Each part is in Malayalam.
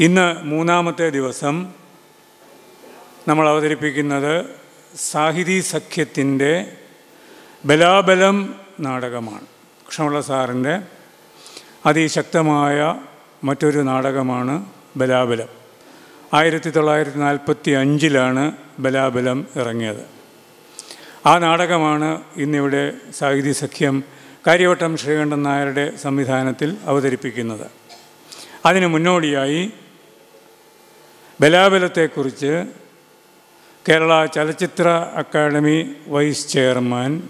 ഇന്ന് മൂന്നാമത്തെ ദിവസം നമ്മൾ അവതരിപ്പിക്കുന്നത് സാഹിതി സഖ്യത്തിന്റെ ബലാബലം നാടകമാണ്. കൃഷ്ണപിള്ള സാറിന്റെ അതിശക്തമായ മറ്റൊരു നാടകമാണ് ബലാബലം. ആയിരത്തി തൊള്ളായിരത്തി നാൽപ്പത്തി അഞ്ചിലാണ് ബലാബലം ഇറങ്ങിയത്. ആ നാടകമാണ് ഇന്നിവിടെ സാഹിതി സഖ്യം കാര്യവട്ടം ശ്രീകണ്ഠൻ നായരുടെ സംവിധാനത്തിൽ അവതരിപ്പിക്കുന്നത്. അതിന് മുന്നോടിയായി ബലാബലത്തെക്കുറിച്ച് Kerala Chalachitra academy vice chairman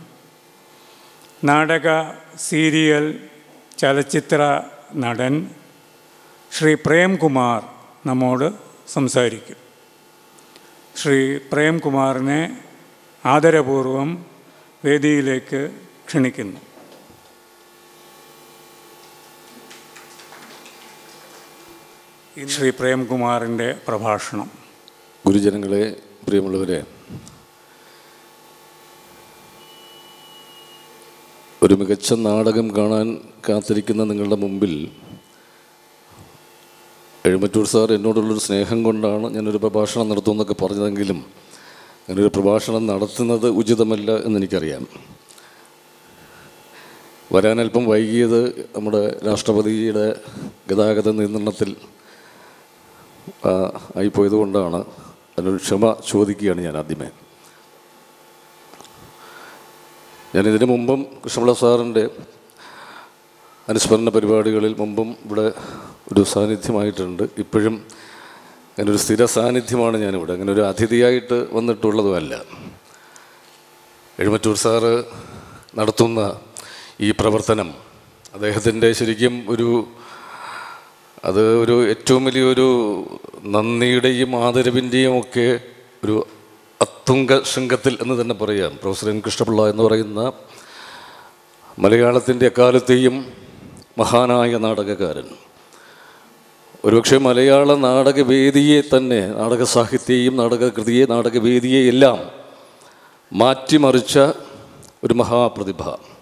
നാടക സീരിയൽ ചലച്ചിത്ര നടൻ ശ്രീ പ്രേംകുമാർ നമ്മോട് സംസാരിക്കും. ശ്രീ പ്രേംകുമാറിനെ ആദരപൂർവം വേദിയിലേക്ക് ക്ഷണിക്കുന്നു. ശ്രീ പ്രേംകുമാറിന്റെ പ്രഭാഷണം. ഗുരുജനങ്ങളെ പ്രിയമുള്ളവരെ ഒരു മികച്ച നാടകം കാണാൻ കാത്തിരിക്കുന്ന നിങ്ങളുടെ മുമ്പിൽ എഴുമറ്റൂർ സാർ എന്നോടുള്ളൊരു സ്നേഹം കൊണ്ടാണ് ഞാനൊരു പ്രഭാഷണം നടത്തുമെന്നൊക്കെ പറഞ്ഞതെങ്കിലും അങ്ങനൊരു പ്രഭാഷണം നടത്തുന്നത് ഉചിതമല്ല എന്നെനിക്കറിയാം. വരാനല്പം വൈകിയത് നമ്മുടെ രാഷ്ട്രപതിയുടെ ഗതാഗത നിയന്ത്രണത്തിൽ ആയിപ്പോയത് കൊണ്ടാണ് അതിനൊരു ക്ഷമ ചോദിക്കുകയാണ് ഞാൻ ആദ്യമേ. ഞാൻ ഇതിനു മുമ്പും കൃഷ്ണപിള്ള സാറിന്റെ അനുസ്മരണ പരിപാടികളിൽ മുമ്പും ഇവിടെ ഒരു സാന്നിധ്യമായിട്ടുണ്ട്. ഇപ്പോഴും അങ്ങനെ ഒരു സ്ഥിര സാന്നിധ്യമാണ് ഞാനിവിടെ. അങ്ങനെ ഒരു അതിഥിയായിട്ട് വന്നിട്ടുള്ളതുമല്ല. എഴുമറ്റൂർ സാറ് നടത്തുന്ന ഈ പ്രവർത്തനം അദ്ദേഹത്തിന്റെ ശരിക്കും ഒരു അത് ഒരു ഏറ്റവും വലിയൊരു നന്ദിയുടെയും ആദരവിന്റെയും ഒക്കെ ഒരു അത്തുങ്ക ശൃംഗത്തിൽ എന്ന് തന്നെ പറയാം. പ്രൊഫസർ എൻ കൃഷ്ണപിള്ള എന്ന് പറയുന്ന മലയാളത്തിന്റെ അക്കാലത്തെയും മഹാനായ നാടകകാരൻ. ഒരുപക്ഷെ മലയാള നാടകവേദിയെ തന്നെ നാടക സാഹിത്യയും നാടകകൃതിയെ നാടകവേദിയെ എല്ലാം മാറ്റിമറിച്ച ഒരു മഹാപ്രതിഭ.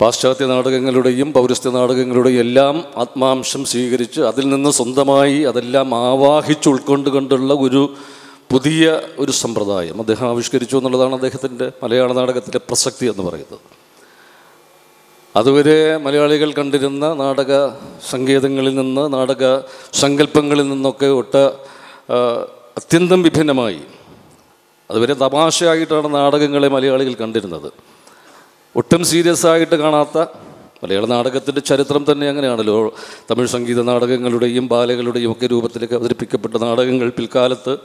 പാശ്ചാത്യ നാടകങ്ങളുടെയും പൗരസ്ത്യ നാടകങ്ങളുടെയും എല്ലാം ആത്മാംശം സ്വീകരിച്ച് അതിൽ നിന്ന് സ്വന്തമായി അതെല്ലാം ആവാഹിച്ച് ഉൾക്കൊണ്ടുകൊണ്ടുള്ള ഒരു പുതിയ ഒരു സമ്പ്രദായം. അദ്ദേഹം ആവിഷ്കരിച്ചു എന്നുള്ളതാണ് അദ്ദേഹത്തിന്റെ മലയാള നാടകത്തിലെ പ്രസക്തി എന്ന് പറയുന്നത്. അതുവരെ മലയാളികൾ കണ്ടിരുന്ന നാടക സങ്കേതങ്ങളിൽ നിന്ന് നാടക സങ്കല്പങ്ങളിൽ നിന്നൊക്കെ ഒട്ട അത്യന്തം വിഭിന്നമായി. അതുവരെ തമാശയായിട്ടാണ് നാടകങ്ങളെ മലയാളികൾ കണ്ടിരുന്നത്. ഒട്ടും സീരിയസ് ആയിട്ട് കാണാത്ത മലയാള നാടകത്തിന്റെ ചരിത്രം തന്നെ അങ്ങനെയാണല്ലോ. തമിഴ് സംഗീത നാടകങ്ങളുടെയും ബാലകളുടെയും ഒക്കെ രൂപത്തിലേക്ക് അവതരിപ്പിക്കപ്പെട്ട നാടകങ്ങൾ പിൽക്കാലത്ത്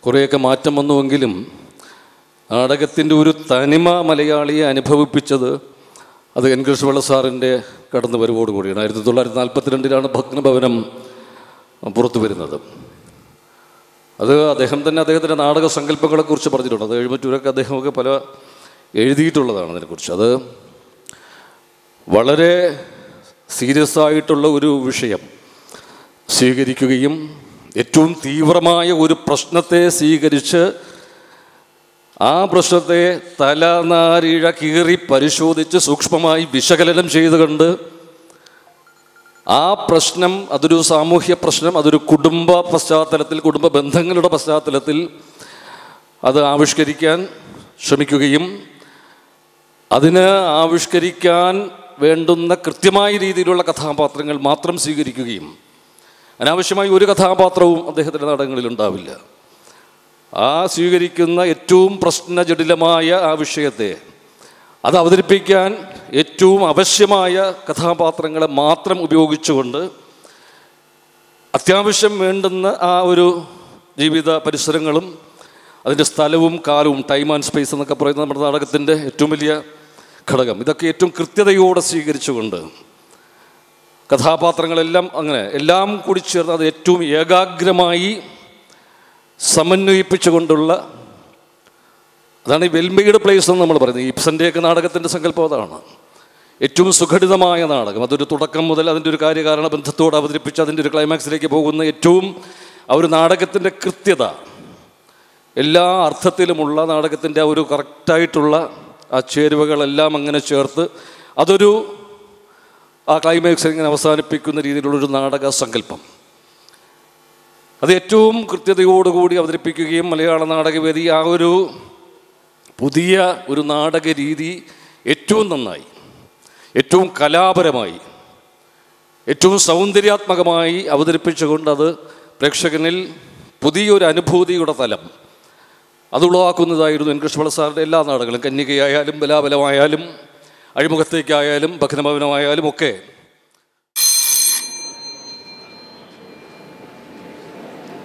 കുറേയൊക്കെ മാറ്റം വന്നുവെങ്കിലും നാടകത്തിന്റെ ഒരു തനിമ മലയാളിയെ അനുഭവിപ്പിച്ചത് അത് എൻ കൃഷ്ണപിള്ള സാറിന്റെ കടന്നു വരവോടുകൂടിയാണ് ആയിരത്തി തൊള്ളായിരത്തി നാൽപ്പത്തിരണ്ടിലാണ് ഭഗ്നഭവനം പുറത്തു വരുന്നത്. അത് അദ്ദേഹം തന്നെ അദ്ദേഹത്തിന്റെ നാടക സങ്കല്പങ്ങളെക്കുറിച്ച് പറഞ്ഞിട്ടുണ്ട്. അത് എഴുമറ്റൂരൊക്കെ അദ്ദേഹമൊക്കെ പല എഴുതിയിട്ടുള്ളതാണ് അതിനെക്കുറിച്ച്. അത് വളരെ സീരിയസ് ആയിട്ടുള്ള ഒരു വിഷയം സ്വീകരിക്കുകയും ഏറ്റവും തീവ്രമായ ഒരു പ്രശ്നത്തെ സ്വീകരിച്ച് ആ പ്രശ്നത്തെ തലനാരിഴ കീറി പരിശോധിച്ച് സൂക്ഷ്മമായി വിശകലനം ചെയ്തുകൊണ്ട് ആ പ്രശ്നം അതൊരു സാമൂഹ്യ പ്രശ്നം അതൊരു കുടുംബ പശ്ചാത്തലത്തിൽ കുടുംബ ബന്ധങ്ങളുടെ പശ്ചാത്തലത്തിൽ അത് ആവിഷ്കരിക്കാൻ ശ്രമിക്കുകയും അതിന് ആവിഷ്കരിക്കാൻ വേണ്ടുന്ന കൃത്യമായ രീതിയിലുള്ള കഥാപാത്രങ്ങൾ മാത്രം സ്വീകരിക്കുകയും അനാവശ്യമായി ഒരു കഥാപാത്രവും അദ്ദേഹത്തിന്റെ നാടകങ്ങളിൽ ഉണ്ടാവില്ല. ആ സ്വീകരിക്കുന്ന ഏറ്റവും പ്രശ്നജടിലമായ ആ വിഷയത്തെ അത് അവതരിപ്പിക്കാൻ ഏറ്റവും ആവശ്യമായ കഥാപാത്രങ്ങളെ മാത്രം ഉപയോഗിച്ചുകൊണ്ട് അത്യാവശ്യം വേണ്ടുന്ന ആ ഒരു ജീവിത പരിസരങ്ങളും അതിന്റെ സ്ഥലവും കാലവും ടൈം ആൻഡ് സ്പേസ് എന്നൊക്കെ പറയുന്നത് നമ്മുടെ നാടകത്തിന്റെ ഏറ്റവും വലിയ ഘടകം. ഇതൊക്കെ ഏറ്റവും കൃത്യതയോടെ സ്വീകരിച്ചുകൊണ്ട് കഥാപാത്രങ്ങളെല്ലാം അങ്ങനെ എല്ലാം കൂടി ചേർന്ന് അത് ഏറ്റവും ഏകാഗ്രമായി സമന്വയിപ്പിച്ചുകൊണ്ടുള്ള അതാണ് ഈ വെൽമെയ്ഡ് പ്ലേസ് എന്ന് നമ്മൾ പറയുന്നത്. ഇപ്സന്റെയൊക്കെ നാടകത്തിന്റെ സങ്കല്പം അതാണ്. ഏറ്റവും സുഘടിതമായ നാടകം. അതൊരു തുടക്കം മുതൽ അതിന്റെ ഒരു കാര്യകാരണ ബന്ധത്തോട് അവതരിപ്പിച്ച് അതിന്റെ ഒരു ക്ലൈമാക്സിലേക്ക് പോകുന്ന ഏറ്റവും ആ ഒരു നാടകത്തിന്റെ കൃത്യത. എല്ലാ അർത്ഥത്തിലുമുള്ള നാടകത്തിന്റെ ആ ഒരു കറക്റ്റായിട്ടുള്ള ആ ചേരുവകളെല്ലാം അങ്ങനെ ചേർത്ത് അതൊരു ആ ക്ലൈമാക്സ് ഇങ്ങനെ അവസാനിപ്പിക്കുന്ന രീതിയിലുള്ളൊരു നാടക സങ്കല്പം അത് ഏറ്റവും കൃത്യതയോടുകൂടി അവതരിപ്പിക്കുകയും മലയാള നാടകവേദി ആ ഒരു പുതിയ ഒരു നാടക രീതി ഏറ്റവും നന്നായി ഏറ്റവും കലാപരമായി ഏറ്റവും സൗന്ദര്യാത്മകമായി അവതരിപ്പിച്ചുകൊണ്ട് അത് പ്രേക്ഷകനിൽ പുതിയൊരു അനുഭൂതിയുടെ തലം അത് ഉളവാക്കുന്നതായിരുന്നു എൻ കൃഷ്ണപിള്ള സാറിന്റെ എല്ലാ നാടകങ്ങളും. കന്യകയായാലും ബലാബലമായാലും അഴിമുഖത്തേക്കായാലും ഭഗ്നഭവനമായാലും ഒക്കെ.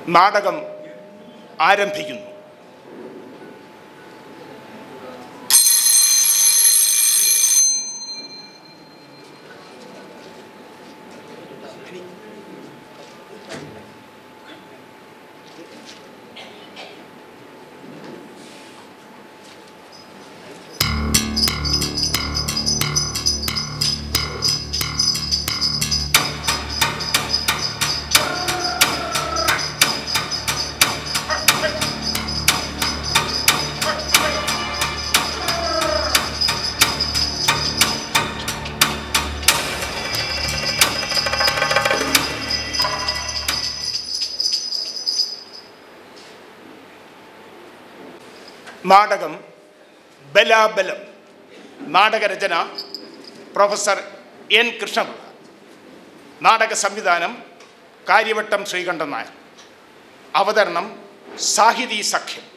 നാടകം ആരംഭിക്കുന്നു. നാടകം ബലാബലം നാടകരചന പ്രൊഫസർ എൻ കൃഷ്ണപിള്ള. നാടക സംവിധാനം കാര്യവട്ടം ശ്രീകണ്ഠൻ നായർ. അവതരണം സാഹിതി സഖ്യം.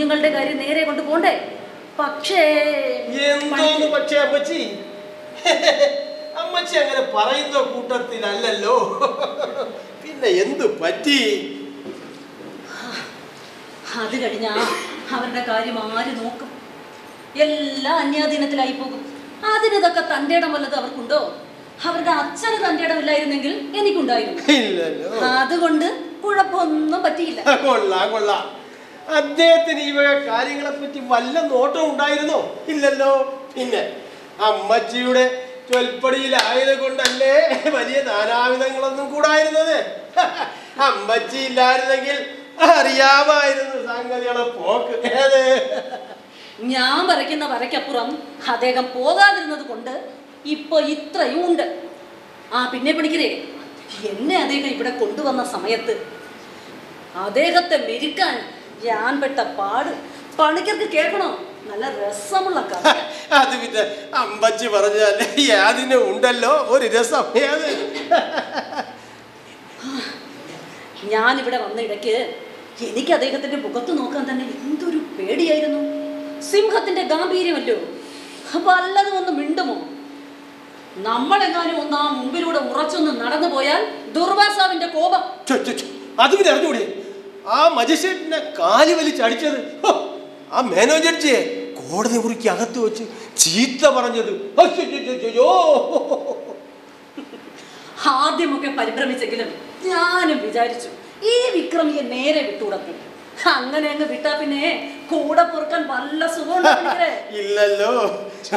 കുഞ്ഞുങ്ങളുടെ കാര്യം നേരെ കൊണ്ട് പോണ്ടേ പക്ഷേ എന്തോന്ന് പക്ഷേ അപ്പച്ചി അമ്മച്ചി അങ്ങനെ പറയുന്ന കൂട്ടത്തിലല്ലല്ലോ. പിന്നെ എന്തു പറ്റി? അത് കഴിഞ്ഞാ അവരുടെ കാര്യം ആര് നോക്കും? എല്ലാം അന്യാധീനത്തിലായി പോകും. അതിനതൊക്കെ തന്റെ ഇടം വല്ലത് അവർക്കുണ്ടോ? അവരുടെ അച്ഛന് തന്റെ ഇടമില്ലായിരുന്നെങ്കിൽ എനിക്കുണ്ടായിരുന്നു. അതുകൊണ്ട് കുഴപ്പമൊന്നും പറ്റിയില്ല. കൊള്ളാം കൊള്ളാം. അദ്ദേഹത്തിന് ഈ വക കാര്യങ്ങളെ പറ്റി വല്ല നോട്ടം ഉണ്ടായിരുന്നോ? ഇല്ലല്ലോ. പിന്നെ അമ്മച്ചിയുടെ ചൊൽപ്പടിയിലായത് കൊണ്ടല്ലേ വലിയ നാനാവിധങ്ങളൊന്നും കൂടായിരുന്നത്? അമ്മച്ചി ഇല്ലായിരുന്നെങ്കിൽ അറിയാമായിരുന്നു സംഗതികളെ പോക്ക്. ഞാൻ വരയ്ക്കുന്ന വരയ്ക്കപ്പുറം അദ്ദേഹം പോകാതിരുന്നത് കൊണ്ട് ഇപ്പൊ ഇത്രയും ഉണ്ട്. ആ പിന്നെ പിടിക്കരേ. എന്നെ അദ്ദേഹം ഇവിടെ കൊണ്ടുവന്ന സമയത്ത് അദ്ദേഹത്തെ മെരുക്കാൻ ഞാൻ പെട്ട പാട്. പണിക്കർക്ക് കേൾക്കണോ. നല്ല രസമുള്ള കഥ. അത് പിന്നെ അമ്പച്ചി പറഞ്ഞാൽ യാതിന് ഉണ്ടല്ലോ ഒരു രസം. ഞാനിവിടെ വന്ന ഇടയ്ക്ക് എനിക്ക് അദ്ദേഹത്തിന്റെ മുഖത്ത് നോക്കാൻ തന്നെ എന്തൊരു പേടിയായിരുന്നു. സിംഹത്തിന്റെ ഗാംഭീര്യമല്ലോ. വല്ലതും ഒന്ന് മിണ്ടുമോ? നമ്മളെങ്ങാനും ഒന്ന് ആ മുമ്പിലൂടെ ഉറച്ചൊന്ന് നടന്നു പോയാൽ ദുർവാസാവിന്റെ കോപം. അത് പിന്നെ അറിഞ്ഞൂടെ ആ മജിസ്ട്രേറ്റിനെ കാലി വലിച്ചടിച്ചത് ആ മേനോ ജഡ്ജിയെ കോടതി മുറിക്ക് അകത്ത് വെച്ച് ചീത്ത പറഞ്ഞത്. ആദ്യമൊക്കെ പരിഭ്രമിച്ചെങ്കിലും ഞാനും വിചാരിച്ചു ഈ വിക്രമിയെ നേരെ വിട്ടുടക്കും. അങ്ങനെ അങ്ങ് വിട്ടാ പിന്നെ കൂടെ പൊറുക്കാൻ വല്ല സുഖം ഇല്ലല്ലോ.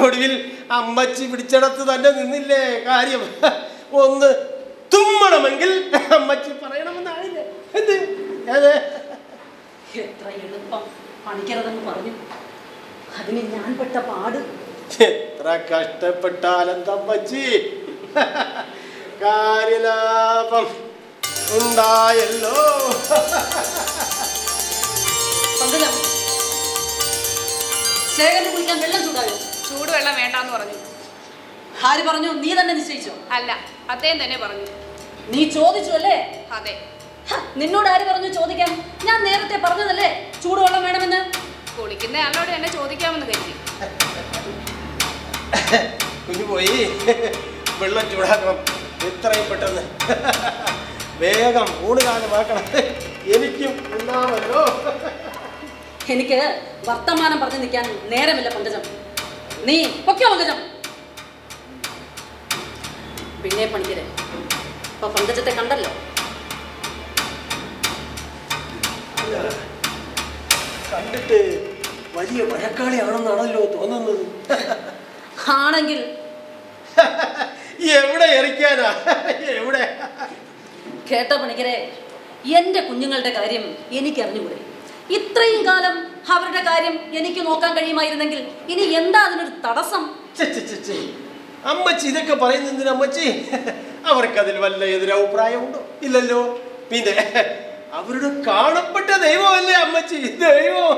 ഒടുവിൽ അമ്മച്ചി പിടിച്ചടത്ത് തന്നെ നിന്നില്ലേ? കാര്യം ഒന്ന് തുമ്മണമെങ്കിൽ അമ്മച്ചി പറയണമെന്നാണില്ലേ എന്ത്? എത്ര എളുപ്പം പണിക്കരുതെന്ന് പറഞ്ഞു. അതിന് ഞാൻ പെട്ട പാട്. എത്ര കഷ്ടപ്പെട്ടാലെന്തമ്മച്ചി കാര്യലാഭം ഉണ്ടായല്ലോ. ശേഖരന് കുളിക്കാൻ വെള്ളം ചൂടായോ? ചൂടുവെള്ളം വേണ്ടാന്ന് പറഞ്ഞു. ആര് പറഞ്ഞു? നീ തന്നെ നിശ്ചയിച്ചോ? അല്ല അദ്ദേഹം തന്നെ പറഞ്ഞു. നീ ചോദിച്ചു അല്ലേ? അതെ. നിന്നോട് ആര് പറഞ്ഞു ചോദിക്കാൻ? ഞാൻ നേരത്തെ പറഞ്ഞതല്ലേ? ചൂടുവെള്ളം വേണമെന്ന്. കുളിക്കുന്ന ആളോട് എന്നെ ചോദിക്കാമെന്ന് കരുതി. കുഞ്ഞു പോയി. വെള്ളം ചൂടാക്കണം. എത്രയും പെട്ടെന്ന്. വേഗം ഊണ് കാലമാക്കണം എനിക്കും ഉണ്ടാവല്ലോ എനിക്ക് വർത്തമാനം പറഞ്ഞു നിൽക്കാൻ നേരമില്ല പങ്കജം. നീ ഒക്കെ പങ്കജം? പിന്നെ പണിക്കരെ. ഇപ്പൊ പങ്കജത്തെ കണ്ടല്ലോ. കണ്ടിട്ട് വലിയ വഴക്കാളിയാണെന്നാണല്ലോ തോന്നുന്നത്. ആണെങ്കിൽ എവിടെ എറിക്കാനാ? എവിടെ? കേട്ട പണിക്കരെ എന്റെ കുഞ്ഞുങ്ങളുടെ കാര്യം എനിക്ക് അറിഞ്ഞുകൂടെ ഇത്രയും കാലം അവരുടെ കാര്യം എനിക്ക് നോക്കാൻ കഴിയുമായിരുന്നെങ്കിൽ ഇനി എന്താ അതിനൊരു തടസ്സം. അമ്മച്ചി ഇതൊക്കെ പറയുന്നതിന് അമ്മച്ചി? അവർക്കതിൽ വല്ല എതിരഭിപ്രായമുണ്ടോ? ഇല്ലല്ലോ. പിന്നെ അവരുടെ കാണപ്പെട്ട ദൈവമല്ലേ അമ്മച്ചി? ദൈവം.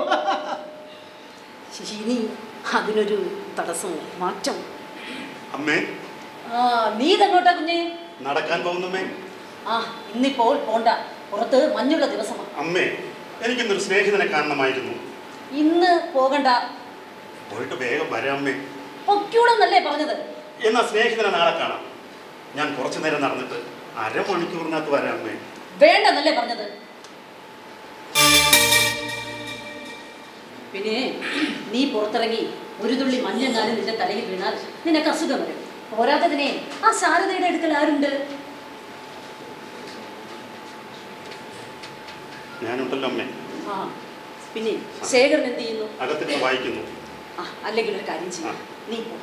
ശശിനി അതിനൊരു തടസ്സമോ മാറ്റം. അമ്മേ. ആ നീ ഇതെങ്ങോട്ടാ കുഞ്ഞേ? നടക്കാൻ പോകുന്നമ്മേ. ആ ഇന്നിപ്പോൾ പോണ്ട. പുറത്ത് മഞ്ഞുള്ള ദിവസമാണ് അമ്മേ എനിക്കിന്നൊരു സ്നേഹിതനെ കാണണമായിരുന്നു. ഇന്ന് പോകണ്ട. പോയിട്ട് വേഗം വരാമേ അമ്മേ. പൊക്കൂടെന്നല്ലേ പറഞ്ഞത്? എന്നാ സ്നേഹിതനെ നാളെ കാണാം. ഞാൻ കുറച്ചു നേരം നടന്നിട്ട് അരമണിക്കൂറിനകത്ത് വരാമേ വേണ്ടെന്നല്ലേ പറഞ്ഞത്? പിന്നെ നീ പുറത്തിറങ്ങി ഒരു തുള്ളി മഞ്ഞെങ്ങാനും നിന്റെ തലയിൽ വീണാൽ നിനക്ക് അസുഖം വരും. പോരാത്തതിനെ ആ ശാരദയുടെ അടുക്കൽ ആരുണ്ട്? ഞാനുണ്ടല്ലോ അമ്മേ. ആ പിന്നെ ശേഖരൻ എന്ത് ചെയ്യുന്നു? വായിക്കുന്നു. ആ അല്ലെങ്കിൽ ഒരു കാര്യം ചെയ്യാം. നീ പോ.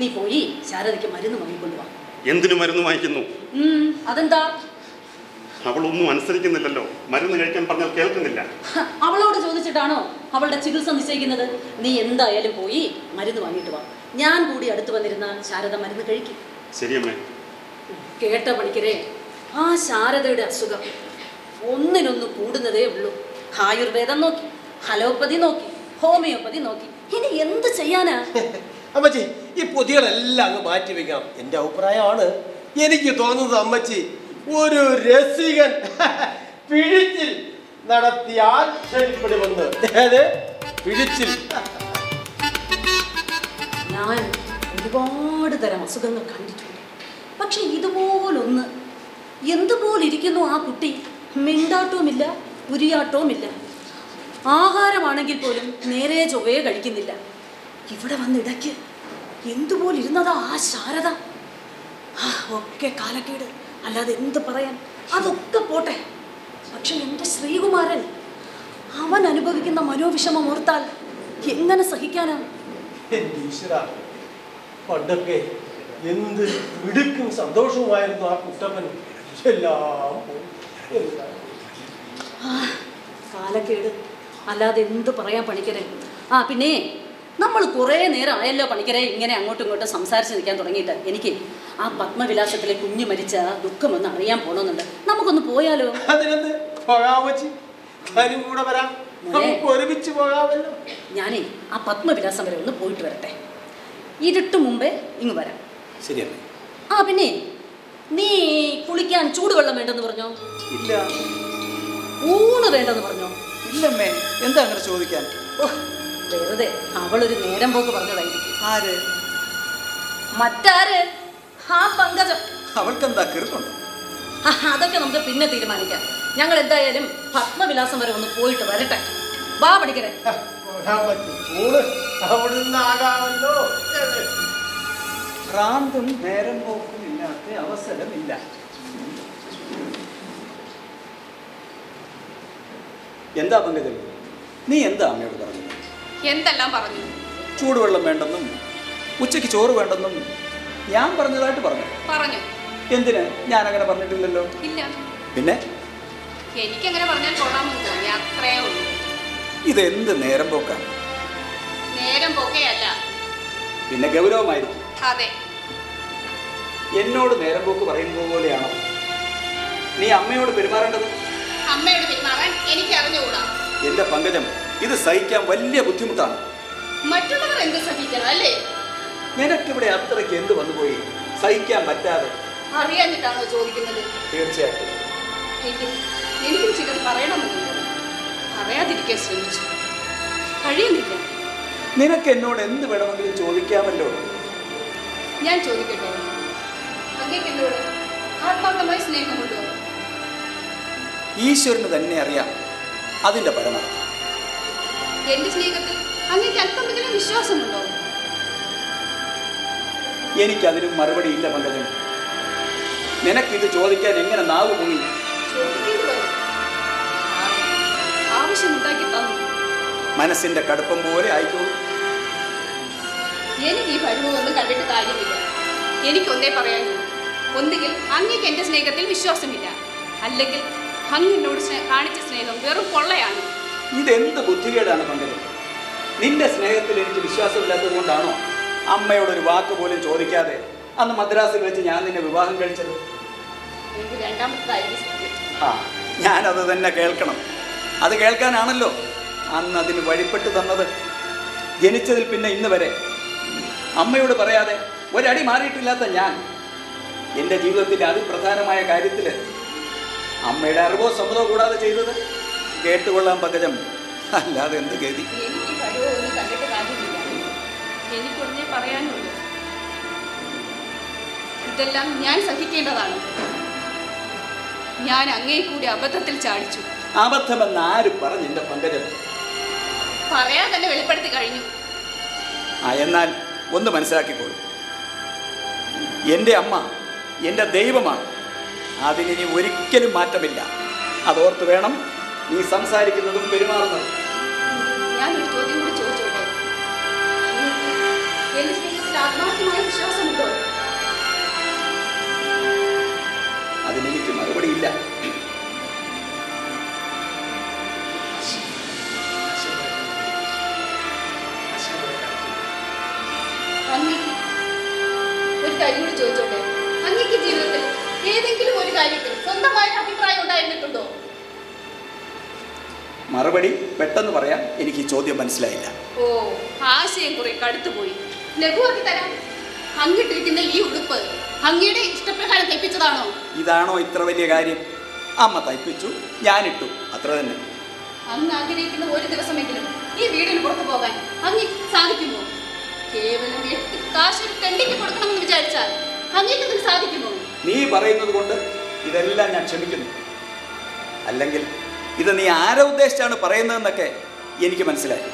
നീ പോയി ശാരദയ്ക്ക് മരുന്ന് വാങ്ങിക്കൊണ്ടുവാ എന്തിനു മരുന്ന് വാങ്ങിക്കുന്നു? അതെന്താ? അവളൊന്നും അനുസരിക്കുന്നില്ലല്ലോ. മരുന്ന് കഴിക്കാൻ പറഞ്ഞാൽ കേൾക്കുന്നില്ല. അവളോട് ചോദിച്ചിട്ടാണോ അവളുടെ ചികിത്സ നിശ്ചയിക്കുന്നത്? നീ എന്തായാലും പോയി മരുന്ന് വാങ്ങിയിട്ട് വാ. ഞാൻ കൂടി അടുത്ത് വന്നിരുന്ന ശാരദ മരുന്ന് കഴിക്കും. ശരിയമ്മേ കേട്ട പണിക്കരേ ആ ശാരദയുടെ അസുഖം ഒന്നിനൊന്ന് കൂടുന്നതേ ഉള്ളൂ. ആയുർവേദം നോക്കി അലോപ്പതി നോക്കി ഹോമിയോപ്പതി നോക്കി. ഇനി എന്ത് ചെയ്യാനാ? അമ്മച്ചി ഈ പൊതികളെല്ലാം അങ്ങ് മാറ്റി വെക്കാം എന്റെ അഭിപ്രായമാണ്. എനിക്ക് തോന്നുന്നത് അമ്മച്ചി ഒരു രസികൻ പിഴിച്ചിൽ നടത്തിയാൽ ആശ്ചര്യപ്പെടുമെന്ന് അതെ പിഴിച്ചിൽ. ഞാൻ ഒരുപാട് തരം അസുഖങ്ങൾ കണ്ടിട്ടുണ്ട്. പക്ഷെ ഇതുപോലൊന്ന് എന്തുപോലിരിക്കുന്നു ആ കുട്ടി? മിണ്ടാട്ടവുമില്ല ഉരിയാട്ടവുമില്ല. ആഹാരമാണെങ്കിൽ പോലും നേരെ ചൊവ്വയെ കഴിക്കുന്നില്ല. ഇവിടെ വന്നിടയ്ക്ക് എന്തുപോലിരുന്നതാ ആ ശാരദ? ഒക്കെ കാലക്കേട്. അല്ലാതെ എന്ത് പറയാൻ? അതൊക്കെ പോട്ടെ. പക്ഷെ എന്റെ ശ്രീകുമാരൻ അവൻ അനുഭവിക്കുന്ന മനോവിഷമം ഓർത്താൽ എങ്ങനെ സഹിക്കാനാണ് പണ്ടൊക്കെ എന്ത് വിടുക്കും സന്തോഷവുമായിരുന്നു ആ കുട്ടപ്പൻ. എല്ലാം കാലക്കേട്. അല്ലാതെ എന്ത് പറയാൻ പണിക്കരെ? ആ പിന്നെ നമ്മൾ കുറേ നേരം ആയല്ലോ പണിക്കരെ ഇങ്ങനെ അങ്ങോട്ടും ഇങ്ങോട്ടും സംസാരിച്ച് നിൽക്കാൻ തുടങ്ങിയിട്ട്. എനിക്ക് ആ പത്മവിലാസത്തിലെ കുഞ്ഞു മരിച്ച ദുഃഖമൊന്ന് അറിയാൻ പോണമെന്നുണ്ട് നമുക്കൊന്ന് പോയാലോ? ഞാനും ഒരുമിച്ച് പോകാമല്ലോ. ആ പത്മവിലാസം വരെ ഒന്ന് പോയിട്ട് വരട്ടെ. ഇരുട്ട് മുമ്പേ ഇങ്ങ് വരാം. ശരിയല്ലേ ആ പിന്നെ നീ കുളിക്കാൻ ചൂടുവെള്ളം വേണ്ടെന്ന് പറഞ്ഞോ? ഇല്ല. ഊണ് വേണ്ടെന്ന് പറഞ്ഞോ? ഇല്ലമ്മേ. എന്താ അങ്ങനെ ചോദിക്കാൻ? ഓ വെറുതെ അവളൊരു നേരം പോക്ക് പറഞ്ഞതായിരിക്കും. ആര്? മറ്റാര്? ആ പങ്കജം. അവൾക്കെന്താ കീർക്കുണ്ടോ ആ, അതൊക്കെ നമുക്ക് പിന്നെ തീരുമാനിക്കാം. ഞങ്ങൾ എന്തായാലും പത്മവിലാസം വരെ ഒന്ന് പോയിട്ട് വരട്ടെ. വാ പഠിക്കരെ ഭ്രാന്തും നേരം പോക്കും ഇല്ലാത്ത അവസരമില്ല. എന്താ പങ്കജം? നീ എന്താ അമ്മയോട് പറഞ്ഞത്? എന്തെല്ലാം പറഞ്ഞു? ചൂടുവെള്ളം വേണ്ടെന്നും ഉച്ചയ്ക്ക് ചോറ് വേണ്ടെന്നും ഞാൻ പറഞ്ഞതായിട്ട് പറഞ്ഞു. പറഞ്ഞു. എന്തിന്? ഞാൻ അങ്ങനെ പറഞ്ഞിട്ടില്ലല്ലോ. ഇല്ല. പിന്നെ? എനിക്കങ്ങനെ പറഞ്ഞാൽ കൊള്ളാമെന്ന് തോന്നി. അത്രേ ഉള്ളൂ. ഇതെന്ത് നേരം പോക്കാണ് നേരം പോക്കേയല്ല. പിന്നെ ഗൗരവമായിരിക്കും. അതെ. എന്നോട് നേരം പോക്ക് പറയുന്നത് പോലെയാണോ? നീ അമ്മയോട് പെരുമാറേണ്ടത്? അമ്മയോട് പെരുമാറാൻ എനിക്ക് അറിഞ്ഞുകൂടാ എന്റെ പങ്കജം ഇത് സഹിക്കാൻ വലിയ ബുദ്ധിമുട്ടാണ്. മറ്റുള്ളവർ എന്ത് സഹിക്കണം അല്ലേ? നിനക്കിവിടെ അത്രയ്ക്ക് എന്ത് വന്നുപോയി സഹിക്കാൻ പറ്റാതെ. അറിയാഞ്ഞിട്ടാണോ ചോദിക്കുന്നത്? തീർച്ചയായിട്ടും. എനിക്ക് ചിലത് പറയണമെന്നുണ്ട് പറയാതിരിക്കാൻ ശ്രമിച്ചു. കഴിയുന്നില്ല? നിനക്ക് എന്നോട് എന്ത് വേണമെങ്കിലും ചോദിക്കാമല്ലോ. ഞാൻ ചോദിക്കട്ടെ. അങ്ങേക്ക് എന്നോട് ആത്മാർത്ഥമായി സ്നേഹമുണ്ടോ? ഈശ്വരന് തന്നെ അറിയാം അതിന്റെ പരമാർത്ഥം. എന്റെ സ്നേഹത്തിൽ അങ്ങേക്ക് അല്പമെങ്കിലും വിശ്വാസമുണ്ടോ? എനിക്കതിനും മറുപടി ഇല്ല നിനക്ക് നിനക്കിത് ചോദിക്കാൻ എങ്ങനെ നാവ് പോയി ആവശ്യമുണ്ടാക്കി തന്നു. മനസ്സിന്റെ കടുപ്പം പോലെ ആയിക്കോളൂ എനിക്ക് ഈ പരിമൊന്നും കണ്ടിട്ട് കാര്യമില്ല. എനിക്കൊന്നേ പറയാനുള്ളൂ. ഒന്നുകിൽ അങ്ങേക്ക് എന്റെ സ്നേഹത്തിൽ വിശ്വാസമില്ല. അല്ലെങ്കിൽ അങ്ങ് എന്നോട് കാണിച്ച സ്നേഹം വെറും പൊള്ളയാണ്. ഇതെന്ത് ബുദ്ധികേടാണ് പങ്കജം നിന്റെ സ്നേഹത്തിൽ എനിക്ക് വിശ്വാസമില്ലാത്തത് കൊണ്ടാണോ അമ്മയോടൊരു വാക്ക് പോലും ചോദിക്കാതെ അന്ന് മദ്രാസിൽ വെച്ച് ഞാൻ നിന്നെ വിവാഹം കഴിച്ചത്? ആ ഞാനത് തന്നെ കേൾക്കണം. അത് കേൾക്കാനാണല്ലോ. അന്ന് അതിന് വഴിപ്പെട്ട് തന്നത്. ജനിച്ചതിൽ പിന്നെ ഇന്ന് വരെ അമ്മയോട് പറയാതെ ഒരടി മാറിയിട്ടില്ലാത്ത ഞാൻ എന്റെ ജീവിതത്തിന്റെ അതിപ്രധാനമായ കാര്യത്തിൽ അമ്മയുടെ അറിവോ സമ്മതോ കൂടാതെ ചെയ്തത്? കേട്ടുകൊള്ളാൻ പകരം അല്ലാതെ എന്ത് ഗതി? എനിക്കൊന്നേ പറയാനുള്ളൂ. ഇതെല്ലാം ഞാൻ സഹിക്കേണ്ടതാണ്. ഞാൻ അങ്ങേ കൂടി അബദ്ധത്തിൽ ചാടിച്ചു. അബദ്ധമെന്ന് ആര് പറഞ്ഞു എന്റെ പങ്കജം? പറയാൻ തന്നെ വെളിപ്പെടുത്തി കഴിഞ്ഞു. ആ എന്നാൽ ഒന്ന് മനസ്സിലാക്കിക്കോളൂ. എന്റെ അമ്മ എന്റെ ദൈവമാണ്. അതിനി ഒരിക്കലും മാറ്റമില്ല. അതോർത്ത് വേണം നീ സംസാരിക്കുന്നതും പെരുമാറുന്നതും. ഞാനൊരു ചോദ്യം കൂടി ചോദിച്ചോട്ടെ? എന്റെ സ്നേഹത്തിൽ ആത്മാർത്ഥമായ വിശ്വാസമുണ്ടോ? അതിനെനിക്ക് മറുപടിയില്ല ഒരു കാര്യം കൂടി ചോദിച്ചോട്ടെ? അങ്ങേക്ക് ജീവിതത്തിൽ ഏതെങ്കിലും ഒരു കാര്യത്തിൽ സ്വന്തമായ അഭിപ്രായം ഉണ്ടായിരുന്നിട്ടുണ്ടോ? മറുപടി പെട്ടെന്ന് പറയാൻ എനിക്ക് ഈ ചോദ്യം മനസ്സിലായില്ല. ഓ ആശയം കുറെ കടുത്തുപോയി ലഘുവാക്കി തരാം. അങ്ങിട്ടിരിക്കുന്ന ഈ ഉടുപ്പ് അങ്ങയുടെ ഇഷ്ടപ്രകാരം തയ്പ്പിച്ചതാണോ? ഇതാണോ ഇത്ര വലിയ കാര്യം? അമ്മ തയ്പ്പിച്ചു ഞാനിട്ടു. അത്ര തന്നെ. അങ്ങ് ആഗ്രഹിക്കുന്ന ഒരു ദിവസമെങ്കിലും ഈ വീടിന് പുറത്തു പോകാൻ അങ്ങ് സാധിക്കുമോ? കേവലം എട്ട് കാശ് തെണ്ടിക്ക് കൊടുക്കണമെന്ന് വിചാരിച്ചാൽ അങ്ങേക്കതിന് സാധിക്കുമോ? നീ പറയുന്നത് കൊണ്ട് ഇതെല്ലാം ഞാൻ ക്ഷമിക്കുന്നു. അല്ലെങ്കിൽ ഇത് നീ ആരെ ഉദ്ദേശിച്ചാണ് പറയുന്നതെന്നൊക്കെ എനിക്ക് മനസ്സിലായി.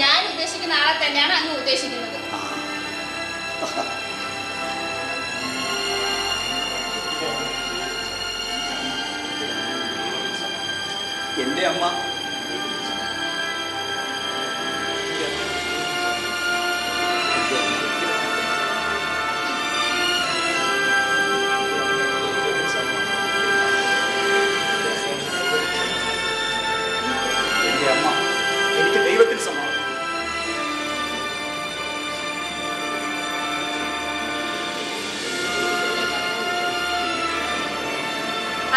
ഞാൻ ഉദ്ദേശിക്കുന്ന ആളെ തന്നെയാണ് അങ്ങ് ഉദ്ദേശിക്കുന്നത്. എന്റെ അമ്മ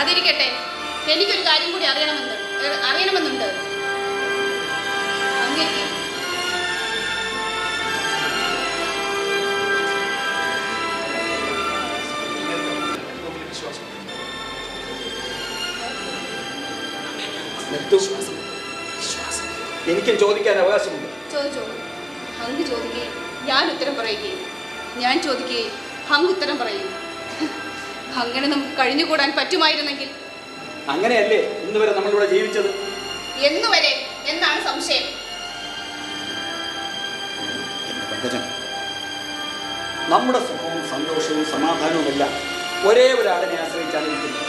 അതിരിക്കട്ടെ. എനിക്കൊരു കാര്യം കൂടി അറിയണമെന്ന് അറിയണമെന്നുണ്ട്. അങ്ങേക്ക്. എനിക്കും ചോദിക്കാൻ അവകാശമുണ്ട്. ചോദിച്ചോളൂ അങ്ങ് ചോദിക്കുകയും ഞാൻ ഉത്തരം പറയുകയും ഞാൻ ചോദിക്കുകയും അങ്ങ് ഉത്തരം പറയും അങ്ങനെ നമുക്ക് കഴിഞ്ഞുകൂടാൻ പറ്റുമായിരുന്നെങ്കിൽ. അങ്ങനെയല്ലേ ഇന്ന് വരെ നമ്മളിവിടെ ജീവിച്ചത്? എന്നുവരെ എന്നാണ് സംശയം? പങ്കജം നമ്മുടെ സുഖവും സന്തോഷവും സമാധാനവും എല്ലാം ഒരേ ഒരാളിനെ ആശ്രയിച്ചാണ് ഇരിക്കുന്നത്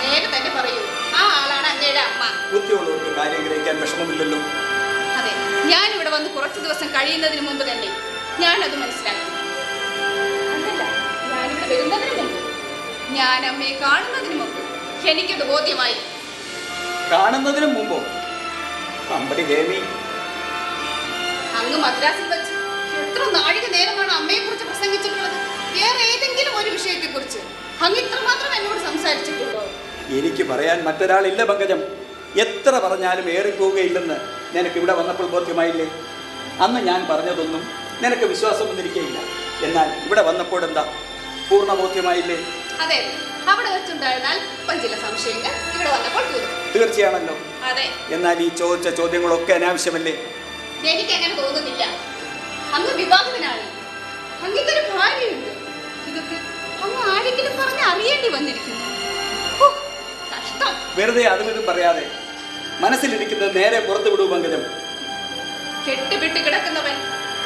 നേരെ തന്നെ പറയൂ. ആ ആളാണ് അങ്ങയുടെ അമ്മ. ബുദ്ധിയുള്ളവർക്ക് കാര്യം ഗ്രഹിക്കാൻ വിഷമമില്ലല്ലോ. അതെ ഞാൻ ഇവിടെ വന്ന് കുറച്ച് ദിവസം കഴിയുന്നതിന് മുമ്പ് തന്നെ ഞാൻ അത് മനസ്സിലാക്കി. ഞാൻ അമ്മയെ കാണുന്നതിന് മുമ്പ് എനിക്കത് ബോധ്യമായി. കാണുന്നതിന് മുമ്പോ? ദേവി. അങ്ങ് മദ്രാസിൽ വെച്ച് എത്ര നാഴിക നേരമാണ് അമ്മയെ കുറിച്ച് പ്രസംഗിച്ചിട്ടുള്ളത്? വേറെ ഏതെങ്കിലും ഒരു വിഷയത്തെ കുറിച്ച് അങ്ങ് ഇത്രമാത്രം എന്നോട് സംസാരിച്ചിട്ടുണ്ടോ? എനിക്ക് പറയാൻ മറ്റൊരാളില്ല പങ്കജം. എത്ര പറഞ്ഞാലും ഏറിപ്പോവുകയില്ലെന്ന് നിനക്ക് ഇവിടെ വന്നപ്പോൾ ബോധ്യമായില്ലേ? അന്ന് ഞാൻ പറഞ്ഞതൊന്നും നിനക്ക് വിശ്വാസം വന്നിരിക്കുകയില്ല എന്നാൽ ഇവിടെ വന്നപ്പോഴെന്താ? പൂർണ ബോധ്യമായില്ലേ? അതെ അവിടെ വെച്ചുണ്ടായിരുന്നാൽ ചില സംശയങ്ങൾ ഇവിടെ വന്നപ്പോൾ തീർന്നു. തീർച്ചയാണല്ലോ. അതെ. എന്നാൽ ഈ ചോദിച്ച ചോദ്യങ്ങളൊക്കെ അനാവശ്യമല്ലേ? എനിക്ക് അങ്ങനെ തോന്നുന്നില്ല. അങ്ങ് വിവാഹിതനാണ്. അങ്ങക്കൊരു ഭാര്യയുണ്ട്. ഇതൊക്കെ അങ്ങ് ആരെങ്കിലും പറഞ്ഞ് അറിയേണ്ടി വന്നിരിക്കുന്നു. കഷ്ടം. വെറുതെ അതും ഇതും പറയാതെ മനസ്സിലിരിക്കുന്നത് നേരെ പുറത്തു വിടൂ പങ്കജം കെട്ടുപിട്ട് കിടക്കുന്നവൻ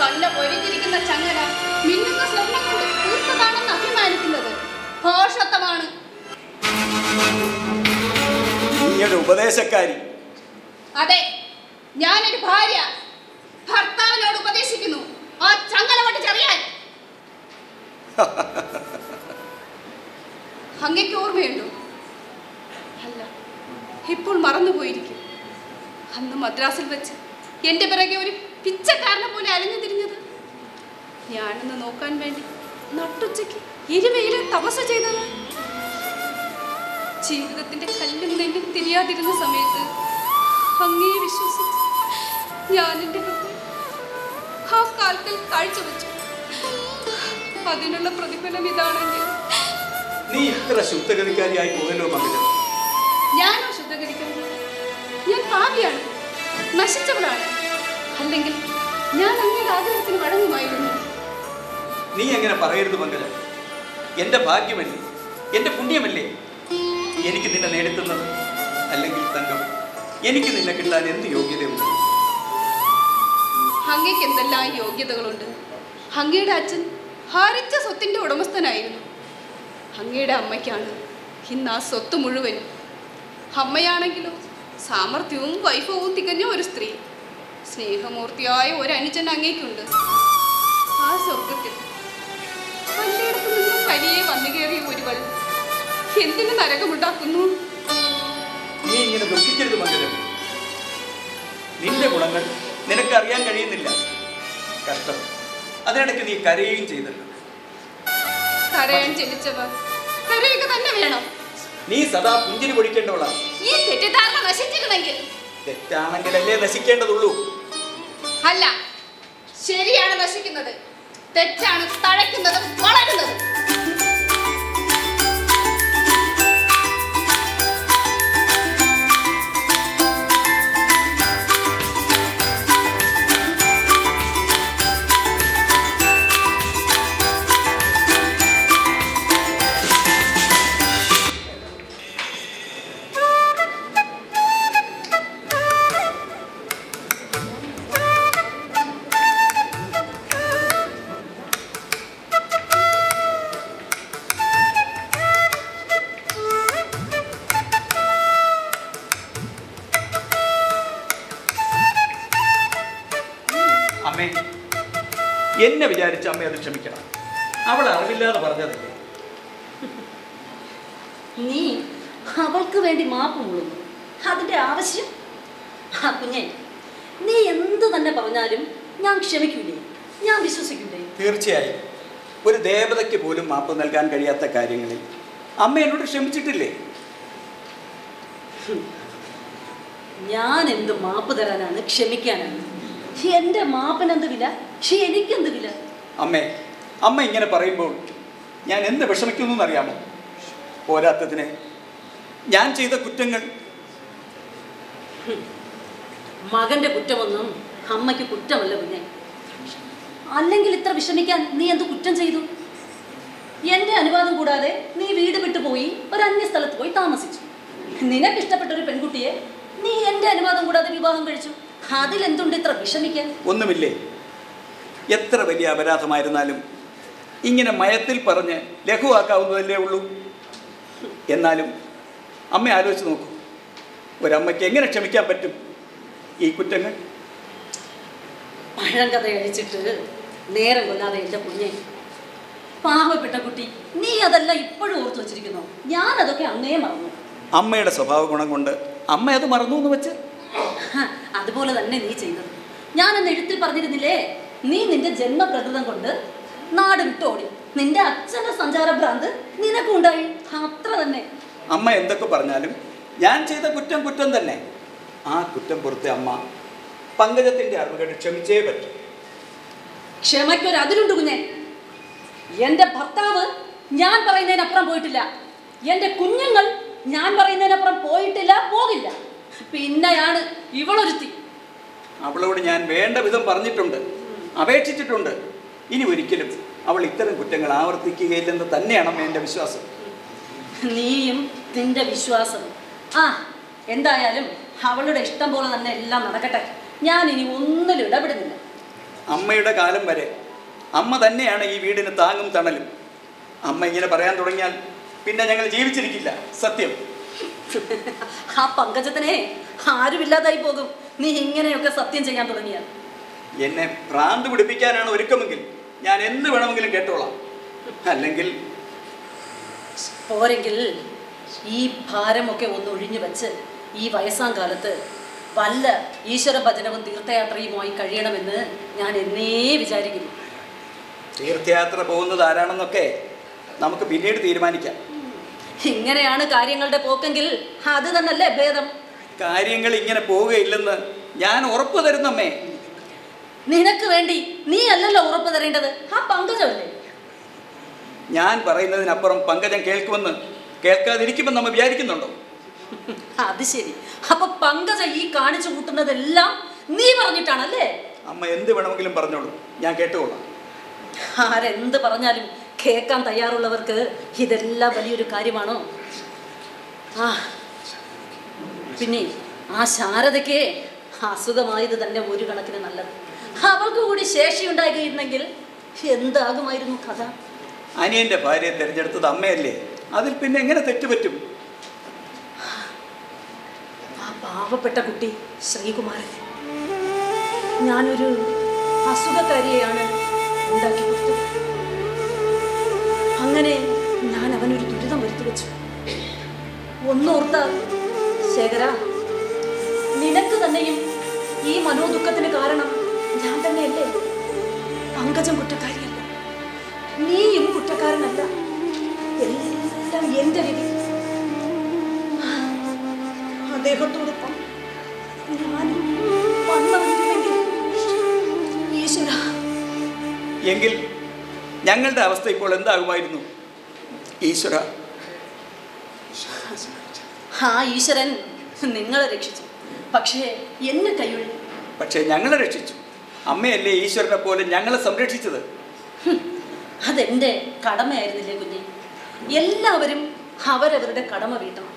തന്നെ പൊരിഞ്ഞിരിക്കുന്ന ചങ്ങല മിന്നുന്ന സ്വർണം കൊണ്ട് തീർത്തതാണെന്ന് അഭിമാനിക്കുന്നത്. ഭോഷത്വമാണ് നീയൊരു ഉപദേശക്കാരി. അതെ ഞാനൊരു ഭാര്യ. ഭർത്താവിനോട് ഉപദേശിക്കുന്നു. ആ ചങ്ങല പൊട്ടിച്ചറിയാൻ അങ്ങയ്ക്ക് ഓർമ്മയുണ്ടോ? അല്ല ഇപ്പോൾ മറന്നുപോയിരിക്കും. അന്ന് മദ്രാസിൽ വെച്ച് എന്റെ പിറകെ ഒരു പിച്ചക്കാരനെ പോലെ അലഞ്ഞു തിരിഞ്ഞത്. ഞാനൊന്ന് നോക്കാൻ വേണ്ടി നട്ടുച്ചയ്ക്ക് ഇരുവയിലെ തപസ് ചെയ്തത്? ജീവിതത്തിന്റെ കല്ലും നെല്ലും തിരിയാതിരുന്ന സമയത്ത് അങ്ങേ വിശ്വസിച്ച് ഞാൻ എന്റെ ഹൃദയം ആ കാൽക്കൽ കാഴ്ചവെച്ചു അതിനുള്ള പ്രതിഫലം ഇതാണെങ്കിൽ നീ ഇത്ര ശുദ്ധഗതിക്കാരിയായി പോയല്ലോ പങ്കജം ഞാനോ ശുദ്ധഗതിക്കാരി? ഞാൻ പാപിയാണ്. നശിച്ചവളാണ് അല്ലെങ്കിൽ ഞാൻ അങ്ങയുടെ ആഗ്രഹത്തിന് വഴങ്ങുമായിരുന്നു. നീ എങ്ങനെ പറയരുത് പങ്കജം എന്റെ ഭാഗ്യമല്ലേ? എന്റെ പുണ്യമല്ലേ? എനിക്ക് നിന്നെ നേടിത്തുന്നത് അല്ലെങ്കിൽ തങ്കം? എനിക്ക് നിന്നെ കിട്ടാൻ എന്ത് യോഗ്യതയുണ്ട്? അങ്ങയ്ക്ക് എന്തെല്ലാം യോഗ്യതകളുണ്ട്? അങ്ങയുടെ അച്ഛൻ ഹാരിച്ച സ്വത്തിന്റെ ഉടമസ്ഥനായിരുന്നു. അങ്ങയുടെ അമ്മയ്ക്കാണ് ഇന്ന് ആ സ്വത്ത് മുഴുവനും അമ്മയാണെങ്കിലോ സാമർഥ്യവും വൈഭവവും തികഞ്ഞ ഒരു സ്ത്രീ. സ്നേഹമൂർത്തിയായ ഒരു അനുജൻ അങ്ങേക്കുണ്ട്. ആ സ്വർഗത്തിൽ വലിയ വന്നു കയറിയ ഒരുവൾ എന്തിനു നരകമുണ്ടാക്കുന്നു? നീ ഇങ്ങനെ ദുഃഖിക്കരുത് മകരം നിന്റെ ഗുണങ്ങൾ നിനക്ക് അറിയാൻ കഴിയുന്നില്ല. കഷ്ടം. അതിനിടയ്ക്ക് നീ കരയുകയും ചെയ്തല്ലോ. കരയാൻ ജനിച്ചവർ കരയുക തന്നെ വേണം. നീ സദാ പുഞ്ചിരി പൊടിക്കേണ്ടവളാണ് ഈ തെറ്റിദ്ധാരണ നശിച്ചിരുന്നെങ്കിൽ. തെറ്റാണെങ്കിലല്ലേ നശിക്കേണ്ടതുള്ളൂ. അല്ല ശരിയാണ് നശിക്കുന്നത്. തെറ്റാണ് തഴയ്ക്കുന്നതും വളരുന്നത്. മാപ്പ് കഴിയാത്ത കാര്യങ്ങളിൽ. അമ്മ എന്നോട് ക്ഷമിച്ചിട്ടില്ലേ? ഞാൻ എന്ത് മാപ്പ് തരാനാണ് ക്ഷമിക്കാനാണ്? എന്റെ മാപ്പിനെന്ത് വില? എനിക്കെന്ത് വില? അമ്മേ അമ്മ ഇങ്ങനെ പറയുമ്പോൾ ഞാൻ എന്ത് വിഷമിക്കുന്നു എന്നറിയാമോ പോരാത്തതിന് ഞാൻ ചെയ്ത കുറ്റങ്ങൾ. മകന്റെ കുറ്റമൊന്നും അമ്മയ്ക്ക് കുറ്റമല്ല കുഞ്ഞെ. അല്ലെങ്കിൽ ഇത്ര വിഷമിക്കാൻ നീ എന്ത് കുറ്റം ചെയ്തു? എന്റെ അനുവാദം കൂടാതെ നീ വീട് വിട്ടു പോയി ഒരു അന്യ സ്ഥലത്ത് പോയി താമസിച്ചു. നിനക്ക് ഇഷ്ടപ്പെട്ട ഒരു പെൺകുട്ടിയെ നീ എന്റെ അനുവാദം കൂടാതെ വിവാഹം കഴിച്ചു. അതിലെന്തുണ്ട് ഇത്ര വിഷമിക്കാൻ? ഒന്നുമില്ലേ? എത്ര വലിയ അപരാധമായിരുന്നാലും ഇങ്ങനെ മയത്തിൽ പറഞ്ഞ് ലഘുവാക്കാവുന്നതല്ലേ ഉള്ളൂ. എന്നാലും അമ്മ ആലോചിച്ച് നോക്കൂ. ഒരമ്മയ്ക്ക് എങ്ങനെ ക്ഷമിക്കാൻ പറ്റും? ഈ കുറ്റങ്ങൾ? പഴങ്കഥ കഴിച്ചിട്ട് നേരം കൊല്ലാതെ എന്റെ കുഞ്ഞെ പാവപ്പെട്ട കുട്ടി നീ അതല്ല ഇപ്പോഴും ഓർത്തു വെച്ചിരിക്കുന്നു. ഞാൻ അതൊക്കെ അങ്ങേ മറന്നു. അമ്മയുടെ സ്വഭാവ ഗുണം കൊണ്ട് അമ്മ അത് മറന്നു എന്ന് വെച്ച്? അതുപോലെ തന്നെ നീ ചെയ്തത്. ഞാൻ അന്ന് എഴുത്തിൽ പറഞ്ഞിരുന്നില്ലേ നീ നിന്റെ ജന്മപ്രകൃതം കൊണ്ട് നാട് വിട്ടോടി നിന്റെ അച്ഛന്റെ സഞ്ചാര ഭ്രാന്ത് നിനക്കും ഉണ്ടായി. അത്ര തന്നെ. അമ്മ എന്തൊക്കെ പറഞ്ഞാലും ഞാൻ ചെയ്ത കുറ്റം കുറ്റം തന്നെ. ആ കുറ്റം പുറത്തെ അമ്മ പങ്കജത്തിന്റെ അറിവ് കേട്ട് ക്ഷമിച്ചേ പറ്റും. ക്ഷമയ്ക്കൊരു അതിലുണ്ട് കുഞ്ഞെ. എന്റെ ഭർത്താവ് ഞാൻ പറയുന്നതിനപ്പുറം പോയിട്ടില്ല. എന്റെ കുഞ്ഞുങ്ങൾ ഞാൻ പറയുന്നതിനപ്പുറം പോയിട്ടില്ല പോകില്ല. പിന്നെയാണ് ഇവളൊരുത്തി. അവളോട് ഞാൻ വേണ്ട വിധം പറഞ്ഞിട്ടുണ്ട് അപേക്ഷിച്ചിട്ടുണ്ട്. ഇനി ഒരിക്കലും അവൾ ഇത്തരം കുറ്റങ്ങൾ ആവർത്തിക്കുകയില്ലെന്ന് തന്നെയാണ് എന്റെ എന്റെ വിശ്വാസം. നീയും നിന്റെ വിശ്വാസം. ആ എന്തായാലും അവളുടെ ഇഷ്ടം പോലെ തന്നെ എല്ലാം നടക്കട്ടെ. ഞാൻ ഇനി ഒന്നിലും ഇടപെടുന്നില്ല. അമ്മയുടെ കാലം വരെ അമ്മ തന്നെയാണ് ഈ വീടിന് താങ്ങും തണലും. അമ്മ ഇങ്ങനെ പറയാൻ തുടങ്ങിയാൽ പിന്നെ ഞങ്ങൾ ജീവിച്ചിരിക്കില്ല. സത്യം. ആ പങ്കജത്തിനെ ആരുമില്ലാതായി പോകും. നീ ഇങ്ങനെയൊക്കെ സത്യം ചെയ്യാൻ തുടങ്ങിയാൽ. എന്നെ ഭ്രാന്ത് പിടിപ്പിക്കാനാണ് ഒരുക്കമെങ്കിൽ ഞാൻ എന്ത് വേണമെങ്കിലും കേട്ടോളാം. അല്ലെങ്കിൽ പോരെങ്കിൽ ഈ ഭാരമൊക്കെ ഒന്ന് ഒഴിഞ്ഞു വെച്ച് ഈ വയസ്സാം കാലത്ത് വല്ല ഈശ്വര ഭജനവും തീർത്ഥയാത്രയുമായി കഴിയണമെന്ന് ഞാൻ എന്നേ വിചാരിക്കുന്നു. തീർത്ഥയാത്ര പോകുന്നത് ആരാണെന്നൊക്കെ നമുക്ക് പിന്നീട് തീരുമാനിക്കാം. ഇങ്ങനെയാണ് കാര്യങ്ങളുടെ പോക്കെങ്കിൽ അത് തന്നല്ലേ ഭേദം? കാര്യങ്ങൾ ഇങ്ങനെ പോവുകയില്ലെന്ന് ഞാൻ ഉറപ്പു തരുന്നമ്മേ. നിനക്ക് വേണ്ടി നീ അല്ലല്ലോ ഉറപ്പ് തരേണ്ടത്. ആ പങ്കജമല്ലേ ഞാൻ പറയുന്നതിനപ്പുറം പങ്കജം കേൾക്കുമെന്ന് കേൾക്കാതിരിക്കുമെന്ന് നമ്മൾ വിചാരിക്കുന്നുണ്ടോ? അത് ശരി. അപ്പൊ പങ്കജ ഈ കാണിച്ചു കൂട്ടുന്നതെല്ലാം നീ പറഞ്ഞിട്ടാണല്ലേ? അമ്മ എന്ത് വേണമെങ്കിലും പറഞ്ഞോളൂ. ഞാൻ കേട്ടുകൊള്ളാം. ആരെന്ത് പറഞ്ഞാലും കേൾക്കാൻ തയ്യാറുള്ളവർക്ക് ഇതെല്ലാം വലിയൊരു കാര്യമാണോ? ആ പിന്നെ ആ ശാരദയ്ക്ക് അസുഖമായത് തന്നെ ഒരു കണക്കിന് നല്ലത്. അവൾക്ക് കൂടി ശേഷി ഉണ്ടാക്കിയിരുന്നെങ്കിൽ എന്താകുമായിരുന്നു കഥ? അനിയന്റെ ഭാര്യയെ തിരഞ്ഞെടുത്തത് അമ്മയല്ലേ? അതിൽ പിന്നെ എങ്ങനെ തെറ്റുപറ്റും? ആ പാവപ്പെട്ട കുട്ടി ശ്രീകുമാരൻ. ഞാനൊരു അസുഖക്കാരിയെയാണ് ഉണ്ടാക്കി കൊടുത്തു. അങ്ങനെ ഞാൻ അവനൊരു ദുരിതം വരുത്തി വെച്ചു ഒന്നോർത്ത ശേഖര നിനക്ക് തന്നെയും ഈ മനോദുഃഖത്തിന് കാരണം ഞാൻ തന്നെയല്ലേ? പങ്കജം കുറ്റക്കാരിയല്ല. നീയും കുറ്റക്കാരനല്ല. എല്ലാം എന്റെ വിധി. അദ്ദേഹത്തോടൊപ്പം എങ്കിൽ ഞങ്ങളുടെ അവസ്ഥ ഇപ്പോൾ എന്താകുമായിരുന്നു? ഈശ്വര. ആ ഈശ്വരൻ. നിങ്ങളെ രക്ഷിച്ചു. പക്ഷേ എന്നെ കൈയൊഴി. പക്ഷേ ഞങ്ങളെ രക്ഷിച്ചു. അമ്മയല്ലേ ഈശ്വരനെ പോലെ ഞങ്ങളെ സംരക്ഷിച്ചത്? അതെന്റെ കടമയായിരുന്നില്ലേ കുഞ്ഞെ? എല്ലാവരും അവരവരുടെ കടമ വീട്ടണം.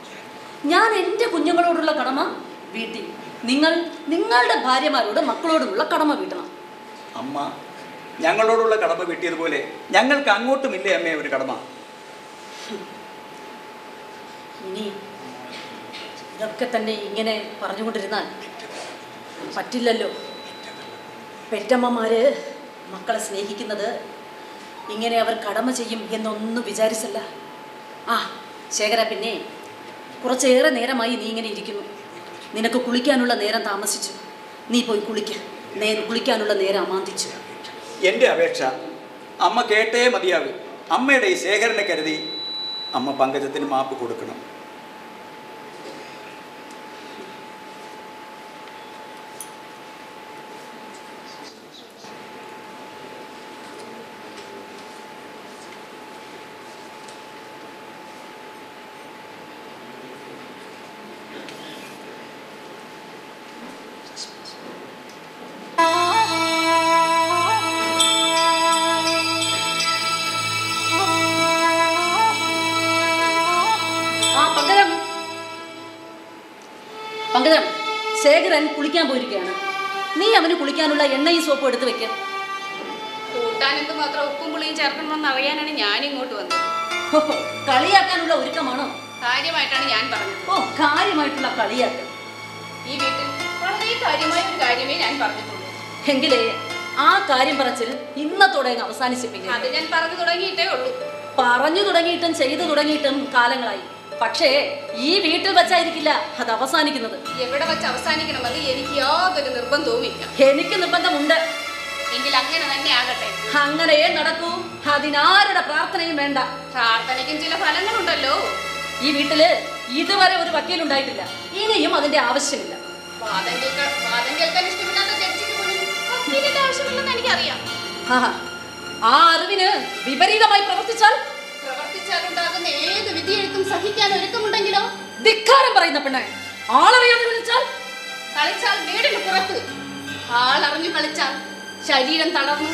ഞാൻ എന്റെ കുഞ്ഞുങ്ങളോടുള്ള കടമ വീട്ടി. നിങ്ങൾ നിങ്ങളുടെ ഭാര്യമാരോട് മക്കളോടുമുള്ള കടമ വീട്ടണം. അമ്മ ഞങ്ങളോടുള്ള കടമ വെട്ടിയതുപോലെ ഞങ്ങൾക്ക് അങ്ങോട്ടുമില്ലേ അമ്മേ ഒരു കടമ? ഇതൊക്കെ തന്നെ ഇങ്ങനെ പറഞ്ഞുകൊണ്ടിരുന്നാൽ പറ്റില്ലല്ലോ. പെറ്റമ്മമാര് മക്കളെ സ്നേഹിക്കുന്നത് ഇങ്ങനെ അവർ കടമ ചെയ്യും എന്നൊന്നും വിചാരിച്ചല്ല. ആ ശേഖര പിന്നെ കുറച്ചേറെ നേരമായി നീ ഇങ്ങനെ ഇരിക്കുന്നു. നിനക്ക് കുളിക്കാനുള്ള നേരം താമസിച്ചു. നീ പോയി കുളിക്ക. നേ കുളിക്കാനുള്ള നേരം അമാന്തിച്ചു. എന്റെ അപേക്ഷ അമ്മ കേട്ടേ മതിയാകും. അമ്മയുടെ ഈ ശേഖരനെ കരുതി അമ്മ പങ്കജത്തിന് മാപ്പ് കൊടുക്കണം. കുളിക്കാനുള്ള എണ്ണയും സോപ്പും എടുത്ത് വെക്ക. കൂട്ടാൻ എന്തുമാത്രം ഉപ്പും പുളിയും ചേർക്കണമെന്ന് അറിയാനാണ് ഞാൻ ഇങ്ങോട്ട് വന്നത് കളിയാക്കാനുള്ള ഒരുക്കമാണോ? കാര്യമായിട്ടാണ് ഞാൻ പറഞ്ഞത്. ഓ കാര്യമായിട്ടുള്ള കളിയാക്കൽ. ഈ വീട്ടിൽ വളരെ കാര്യമായ ഒരു കാര്യമേ ഞാൻ പറഞ്ഞിട്ടുള്ളൂ. എങ്കിലേ ആ കാര്യം പറച്ചിൽ ഇന്നത്തോടെ അങ്ങ് അവസാനിച്ചിപ്പിക്കുക അത് ഞാൻ പറഞ്ഞു തുടങ്ങിയിട്ടേ ഉള്ളൂ. പറഞ്ഞു തുടങ്ങിയിട്ടും ചെയ്തു തുടങ്ങിയിട്ടും കാലങ്ങളായി. പക്ഷേ ഈ വീട്ടിൽ വെച്ചായിരിക്കില്ല അത് അവസാനിക്കുന്നത്. എവിടെ വെച്ച് അവസാനിക്കണമെന്ന് എനിക്ക് യാതൊരു നിർബന്ധവും ഇല്ല. എനിക്ക് നിർബന്ധമുണ്ട്. എങ്കിൽ അങ്ങനെ തന്നെ ആകട്ടെ. അങ്ങനെ നടക്കൂ. അതിനാരുടെ പ്രാർത്ഥനയും വേണ്ട. പ്രാർത്ഥനയ്ക്കും ചില ഫലങ്ങളുണ്ടല്ലോ. ഈ വീട്ടിൽ ഇതുവരെ ഒരു വക്കീലുണ്ടായിട്ടില്ല. ഇനിയും അതിന്റെ ആവശ്യമില്ല. വാദം കേൾക്കാൻ വാദം കേൾക്കാൻ ഇഷ്ടമില്ലാത്ത ജഡ്ജിക്ക് പോലും വക്കീലിന്റെ ആവശ്യമില്ലെന്ന് എനിക്കറിയാം. ആഹാ. ആ അറിവിന് വിപരീതമായി പ്രവർത്തിച്ചാൽ പ്രവർത്തിച്ചാലുണ്ടാകുന്ന ഏത് വിധിയെഴുത്തും സഹിക്കാൻ ഒരുക്കമുണ്ടെങ്കിലോ? ധിക്കാരം പറയുന്ന പെണ്ണെ ആളറിയാതെ വിളിച്ചാൽ? കളിച്ചാൽ വീടിന് പുറത്ത്. ആളറിഞ്ഞു കളിച്ചാൽ ശരീരം തളർന്നു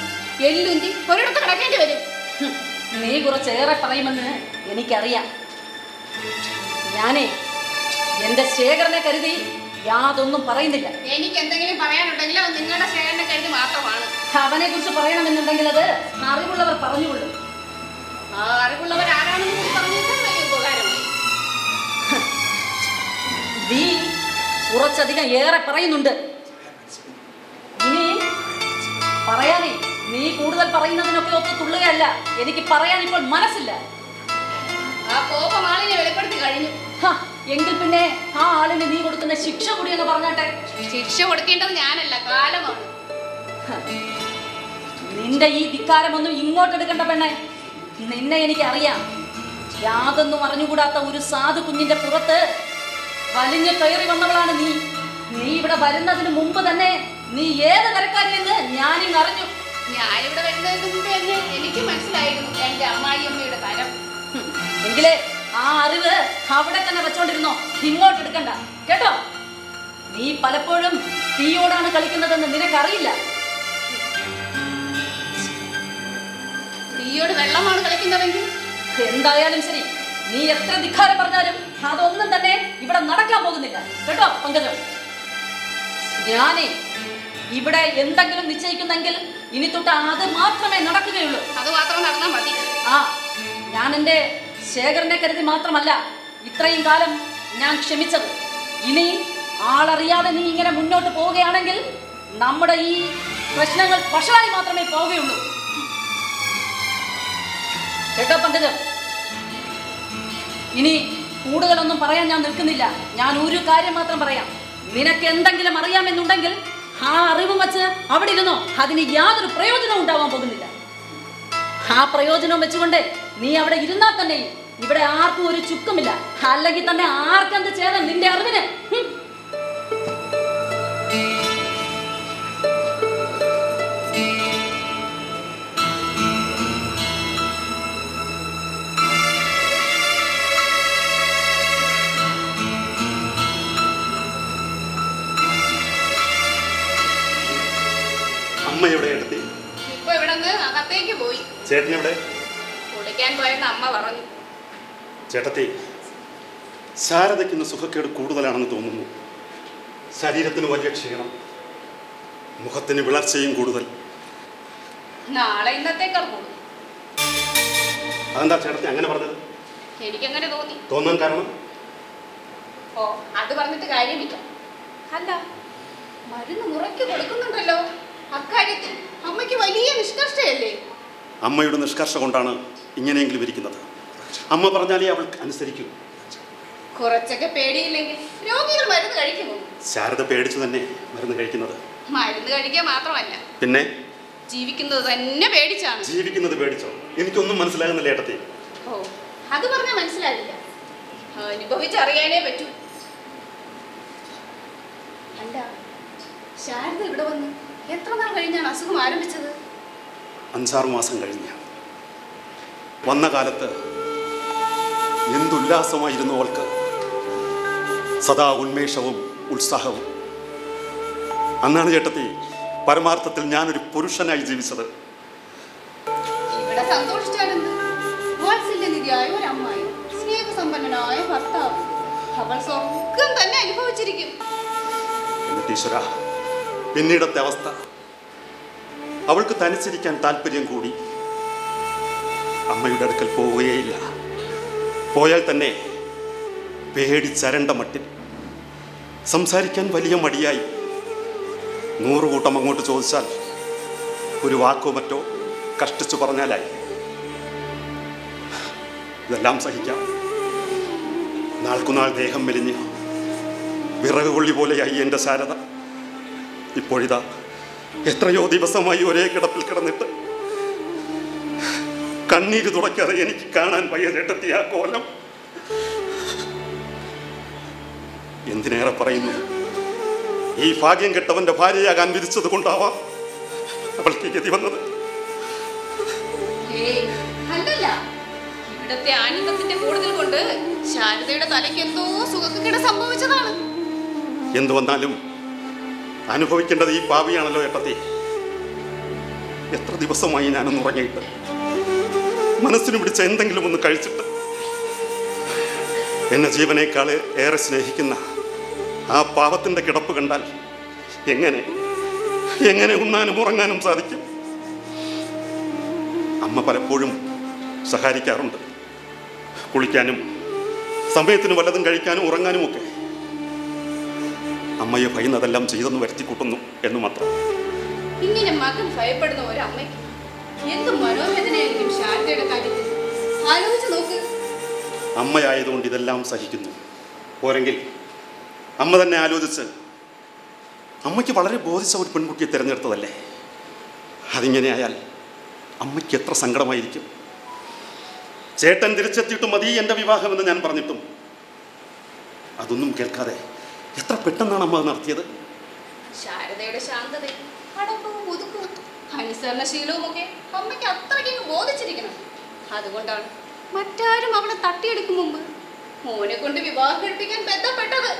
എല്ലുന്തി ഒരിടത്ത് കിടക്കേണ്ടി വരും. നീ കുറച്ചേറെ പറയുമെന്ന് എനിക്കറിയാം. ഞാനേ എന്റെ ശേഖരനെ കരുതി യാതൊന്നും പറയുന്നില്ല. എനിക്ക് എന്തെങ്കിലും പറയാനുണ്ടെങ്കിൽ അത് നിങ്ങളുടെ ശേഖരനെ കരുതി മാത്രമാണ്. അവനെ കുറിച്ച് പറയണമെന്നുണ്ടെങ്കിൽ അത് അറിവുള്ളവർ പറഞ്ഞുകൊള്ളും. അറിവുള്ളവർ ആരാണെന്ന് കൂടി പറഞ്ഞാൽ വലിയ ഉപകാരമായി. നീ കുറച്ചധികം ഏറെ പറയുന്നുണ്ട്. ഇനി പറയാനേ നീ കൂടുതൽ പറയുന്നതിനൊക്കെ ഒത്തു തുള്ളുകയല്ല. എനിക്ക് പറയാൻ ഇപ്പോൾ മനസ്സില്ല. ആ കോപം ആളിനെ വെളിപ്പെടുത്തി കഴിഞ്ഞു. എങ്കിൽ പിന്നെ ആ ആളിന് നീ കൊടുക്കുന്ന ശിക്ഷ കൂടി എന്ന് പറഞ്ഞാട്ടെ? ശിക്ഷ കൊടുക്കേണ്ടത് ഞാനല്ല കാലമാണ്. നിന്റെ ഈ ധിക്കാരമൊന്നും ഇങ്ങോട്ടെടുക്കണ്ട പെണ്ണെ. നിന്നെ എനിക്കറിയാം. യാതൊന്നും അറിഞ്ഞുകൂടാത്ത ഒരു സാധു കുഞ്ഞിന്റെ പുറത്ത് വലിഞ്ഞു കയറി വന്നവളാണ് നീ. നീ ഇവിടെ വരുന്നതിന് മുമ്പ് തന്നെ നീ ഏത് നിരക്കാരില്ലെന്ന് ഞാനിങ് അറിഞ്ഞു. ഞാനിവിടെ വരുന്നതിന് മുമ്പ് തന്നെ എനിക്ക് മനസ്സിലായിരുന്നു എന്റെ അമ്മായിയമ്മയുടെ തരം. എങ്കിലേ ആ അറിവ് അവിടെ തന്നെ വെച്ചോണ്ടിരുന്നോ. ഇങ്ങോട്ട് എടുക്കണ്ട. കേട്ടോ? നീ പലപ്പോഴും തീയോടാണ് കളിക്കുന്നതെന്ന് നിനക്കറിയില്ല. തീയോട് വെള്ളമാണ് കളിക്കുന്നതെങ്കിൽ എന്തായാലും ശരി. നീ എത്ര ധിക്കാരം പറഞ്ഞാലും അതൊന്നും തന്നെ ഇവിടെ നടക്കാൻ പോകുന്നില്ല. കേട്ടോ പങ്കജം? ഞാനേ ഇവിടെ എന്തെങ്കിലും നിശ്ചയിക്കുന്നെങ്കിൽ ഇനി തൊട്ട് അത് മാത്രമേ നടക്കുകയുള്ളൂ. അത് മാത്രം നടന്നാൽ മതി. ആ ഞാൻ എന്റെ ശേഖരനെ കരുതി മാത്രമല്ല ഇത്രയും കാലം ഞാൻ ക്ഷമിച്ചത്. ഇനി ആളറിയാതെ നീ ഇങ്ങനെ മുന്നോട്ട് പോവുകയാണെങ്കിൽ നമ്മുടെ ഈ പ്രശ്നങ്ങൾ വഷളായി മാത്രമേ പോവുകയുള്ളൂ. കേട്ടോ പങ്കജം ഇനി കൂടുതലൊന്നും പറയാൻ ഞാൻ നിൽക്കുന്നില്ല. ഞാൻ ഒരു കാര്യം മാത്രം പറയാം. നിനക്ക് എന്തെങ്കിലും അറിയാമെന്നുണ്ടെങ്കിൽ ആ അറിവ് വച്ച് അവിടെ ഇരുന്നോ. അതിന് യാതൊരു പ്രയോജനവും ഉണ്ടാവാൻ പോകുന്നില്ല. ആ പ്രയോജനം വെച്ചുകൊണ്ട് നീ അവിടെ ഇരുന്നാൽ തന്നെ ഇവിടെ ആർക്കും ഒരു ചുക്കുമില്ല. അല്ലെങ്കിൽ തന്നെ ആർക്കെന്ത് ചെയ്യണം നിന്റെ അറിവിന്? അമ്മ എവിടെ എടുത്തി? ഇപ്പൊ ഇവിടെ അകത്തേക്ക് പോയി. ചേട്ടൻ എവിടെ? കുളിക്കാൻ പോയെന്ന് അമ്മ പറഞ്ഞു. ചേട്ടത്തി ശാരദയ്ക്ക് ഇന്ന് സുഖക്കേട് കൂടുതലാണെന്ന് തോന്നുന്നു. ശരീരത്തിന് വലിയ ക്ഷീണം. മുഖത്തിന് വിളർച്ചയും കൂടുതൽ. നാളെ ഇന്നത്തേക്കാൾ കൂടും അതെന്താ ചേട്ടത്തി അങ്ങനെ പറഞ്ഞത്? എനിക്കങ്ങനെ തോന്നി. തോന്നാൻ കാരണം? ഓ അത് പറഞ്ഞിട്ട് കാര്യമില്ല. അല്ല മരുന്ന് മുറയ്ക്ക് കൊടുക്കുന്നുണ്ടല്ലോ. അക്കാര്യത്തിൽ അമ്മയ്ക്ക് വലിയ നിഷ്കർഷയല്ലേ? അമ്മയുടെ നിഷ്കർഷ കൊണ്ടാണ് ഇങ്ങനെയെങ്കിലും ഇരിക്കുന്നത്. അമ്മ പറഞ്ഞാലേ അവൾ അനുസരിക്കൂ. കുറച്ചൊക്കെ പേടിയില്ലെങ്കിൽ രോഗികൾ മരുന്ന് കഴിക്കുമോ? ശാരദ പേടിച്ചു തന്നെ മരുന്ന് കഴിക്കുന്നത്. മരുന്ന് കഴിക്കുക മാത്രമല്ല. പിന്നെ? ജീവിക്കുന്നത് തന്നെ പേടിച്ചാണ്. ജീവിക്കുന്നത് പേടിച്ചോ? എനിക്കൊന്നും മനസ്സിലാകുന്നില്ല ഏട്ടത്തി. ഓ അത് പറഞ്ഞാൽ മനസ്സിലാവില്ല. അനുഭവിച്ചറിയാനേ പറ്റൂ. അല്ല ശാരദ ഇവിടെ വന്ന്? എത്ര നാൾ കഴിഞ്ഞാണ് അസുഖം ആരംഭിച്ചത്? അഞ്ചാറ് മാസം കഴിഞ്ഞ. വന്ന കാലത്ത് എന്തുല്ലാസമായിരുന്നു അവൾക്ക്. സദാ ഉന്മേഷവും ഉത്സാഹവും. അന്നാണ് ചേട്ടത്തി പരമാർത്ഥത്തിൽ ഞാനൊരു പുരുഷനായി ജീവിച്ചത്. ഇവിടെ സന്തോഷിച്ചാലെന്ത്? വാത്സല്യനിധിയായ ഒരു അമ്മായി സ്നേഹസമ്പന്നനായ ഭർത്താവ്. അവൾ സ്വർഗം തന്നെ അനുഭവിച്ചിരിക്കും. എന്നിട്ട് ഈശ്വര പിന്നീടത്തെ അവസ്ഥ. അവൾക്ക് തനിച്ചിരിക്കാൻ താല്പര്യം കൂടി. അമ്മയുടെ അടുക്കൽ പോവുകയില്ല പോയാൽ തന്നെ പേടിച്ചരണ്ട മട്ടിൽ. സംസാരിക്കാൻ വലിയ മടിയായി. നൂറ് കൂട്ടം അങ്ങോട്ട് ചോദിച്ചാൽ ഒരു വാക്കോ മറ്റോ കഷ്ടിച്ചു പറഞ്ഞാലായി. ഇതെല്ലാം സഹിക്കാം. നാൾക്കുനാൾ ദേഹം മെലിഞ്ഞ് വിറകുകൊള്ളി പോലെയായി എന്റെ ശാരദ. ഇപ്പോഴിതാ എത്രയോ ദിവസമായി ഒരേ കിടപ്പിൽ കിടന്നിട്ട് കണ്ണീര് തുടയ്ക്കാതെ എനിക്ക് കാണാൻ വയ്യ ചേട്ടത്തി ആ കോലം. എന്തിനേറെ പറയുന്നു? ഈ ഭാഗ്യം കെട്ടവന്റെ ഭാര്യയാകാൻ വിരിച്ചത് കൊണ്ടാവാം അവൾക്ക് ഗതി വന്നത്. ഇവിടത്തെ ആനന്ദത്തിന്റെ കൂടുതൽ കൊണ്ട് ശാരദയുടെ തലയ്ക്ക് എന്തോ സുഖക്കേട് സംഭവിച്ചതാണ്. എന്തു വന്നാലും അനുഭവിക്കേണ്ടത് ഈ പാവിയാണല്ലോ ഏട്ടത്തി. എത്ര ദിവസമായി ഞാനൊന്ന് ഉറങ്ങിയിട്ട്. മനസ്സിന് പിടിച്ച എന്തെങ്കിലും ഒന്ന് കഴിച്ചിട്ട്. എന്നെ ജീവനേക്കാൾ ഏറെ സ്നേഹിക്കുന്ന ആ പാവത്തിന്റെ കിടപ്പ് കണ്ടാൽ എങ്ങനെ എങ്ങനെ ഉണ്ണാനും ഉറങ്ങാനും സാധിക്കും? അമ്മ പലപ്പോഴും സഹായിക്കാറുണ്ട് കുളിക്കാനും സമയത്തിന് വല്ലതും കഴിക്കാനും ഉറങ്ങാനും ഒക്കെ. അമ്മയെ ഭയന്നതെല്ലാം ചെയ്തെന്ന് വരുത്തി കൂട്ടുന്നു എന്ന് മാത്രം. ഇങ്ങനെ മകൻ ഭയപ്പെടുന്ന ഒരമ്മയ്ക്ക് എന്ത് മനോവേദനയായിരിക്കും ശാരദയുടെ കാര്യത്തിൽ? ആലോചിച്ച് നോക്ക്. അമ്മയായതുകൊണ്ട് ഇതെല്ലാം സഹിക്കുന്നു. പോരെങ്കിൽ അമ്മ തന്നെ ആലോചിച്ച് അമ്മയ്ക്ക് വളരെ ബോധിച്ച ഒരു പെൺകുട്ടിയെ തിരഞ്ഞെടുത്തതല്ലേ? അതിങ്ങനെയായാൽ അമ്മയ്ക്ക് എത്ര സങ്കടമായിരിക്കും? ചേട്ടൻ തിരിച്ചെത്തിയിട്ട് മതി എന്റെ വിവാഹമെന്ന് ഞാൻ പറഞ്ഞിട്ടും. അതൊന്നും കേൾക്കാതെ എത്ര പെട്ടെന്നാണ് അമ്മ നടത്തിയത്? ശാരദയുടെ ശാന്തതയും അടക്കവും ഒതുക്കവും അനുസരണശീലവും ഒക്കെ അമ്മയ്ക്ക് അത്രയ്ക്ക് ബോധിച്ചിരിക്കണം. അതുകൊണ്ടാണ് മറ്റാരും അവളെ തട്ടിയെടുക്കും മുമ്പ് മോനെ കൊണ്ട് വിവാഹം കഴിപ്പിക്കാൻ ബന്ധപ്പെട്ടത്.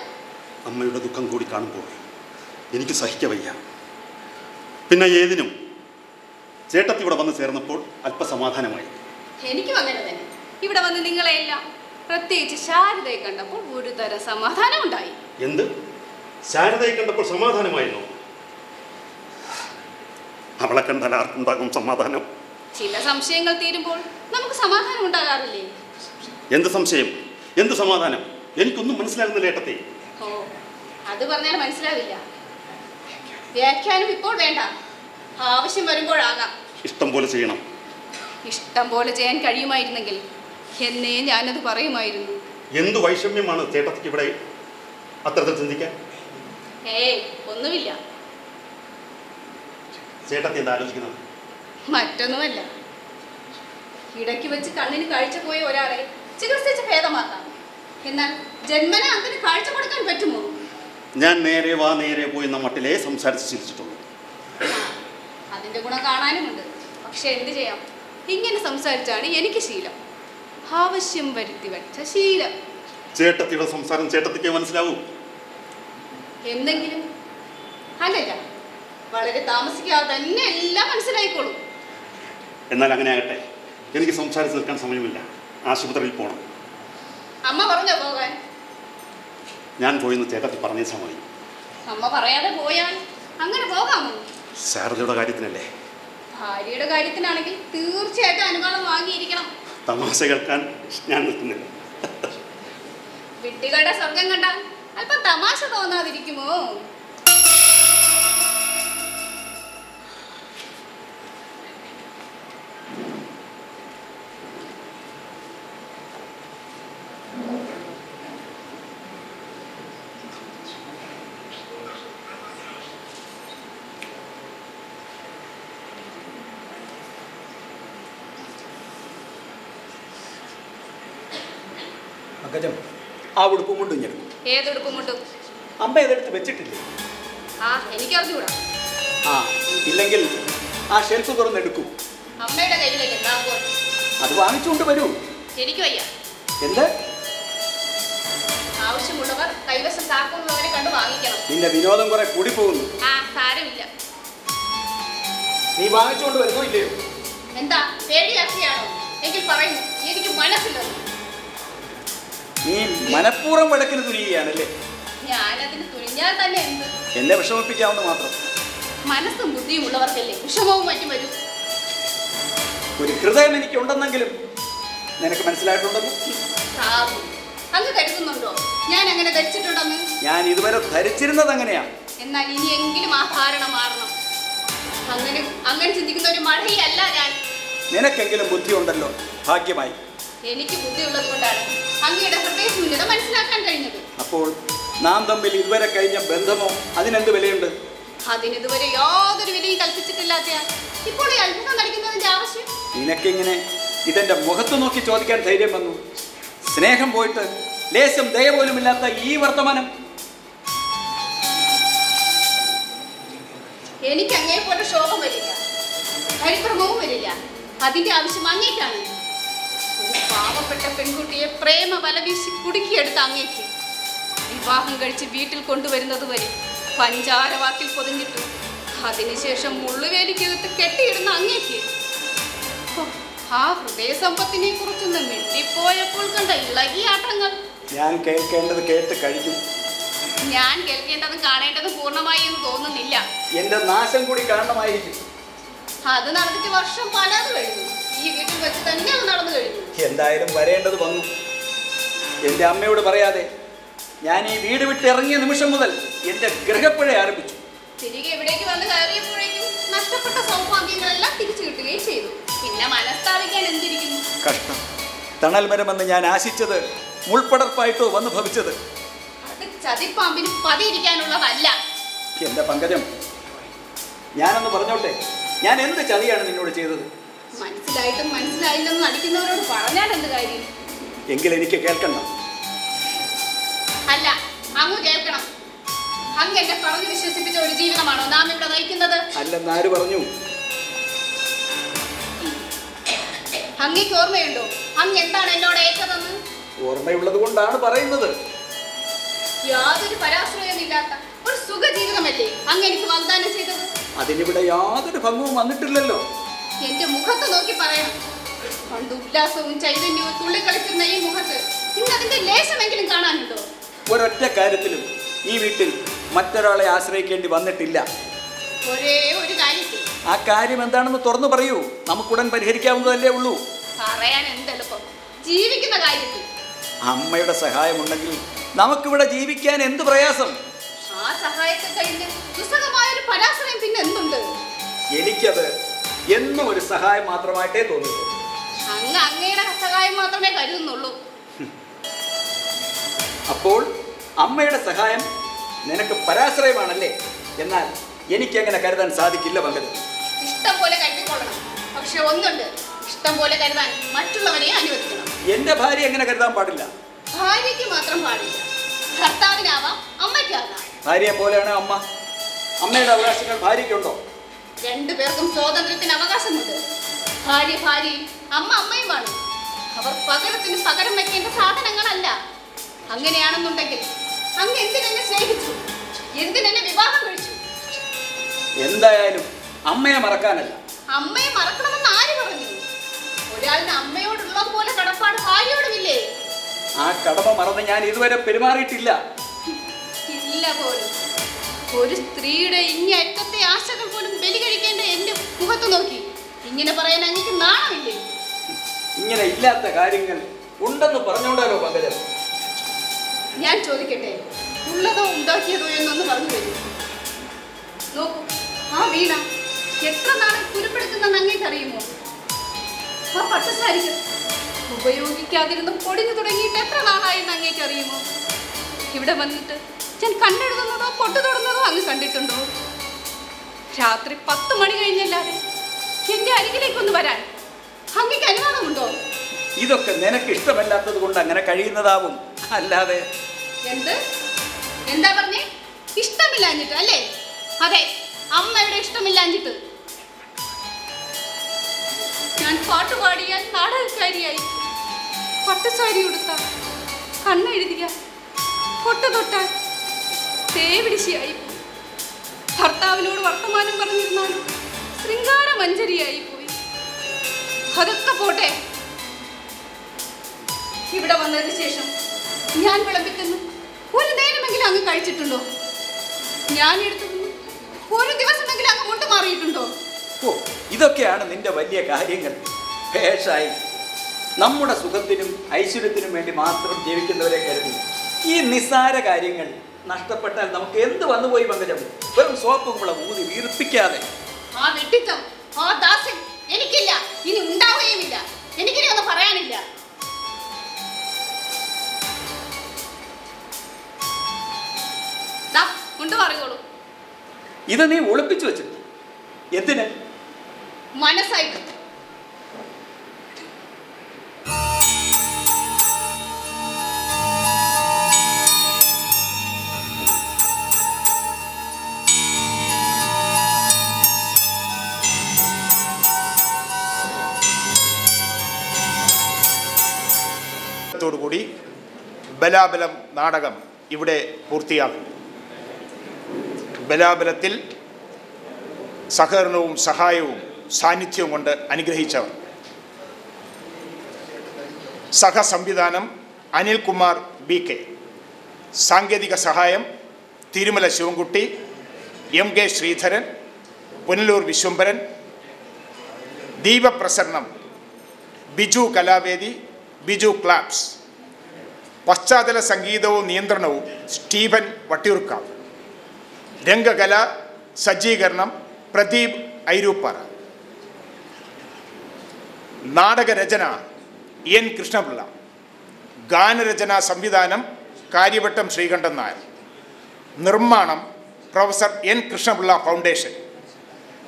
അമ്മയുടെ ദുഃഖം കൂടി കാണുമ്പോൾ എനിക്ക് സഹിക്കവയ്യ പിന്നെ ഏതിനും ചേട്ടത്തി ഇവിടെ വന്ന് ചേർന്നപ്പോൾ അല്പസമാധാനമായി. എനിക്ക് അങ്ങനെ തന്നെ. ഇവിടെ വന്ന് നിങ്ങളെല്ലാം പ്രത്യേകിച്ച് ശാരദയെ കണ്ടപ്പോൾ ഒരു തര സമാധാനം ഉണ്ടായി എന്ത്? ശാരദയെ കണ്ടപ്പോൾ സമാധാനമായിരുന്നു? അവളെ കണ്ടാൽ ആർക്കുണ്ടാകും സമാധാനം. ചില സംശയങ്ങൾ തീരുമ്പോൾ നമുക്ക് സമാധാനം ഉണ്ടാകാറില്ലേ? എന്ത് സംശയം? എന്ത് സമാധാനം? എനിക്കൊന്നും മനസ്സിലാകുന്നില്ല ഏട്ടത്തെ. ഓ അത് പറഞ്ഞാൽ മനസ്സിലാവില്ല. വ്യാഖ്യാനം ഇപ്പോൾ വേണ്ട. ആവശ്യം വരുമ്പോഴാകാം. ഇഷ്ടം പോലെ ചെയ്യണം. ഇഷ്ടം പോലെ ചെയ്യാൻ കഴിയുമായിരുന്നെങ്കിൽ എന്നേ ഞാനത് പറയുമായിരുന്നു. എന്ത് വൈഷമ്യമാണ് ചേട്ടത്തിക്ക് ഇവിടെ അത്തരത്തിൽ ചിന്തിക്കാൻ? ഒന്നുമില്ല. ചേട്ടത്തി എന്താ ആലോചിക്കുന്നത്? മറ്റൊന്നുമല്ല. ഇടയ്ക്ക് വെച്ച് കണ്ണിന് കാഴ്ച പോയ ഒരാളെ ചികിത്സിച്ച് ഭേദമാക്കാം. എന്നാൽ ജന്മനെ അങ്ങനെ കാഴ്ച കൊടുക്കാൻ പറ്റുമോ? ഞാൻ നേരെ വാ നേരെ പോയി മട്ടിലേ സംസാരിച്ച് ചിരിച്ചിട്ടുള്ളൂ. അതിന്റെ ഗുണം കാണാനുമുണ്ട്. പക്ഷെ എന്ത് ചെയ്യാം? ഇങ്ങനെ സംസാരിച്ചാണ് എനിക്ക് ശീലം. ആവശ്യം വരുത്തി വെച്ച ശീലം. ചേട്ടത്തിയുടെ സംസാരം ചേട്ടത്തിക്ക് മനസ്സിലാവൂ. എന്തെങ്കിലും? അല്ലല്ല. വളരെ താമസിക്കാതെ തന്നെ എല്ലാം മനസ്സിലായിക്കോളും. എന്നാൽ അങ്ങനെ ആകട്ടെ. എനിക്ക് സംസാരിച്ച് നിൽക്കാൻ സമയമില്ല. ആശുപത്രിയിൽ പോകണം അമ്മ പറഞ്ഞോ പോകാൻ? ഞാൻ പോയിന്ന് ചേട്ടത്തിൽ പറഞ്ഞ സമയം അമ്മ പറയാതെ പോയാൽ അങ്ങനെ പോകാമോ? ശാരദയുടെ കാര്യത്തിനല്ലേ? ഭാര്യയുടെ കാര്യത്തിനാണെങ്കിൽ തീർച്ചയായിട്ടും അനുവാദം വാങ്ങിയിരിക്കണം. തമാശ കേൾക്കാൻ ഞാൻ നിൽക്കുന്നില്ല. വിട്ടികളുടെ സ്വർഗം കണ്ടാൽ അല്പം തമാശ തോന്നാതിരിക്കുമോ? ആ ഉടുപ്പും കൊണ്ട് ഞാൻ ഏതെടുക്കും കൊണ്ടും അമ്മ ഇതെടുത്ത് വെച്ചിട്ടില്ലേ? ആ എനിക്കറിഞ്ഞൂടാ ആ ഇല്ലെങ്കിൽ ആ ഷെൽഫ് തുറന്നെടുക്കും അമ്മയുടെ കയ്യിലേക്ക് അത് വാങ്ങിച്ചുകൊണ്ട് വരൂ. എനിക്ക് വയ്യ. എന്ത്? ആവശ്യമുള്ളവർ കൈവശം താക്കോലുള്ളവരെ കണ്ട് വാങ്ങിക്കണം. നിന്റെ വിനോദം കുറെ കൂടി പോകുന്നു ആ സാരമില്ല. നീ വാങ്ങിച്ചുകൊണ്ട് വരുന്നോ ഇല്ലയോ? എന്താ പേടിയാക്കിയാണോ? എങ്കിൽ പറയുന്നു എനിക്ക് മനസ്സില്ലെന്ന് നീ മനഃപൂർവം വഴക്കിന് തുനിയുകയാണല്ലേ? ഞാനതിന് തുനിഞ്ഞാൽ തന്നെ എന്ത്? എന്നെ വിഷമിപ്പിക്കാവുന്ന മാത്രം. മനസ്സും ബുദ്ധിയും ഉള്ളവർക്കല്ലേ വിഷമവും മറ്റും വരും. ഒരു ഹൃദയം എനിക്കുണ്ടെന്നെങ്കിലും നിനക്ക് മനസ്സിലായിട്ടുണ്ടെന്ന്? അങ്ങ് കരുതുന്നുണ്ടോ? ഞാൻ അങ്ങനെ ധരിച്ചിട്ടുണ്ടെന്ന്? ഞാൻ ഇതുവരെ ധരിച്ചിരുന്നത് അങ്ങനെയാ. എന്നാൽ ഇനിയെങ്കിലും ആ ധാരണ മാറണം. അങ്ങനെ അങ്ങനെ ചിന്തിക്കുന്ന ഒരു മഴയല്ല ഞാൻ. നിനക്കെങ്കിലും ബുദ്ധിയുണ്ടല്ലോ ഭാഗ്യമായി. എനിക്ക് ബുദ്ധിയുള്ളത് കൊണ്ടാണ് അങ്ങയുടെ ഹൃദയശൂന്യത മനസ്സിലാക്കാൻ കഴിഞ്ഞത്. അപ്പോൾ നാം തമ്മിൽ ഇതുവരെ കഴിഞ്ഞ ബന്ധമോ? അതിനെന്ത് വിലയുണ്ട്? അതിനിതുവരെ യാതൊരു വിലയും കൽപ്പിച്ചിട്ടില്ലാത്ത ഇപ്പോൾ ഈ അത്ഭുതം നടിക്കുന്നതിന്റെ ആവശ്യം? നിനക്കിങ്ങനെ ഇതെന്റെ മുഖത്ത് നോക്കി ചോദിക്കാൻ ധൈര്യം വന്നു? സ്നേഹം പോയിട്ട് ലേശം ദയ പോലുമില്ലാത്ത ഈ വർത്തമാനം? എനിക്ക് അങ്ങേ പോലെ ശോകം വരില്ല. പരിഭ്രമവും വരില്ല. അതിന്റെ ആവശ്യം അങ്ങേക്കാണ്. ഒരു പാവപ്പെട്ട പെൺകുട്ടിയെ പ്രേമ വലവീശി കുടുക്കിയെടുത്ത് അങ്ങേക്ക്. വിവാഹം കഴിച്ച് വീട്ടിൽ കൊണ്ടുവരുന്നത് വരെ പഞ്ചാരവാക്കിൽ പൊതിഞ്ഞിട്ടു. അതിനുശേഷം മുള്ളുവേലിക്കകത്ത് കെട്ടിയിടുന്ന അങ്ങേക്ക്. ആ ഹൃദയ സമ്പത്തിനെ കുറിച്ചൊന്ന് മിണ്ടിപ്പോയപ്പോൾ കണ്ട ഇളകിയാട്ടങ്ങൾ ഞാൻ കേൾക്കേണ്ടത് കേട്ട് കഴിഞ്ഞു. ഞാൻ കേൾക്കേണ്ടതും കാണേണ്ടതും പൂർണമായി എന്ന് തോന്നുന്നില്ല. എന്റെ നാശം കൂടി കാരണമായിരിക്കും. അത് നടന്നിട്ട് വർഷം പലത് കഴിഞ്ഞു. ഈ വീട്ടിൽ വെച്ച് തന്നെ അത് നടന്നു കഴിഞ്ഞു. എന്തായാലും വരേണ്ടത് വന്നു. എന്റെ അമ്മയോട് പറയാതെ ഞാൻ ഈ വീട് വിട്ട് ഇറങ്ങിയ നിമിഷം മുതൽ എന്റെ ഗൃഹപ്പുഴ ആരംഭിച്ചു. തിരികെ ഇവിടേക്ക് വന്ന് കയറിയപ്പോഴേക്കും നഷ്ടപ്പെട്ട സൗഭാഗ്യങ്ങളെല്ലാം തിരിച്ചു കിട്ടുകയും ചെയ്തു. പിന്നെ എന്തിരിക്കുന്നു? കഷ്ടം. തണൽ മരമെന്ന് ഞാൻ ആശിച്ചത് മുൾപ്പടർപ്പായിട്ടോ വന്നു ഭവിച്ചത്. അത് ചതിപ്പാമ്പിന് പതിയിരിക്കാനുള്ളതല്ല. എന്റെ പങ്കജം ഞാനൊന്ന് പറഞ്ഞോട്ടെ? ഞാൻ എന്ത് ചതിയാണ് നിന്നോട് ചെയ്തത്? മനസ്സിലായിട്ടും മനസ്സിലായില്ലെന്ന് നടിക്കുന്നവരോട് പറഞ്ഞാൽ എന്ത് കാര്യം? എങ്കിൽ എനിക്ക് കേൾക്കണ്ട. അല്ല അങ്ങ് കേൾക്കണം. അങ്ങ് എന്നെ പറഞ്ഞു വിശ്വസിപ്പിച്ച ഒരു ജീവിതമാണോ നാം ഇവിടെ നയിക്കുന്നത്? അല്ലെന്ന് ആര് പറഞ്ഞു? അങ്ങേക്ക് ഓർമ്മയുണ്ടോ? അങ്ങ് എന്താണ് എന്നോട് ഏറ്റതെന്ന്? ഓർമ്മയുള്ളത് കൊണ്ടാണ് പറയുന്നത്. യാതൊരു പരാശ്രയമില്ലാത്ത ഒരു സുഖജീവിതമല്ലേ അങ്ങ് എനിക്ക് വാഗ്ദാനം ചെയ്തത്? അതിനിവിടെ യാതൊരു ഭംഗവും വന്നിട്ടില്ലല്ലോ. എന്റെ മുഖത്ത് നോക്കി പറയണം പണ്ട് ഉല്ലാസവും ചൈതന്യവും തുള്ളിക്കളിക്കുന്ന ഈ മുഖത്ത് ഇന്ന് അതിന്റെ ലേശമെങ്കിലും കാണാനുണ്ടോ? ഒരൊറ്റ കാര്യത്തിലും ഈ വീട്ടിൽ മറ്റൊരാളെ ആശ്രയിക്കേണ്ടി വന്നിട്ടില്ല. ഒരേ ഒരു കാര്യത്തിൽ. ആ കാര്യം എന്താണെന്ന് തുറന്നു പറയൂ. നമുക്കുടൻ പരിഹരിക്കാവുന്നതല്ലേ ഉള്ളൂ. പറയാൻ എന്തെളുപ്പം? ജീവിക്കുന്ന കാര്യത്തിൽ. അമ്മയുടെ സഹായമുണ്ടെങ്കിൽ നമുക്കിവിടെ ജീവിക്കാൻ എന്ത് പ്രയാസം? ആ സഹായത്തെ കഴിഞ്ഞ് ദുസ്സഹമായ ഒരു പരാശ്രയം പിന്നെ എന്തുണ്ട്? എനിക്കത് എന്നും ഒരു സഹായം മാത്രമായിട്ടേ തോന്നുന്നു അങ്ങ് അങ്ങയുടെ സഹായം മാത്രമേ കരുതുന്നുള്ളൂ. അപ്പോൾ അമ്മയുടെ സഹായം നിനക്ക് പരാശ്രയമാണല്ലേ? എന്നാൽ എനിക്ക് അങ്ങനെ കരുതാൻ സാധിക്കില്ല പങ്കത് ഇഷ്ടം പോലെ കരുതിക്കൊള്ളണം. പക്ഷെ ഒന്നുണ്ട്. ഇഷ്ടം പോലെ കരുതാൻ മറ്റുള്ളവരെ അനുവദിക്കണം. എന്റെ ഭാര്യ എങ്ങനെ കരുതാൻ പാടില്ല? ഭാര്യയ്ക്ക് മാത്രം പാടില്ല. ഭർത്താവിനാവാം അമ്മയ്ക്കാകാം ഭാര്യയെ പോലെയാണ് അമ്മ. അമ്മയുടെ അവകാശങ്ങൾ ഭാര്യയ്ക്കുണ്ടോ? രണ്ടുപേർക്കും സ്വാതന്ത്ര്യത്തിന് അവകാശമുണ്ട്. ഭാര്യ ഭാര്യയും അമ്മ അമ്മയുമാണ് അവർ പകരത്തിന് പകരം വയ്ക്കേണ്ട സാധനങ്ങളല്ല. അങ്ങനെയാണെന്നുണ്ടെങ്കിൽ അങ്ങ് എന്തിനെന്നെ സ്നേഹിച്ചു? എന്തിനെന്നെ വിവാഹം കഴിച്ചു? എന്തായാലും അമ്മയെ മറക്കാനല്ല. അമ്മയെ മറക്കണമെന്ന് ആര് പറഞ്ഞു? ഒരാളിന് അമ്മയോടുള്ളത് പോലെ കടപ്പാട് ഭാര്യയോടുമില്ലേ? ആ കടമ മറന്ന് ഞാൻ ഇതുവരെ പെരുമാറിയിട്ടില്ല. ഇല്ല പോലും. ഒരു സ്ത്രീയുടെ ഇനി അറ്റത്തെ ആശകൾ പോലും ബലി കഴിക്കേണ്ട എന്റെ മുഖത്ത് നോക്കി. ഇങ്ങനെ പറയാൻ അങ്ങക്ക് നാണമില്ലേ? ഇങ്ങനെ ഇല്ലാത്ത കാര്യങ്ങൾ ഉണ്ടെന്ന് പറഞ്ഞോണ്ടാലോ പങ്കജം ഞാൻ ചോദിക്കട്ടെ ഉള്ളതോ ഉണ്ടാക്കിയതോ എന്നൊന്ന് പറഞ്ഞു തരൂ. നോക്കൂ ആ വീണ എത്ര നാളെ കുരുപ്പെടുത്തുന്ന അങ്ങേക്ക് അറിയുമോ? ഉപയോഗിക്കാതിരുന്ന് പൊടിഞ്ഞു തുടങ്ങിയിട്ട് എത്ര നാളായെന്ന് അങ്ങേക്ക് അറിയുമോ? ഇവിടെ വന്നിട്ട് ഞാൻ കണ്ണെഴുതുന്നതോ പൊട്ടു തൊടുന്നതോ അങ്ങ് കണ്ടിട്ടുണ്ടോ? രാത്രി പത്ത് മണി കഴിഞ്ഞല്ലാതെ എന്റെ അരികിലേക്കൊന്ന് വരാൻ അങ്ങക്ക് അനുവാദമുണ്ടോ? ഇതൊക്കെ നിനക്ക് ഇഷ്ടമല്ലാത്തത് കൊണ്ട് അങ്ങനെ കഴിയുന്നതാവും. അല്ലാതെ എന്ത്? എന്താ പറഞ്ഞേ? ഇഷ്ടമില്ലാഞ്ഞിട്ട് അല്ലേ? അതെ അമ്മയുടെ ഇഷ്ടമില്ലാഞ്ഞിട്ട്. ഞാൻ പാട്ട് പാടിയാൽ നാടകക്കാരിയായി. പട്ടുസാരി ഉടുത്ത കണ്ണെഴുതിയ പൊട്ടു തൊട്ടാൽ തേവിടിശിയായി ഭർത്താവിനോട് വർത്തമാനം പറഞ്ഞിരുന്നാലും ശൃംഗാര മഞ്ചരിയായി പോയി. അതൊക്കെ പോട്ടെ. ഇവിടെ വന്നതിന് ശേഷം ഞാൻ വിളമ്പിക്കുന്നു ഒരു നേരമെങ്കിലും അങ്ങ് കഴിച്ചിട്ടുണ്ടോ? ഞാൻ എടുത്തു ഒരു ദിവസമെങ്കിലും അങ്ങ് കൊണ്ടു മാറിയിട്ടുണ്ടോ? ഓ ഇതൊക്കെയാണ് നിന്റെ വലിയ കാര്യങ്ങൾ. ഭേഷായി. നമ്മുടെ സുഖത്തിനും ഐശ്വര്യത്തിനും വേണ്ടി മാത്രം ജീവിക്കുന്നവരെ കരുതി. ഈ നിസ്സാര കാര്യങ്ങൾ നഷ്ടപ്പെട്ടാൽ നമുക്ക് എന്ത് വന്നുപോയി പങ്കജം വെറും സോപ്പും കുളം ഊതി വീർപ്പിക്കാതെ. ആ വെട്ടിത്തം ആ ദാസൻ എനിക്കില്ല. ഇനി ഉണ്ടാവുകയുമില്ല. എനിക്കിനി ഒന്നും പറയാനില്ല. ദാ, കൊണ്ടുമാറിക്കോളൂ ഇത് നീ ഒളിപ്പിച്ചു വെച്ചു. എന്തിന്? മനസ്സായിട്ട്. കൂടി ബലാബലം നാടകം ഇവിടെ പൂർത്തിയാകും. ബലാബലത്തിൽ സഹകരണവും സഹായവും സാന്നിധ്യവും കൊണ്ട് അനുഗ്രഹിച്ചവർ. സഹസംവിധാനം അനിൽകുമാർ ബി കെ. സാങ്കേതിക സഹായം തിരുമല ശിവൻകുട്ടി എം കെ ശ്രീധരൻ പുനലൂർ വിശ്വംഭരൻ ദീപപ്രസരണം ബിജു കലാവേദി ബിജു ക്ലാപ്സ് പശ്ചാത്തല സംഗീതവും നിയന്ത്രണവും സ്റ്റീഫൻ വട്ടിയൂർക്കാവ്. രംഗകല സജ്ജീകരണം പ്രദീപ് ഐരൂപ്പാറ. നാടകരചന എൻ കൃഷ്ണപിള്ള. ഗാനരചന സംവിധാനം കാര്യവട്ടം ശ്രീകണ്ഠൻ നായർ. നിർമ്മാണം പ്രൊഫസർ എൻ കൃഷ്ണപിള്ള ഫൗണ്ടേഷൻ.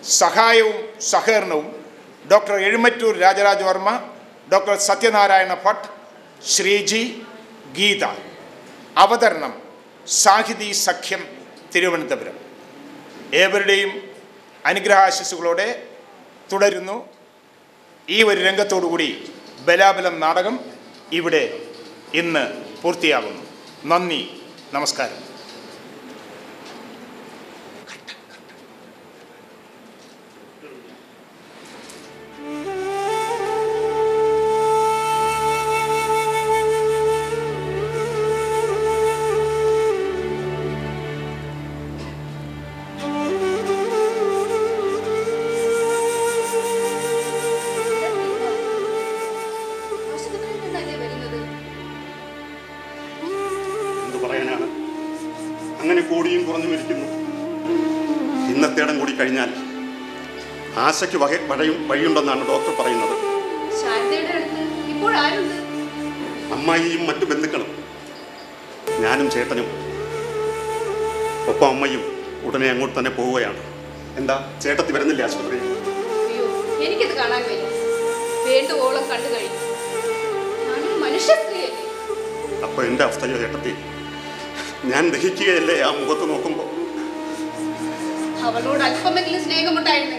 സഹായവും സഹകരണവും ഡോക്ടർ എഴുമറ്റൂർ രാജരാജവർമ്മ ഡോക്ടർ സത്യനാരായണ ഭട്ട് ശ്രീജി ഗീത അവതരണം സാഹിതി സഖ്യം തിരുവനന്തപുരം. ഏവരുടെയും അനുഗ്രഹാശിസുകളോടെ തുടരുന്നു. ഈ ഒരു രംഗത്തോടുകൂടി ബലാബലം നാടകം ഇവിടെ ഇന്ന് പൂർത്തിയാകുന്നു. നന്ദി നമസ്കാരം. ആശയ്ക്ക് വക വഴയും വഴിയുണ്ടെന്നാണ് ഡോക്ടർ പറയുന്നത്. അമ്മായിയും മറ്റു ബന്ധുക്കളും ഞാനും ചേട്ടനും ഒപ്പം അമ്മയും ഉടനെ അങ്ങോട്ട് തന്നെ പോവുകയാണ്. എന്താ ചേട്ടത്തി വരുന്നില്ല ആശുപത്രിയിൽ? എനിക്കത് കാണാൻ വേണ്ടുവോളം കണ്ടു കഴിഞ്ഞു. അപ്പോൾ എന്റെ അവസ്ഥയോ ചേട്ടത്തി? ഞാൻ ദഹിക്കുകയല്ലേ ആ മുഖത്ത് നോക്കുമ്പോ? അവളോട് അല്പമെങ്കിലും സ്നേഹമുണ്ടായിരുന്നെങ്കിൽ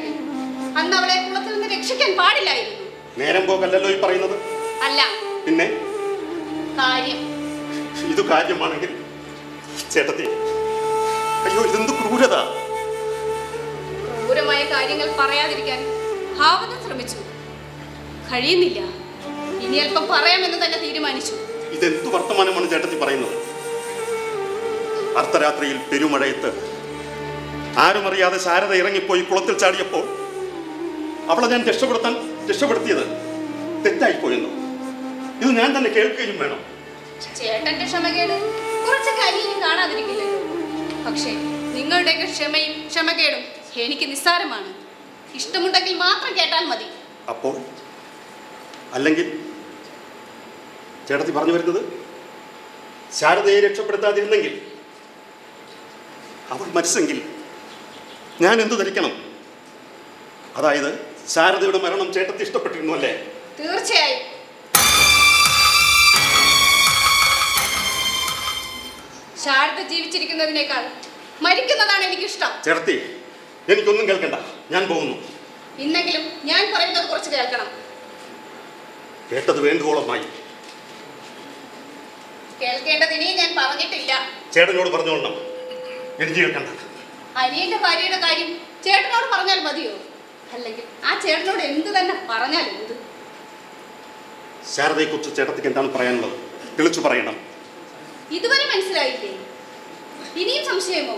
അന്ന് അവളെ കുളത്തിൽ നിന്ന് രക്ഷിക്കാൻ പാടില്ലായിരുന്നു. നേരം പോകല്ലല്ലോ ഈ പറയുന്നത്. അല്ല. പിന്നെ? കാര്യം. ഇത് കാര്യമാണെങ്കിൽ ചേട്ടത്തി അയ്യോ ഇതെന്ത് ക്രൂരത? ക്രൂരമായ കാര്യങ്ങൾ പറയാതിരിക്കാൻ ഭാവത ശ്രമിച്ചു. കഴിയുന്നില്ല. ഇനി അല്പം പറയാമെന്ന് തന്നെ തീരുമാനിച്ചു. ഇതെന്ത് വർത്തമാനമാണ് ചേട്ടത്തി പറയുന്നത്? അർദ്ധരാത്രിയിൽ പെരുമഴയത്ത് ആരുമറിയാതെ ശാരദ ഇറങ്ങിപ്പോയി കുളത്തിൽ ചാടിയപ്പോൾ അവളെ ഞാൻ രക്ഷപ്പെടുത്താൻ രക്ഷപ്പെടുത്തിയത് തെറ്റായിപ്പോയെന്നു? ഇത് ഞാൻ തന്നെ കേൾക്കുകയും വേണം. ചേട്ടന്റെ ക്ഷമകേട് കുറച്ചൊക്കെ അനിയനും കാണാതിരിക്കില്ല? പക്ഷേ നിങ്ങളുടെയൊക്കെ ക്ഷമയും ക്ഷമകേടും എനിക്ക് നിസ്സാരമാണ്. ഇഷ്ടമുണ്ടെങ്കിൽ മാത്രം കേട്ടാൽ മതി. അപ്പോൾ? അല്ലെങ്കിൽ ചേട്ടത്തി പറഞ്ഞു വരുന്നത് ശാരദയെ രക്ഷപ്പെടുത്താതിരുന്നെങ്കിൽ അവൾ മരിച്ചെങ്കിൽ ഞാൻ എന്തു ധരിക്കണം? അതായത് ശാരദയുടെ മരണം ചേട്ടത്തി ഇഷ്ടപ്പെട്ടിരുന്നു അല്ലേ? തീർച്ചയായും. ശാരദ ജീവിച്ചിരിക്കുന്നതിനേക്കാൾ മരിക്കുന്നതാണ് എനിക്കിഷ്ടം. ചേട്ടത്തി എനിക്കൊന്നും കേൾക്കണ്ട. ഞാൻ പോകുന്നു. ഇന്നെങ്കിലും ഞാൻ പറയുന്നത് കുറച്ച് കേൾക്കണം. കേട്ടത് വേണ്ടുവോളമായി. കേൾക്കേണ്ടത് ഇനിയും ഞാൻ പറഞ്ഞിട്ടില്ല. ചേട്ടനോട് പറഞ്ഞോളണം. എനിക്ക് കേൾക്കണ്ട. അനിയന്റെ ഭാര്യയുടെ കാര്യം ചേട്ടനോട് പറഞ്ഞാൽ മതിയോ? അല്ലെങ്കിൽ ആ ചേട്ടനോട് എന്ത് തന്നെ പറഞ്ഞാൽ എന്ത്? ശാരദയെക്കുറിച്ച് ചേട്ടത്തിക്ക് എന്താണ് പറയാനുള്ളത്? തെളിച്ചു പറയണം. ഇതുവരെ മനസ്സിലായില്ലേ? ഇനിയും സംശയമോ?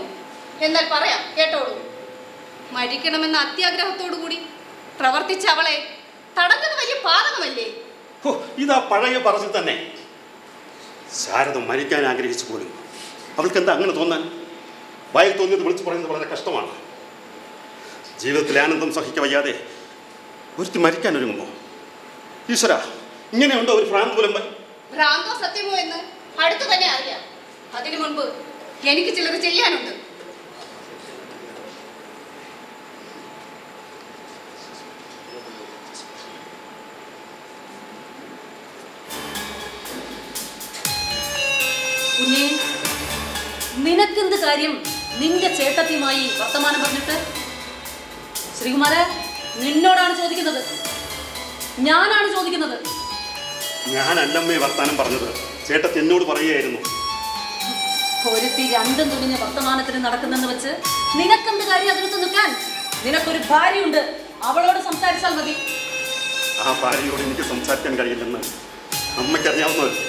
എന്നാൽ പറയാം കേട്ടോളൂ. മരിക്കണമെന്ന അത്യാഗ്രഹത്തോടു കൂടി പ്രവർത്തിച്ച അവളെ തടഞ്ഞത് വലിയ പാതകമല്ലേ? ഇതാ പഴയ പറഞ്ഞു തന്നെ. ശാരദ മരിക്കാൻ ആഗ്രഹിച്ചു പോലും. അവൾക്ക് എന്താ അങ്ങനെ തോന്നാൻ? വായിൽ തോന്നിയത് വിളിച്ചു പറയുന്നത് വളരെ കഷ്ടമാണ്. ജീവിതത്തിലെ ആനന്ദം സഹിക്ക വയ്യാതെ ഒരുത്തി മരിക്കാൻ ഒരുങ്ങുമോ? ഈശ്വര ഇങ്ങനെയുണ്ടോ ഒരു ഭ്രാന്ത് പോലും ഭ്രാന്തോ സത്യമോ എന്ന് അടുത്തു തന്നെ അറിയാം. അതിനു മുൻപ് എനിക്ക് ചിലത് ചെയ്യാനുണ്ട്. നിനക്കെന്ത് കാര്യം നിന്റെ ചേട്ടത്തിയുമായി വർത്തമാനം പറഞ്ഞിട്ട്? ശ്രീകുമാര നിന്നോടാണ് ചോദിക്കുന്നത്. ഞാനാണ് ചോദിക്കുന്നത്. ഞാനല്ലമ്മേ വർത്താനം പറഞ്ഞത്. ചേട്ടത്തി എന്നോട് പറയുകയായിരുന്നു. ഒരുത്തി രണ്ടും തുണിഞ്ഞ വർത്തമാനത്തിന് നടക്കുന്നെന്ന് വെച്ച് നിനക്കെന്ത് കാര്യം അതിനകത്ത് നിൽക്കാൻ? നിനക്കൊരു ഭാര്യയുണ്ട്. അവളോട് സംസാരിച്ചാൽ മതി. ആ ഭാര്യയോട് എനിക്ക് സംസാരിക്കാൻ കഴിയില്ലെന്ന് അമ്മയ്ക്കറിയാവുന്നതല്ലേ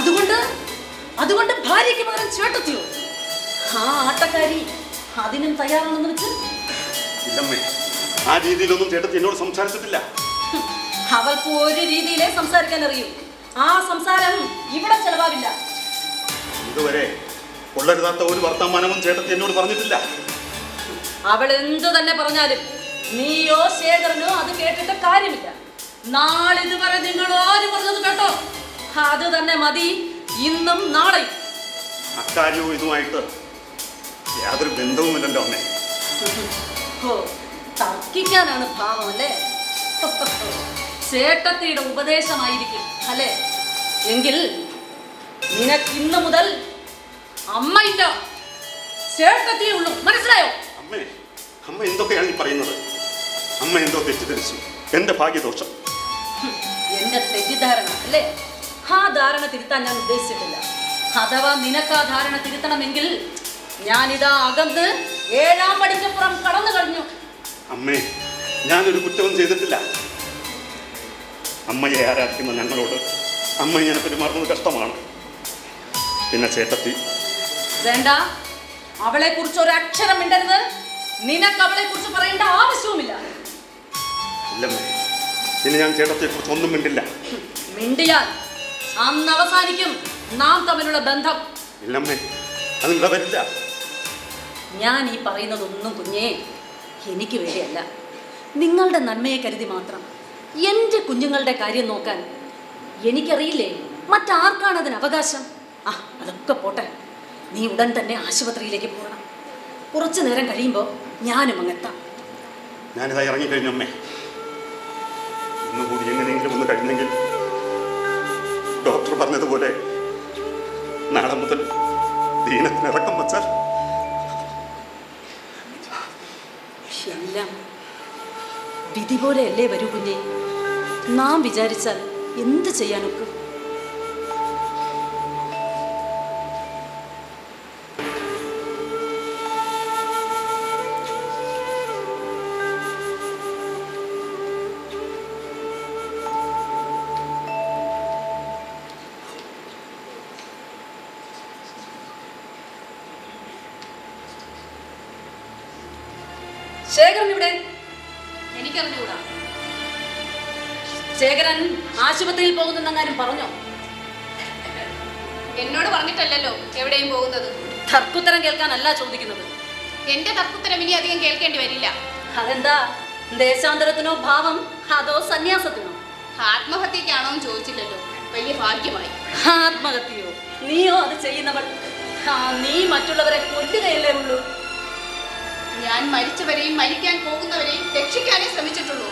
അതുകൊണ്ട് അതുകൊണ്ട് ഭാര്യയ്ക്ക് പകരം ചേട്ടത്തിയോ? ആ ആട്ടക്കാരി അതിനും തയ്യാറാണെന്ന് വെച്ച് ഇല്ലമ്മേ ആ രീതിയിലൊന്നും ചേട്ടത്തി എന്നോട് സംസാരിച്ചിട്ടില്ല. അവൾക്ക് ഒരു രീതിയിലേ സംസാരിക്കാൻ അറിയൂ ആ സംസാരം ഇവിടെ ചെലവാവില്ല ഇതുവരെ കൊള്ളരുതാത്ത ഒരു വർത്തമാനവും ചേട്ടത്തി എന്നോട് പറഞ്ഞിട്ടില്ല. അവൾ എന്തു തന്നെ പറഞ്ഞാലും നീയോ ശേഖരനോ അത് കേട്ടിട്ട് കാര്യമില്ല. നാളിതുവരെ നിങ്ങൾ ആരും പറഞ്ഞത് കേട്ടോ. അത് തന്നെ മതി ഇന്നും നാളെയും. അക്കാര്യവും ഇതുമായിട്ട് യാതൊരു ബന്ധവുമില്ലല്ലോ അമ്മേ. ഓ തർക്കിക്കാനാണ് ഭാവം അല്ലേ? ചേട്ടത്തിയുടെ ഉപദേശമായിരിക്കും അല്ലേ? എങ്കിൽ നിനക്ക് ഇന്ന് മുതൽ അമ്മയില്ല ചേട്ടത്തിയേ ഉള്ളൂ. മനസ്സിലായോ? അമ്മേ അമ്മ എന്തൊക്കെയാണ് ഈ പറയുന്നത്? അമ്മ എന്തോ തെറ്റിദ്ധരിച്ചു. എന്റെ ഭാഗ്യദോഷം. എന്റെ തെറ്റിദ്ധാരണ അല്ലേ? ആ ധാരണ തിരുത്താൻ ഞാൻ ഉദ്ദേശിച്ചിട്ടില്ല. അഥവാ നിനക്ക് ആ ധാരണ തിരുത്തണമെങ്കിൽ ഞാനിതാ അകന്ന് ഏഴാം പടിക്കപ്പുറം കടന്നു കഴിഞ്ഞു. അമ്മേ ഞാനൊരു കുറ്റവും ചെയ്തിട്ടില്ല. അമ്മയെ ആരാധിക്കുന്ന ഞങ്ങളോട് അമ്മ ഇങ്ങനെ പെരുമാറുന്നത് കഷ്ടമാണ്. പിന്നെ ചേട്ടത്തി? വേണ്ട. അവളെ കുറിച്ച് ഒരു അക്ഷരം മിണ്ടരുത്. നിനക്ക് അവളെ കുറിച്ച് പറയേണ്ട ആവശ്യവുമില്ല. ഇല്ലമ്മേ ഇനി ഞാൻ ചേട്ടത്തെക്കുറിച്ച് ഒന്നും മിണ്ടില്ല. മിണ്ടിയാൽ അന്ന് അവസാനിക്കും നാം തമ്മിലുള്ള ബന്ധം. ഇല്ലമ്മേ അതിവിടെ വരില്ല ഞാൻ ഈ പറയുന്നതൊന്നും കുഞ്ഞേ എനിക്ക് വേണ്ടിയല്ല നിങ്ങളുടെ നന്മയെ കരുതി മാത്രം എന്റെ കുഞ്ഞുങ്ങളുടെ കാര്യം നോക്കാൻ എനിക്കറിയില്ലേ മറ്റാർക്കാണ് അതിന് അവകാശം? ആ അതൊക്കെ പോട്ടെ. നീ ഉടൻ തന്നെ ആശുപത്രിയിലേക്ക് പോകണം. കുറച്ചു നേരം കഴിയുമ്പോൾ ഞാനും അങ്ങെത്താം ഞാനിതാ ഇറങ്ങിക്കഴിഞ്ഞു അമ്മേ. ഇന്ന് കൂടി എങ്ങനെയെങ്കിലും ഒന്ന് കഴിഞ്ഞെങ്കിൽ ഡോക്ടർ പറഞ്ഞതുപോലെ നാളെ മുതൽ ദീനത്തിന് ഇറക്കം വച്ചാൽ എല്ലാം വിധി പോലെയല്ലേ വരൂ കുഞ്ഞെ. നാം വിചാരിച്ചാൽ എന്ത് ചെയ്യാനൊക്കും ആശുപത്രിയിൽ പോകുന്നെന്നെങ്ങാനും പറഞ്ഞോ? എന്നോട് പറഞ്ഞിട്ടല്ലല്ലോ എവിടെയും പോകുന്നത്. തർക്കുത്തരം കേൾക്കാനല്ല ചോദിക്കുന്നത്. എന്റെ തർക്കുത്തരം ഇനി അധികം കേൾക്കേണ്ടി വരില്ല. അതെന്താ? ദേശാന്തരത്തിനോ ഭാവം അതോ സന്യാസത്തിനോ? ആത്മഹത്യക്കാണോ ചോദിച്ചില്ലല്ലോ. വലിയ ഭാഗ്യമായി. ആത്മഹത്യയോ? നീയോ അത് ചെയ്യുന്നവൾ? നീ മറ്റുള്ളവരെ കൊല്ലുകയല്ലേ ഉള്ളൂ. ഞാൻ മരിച്ചവരെയും മരിക്കാൻ പോകുന്നവരെയും രക്ഷിക്കാനേ ശ്രമിച്ചിട്ടുള്ളൂ.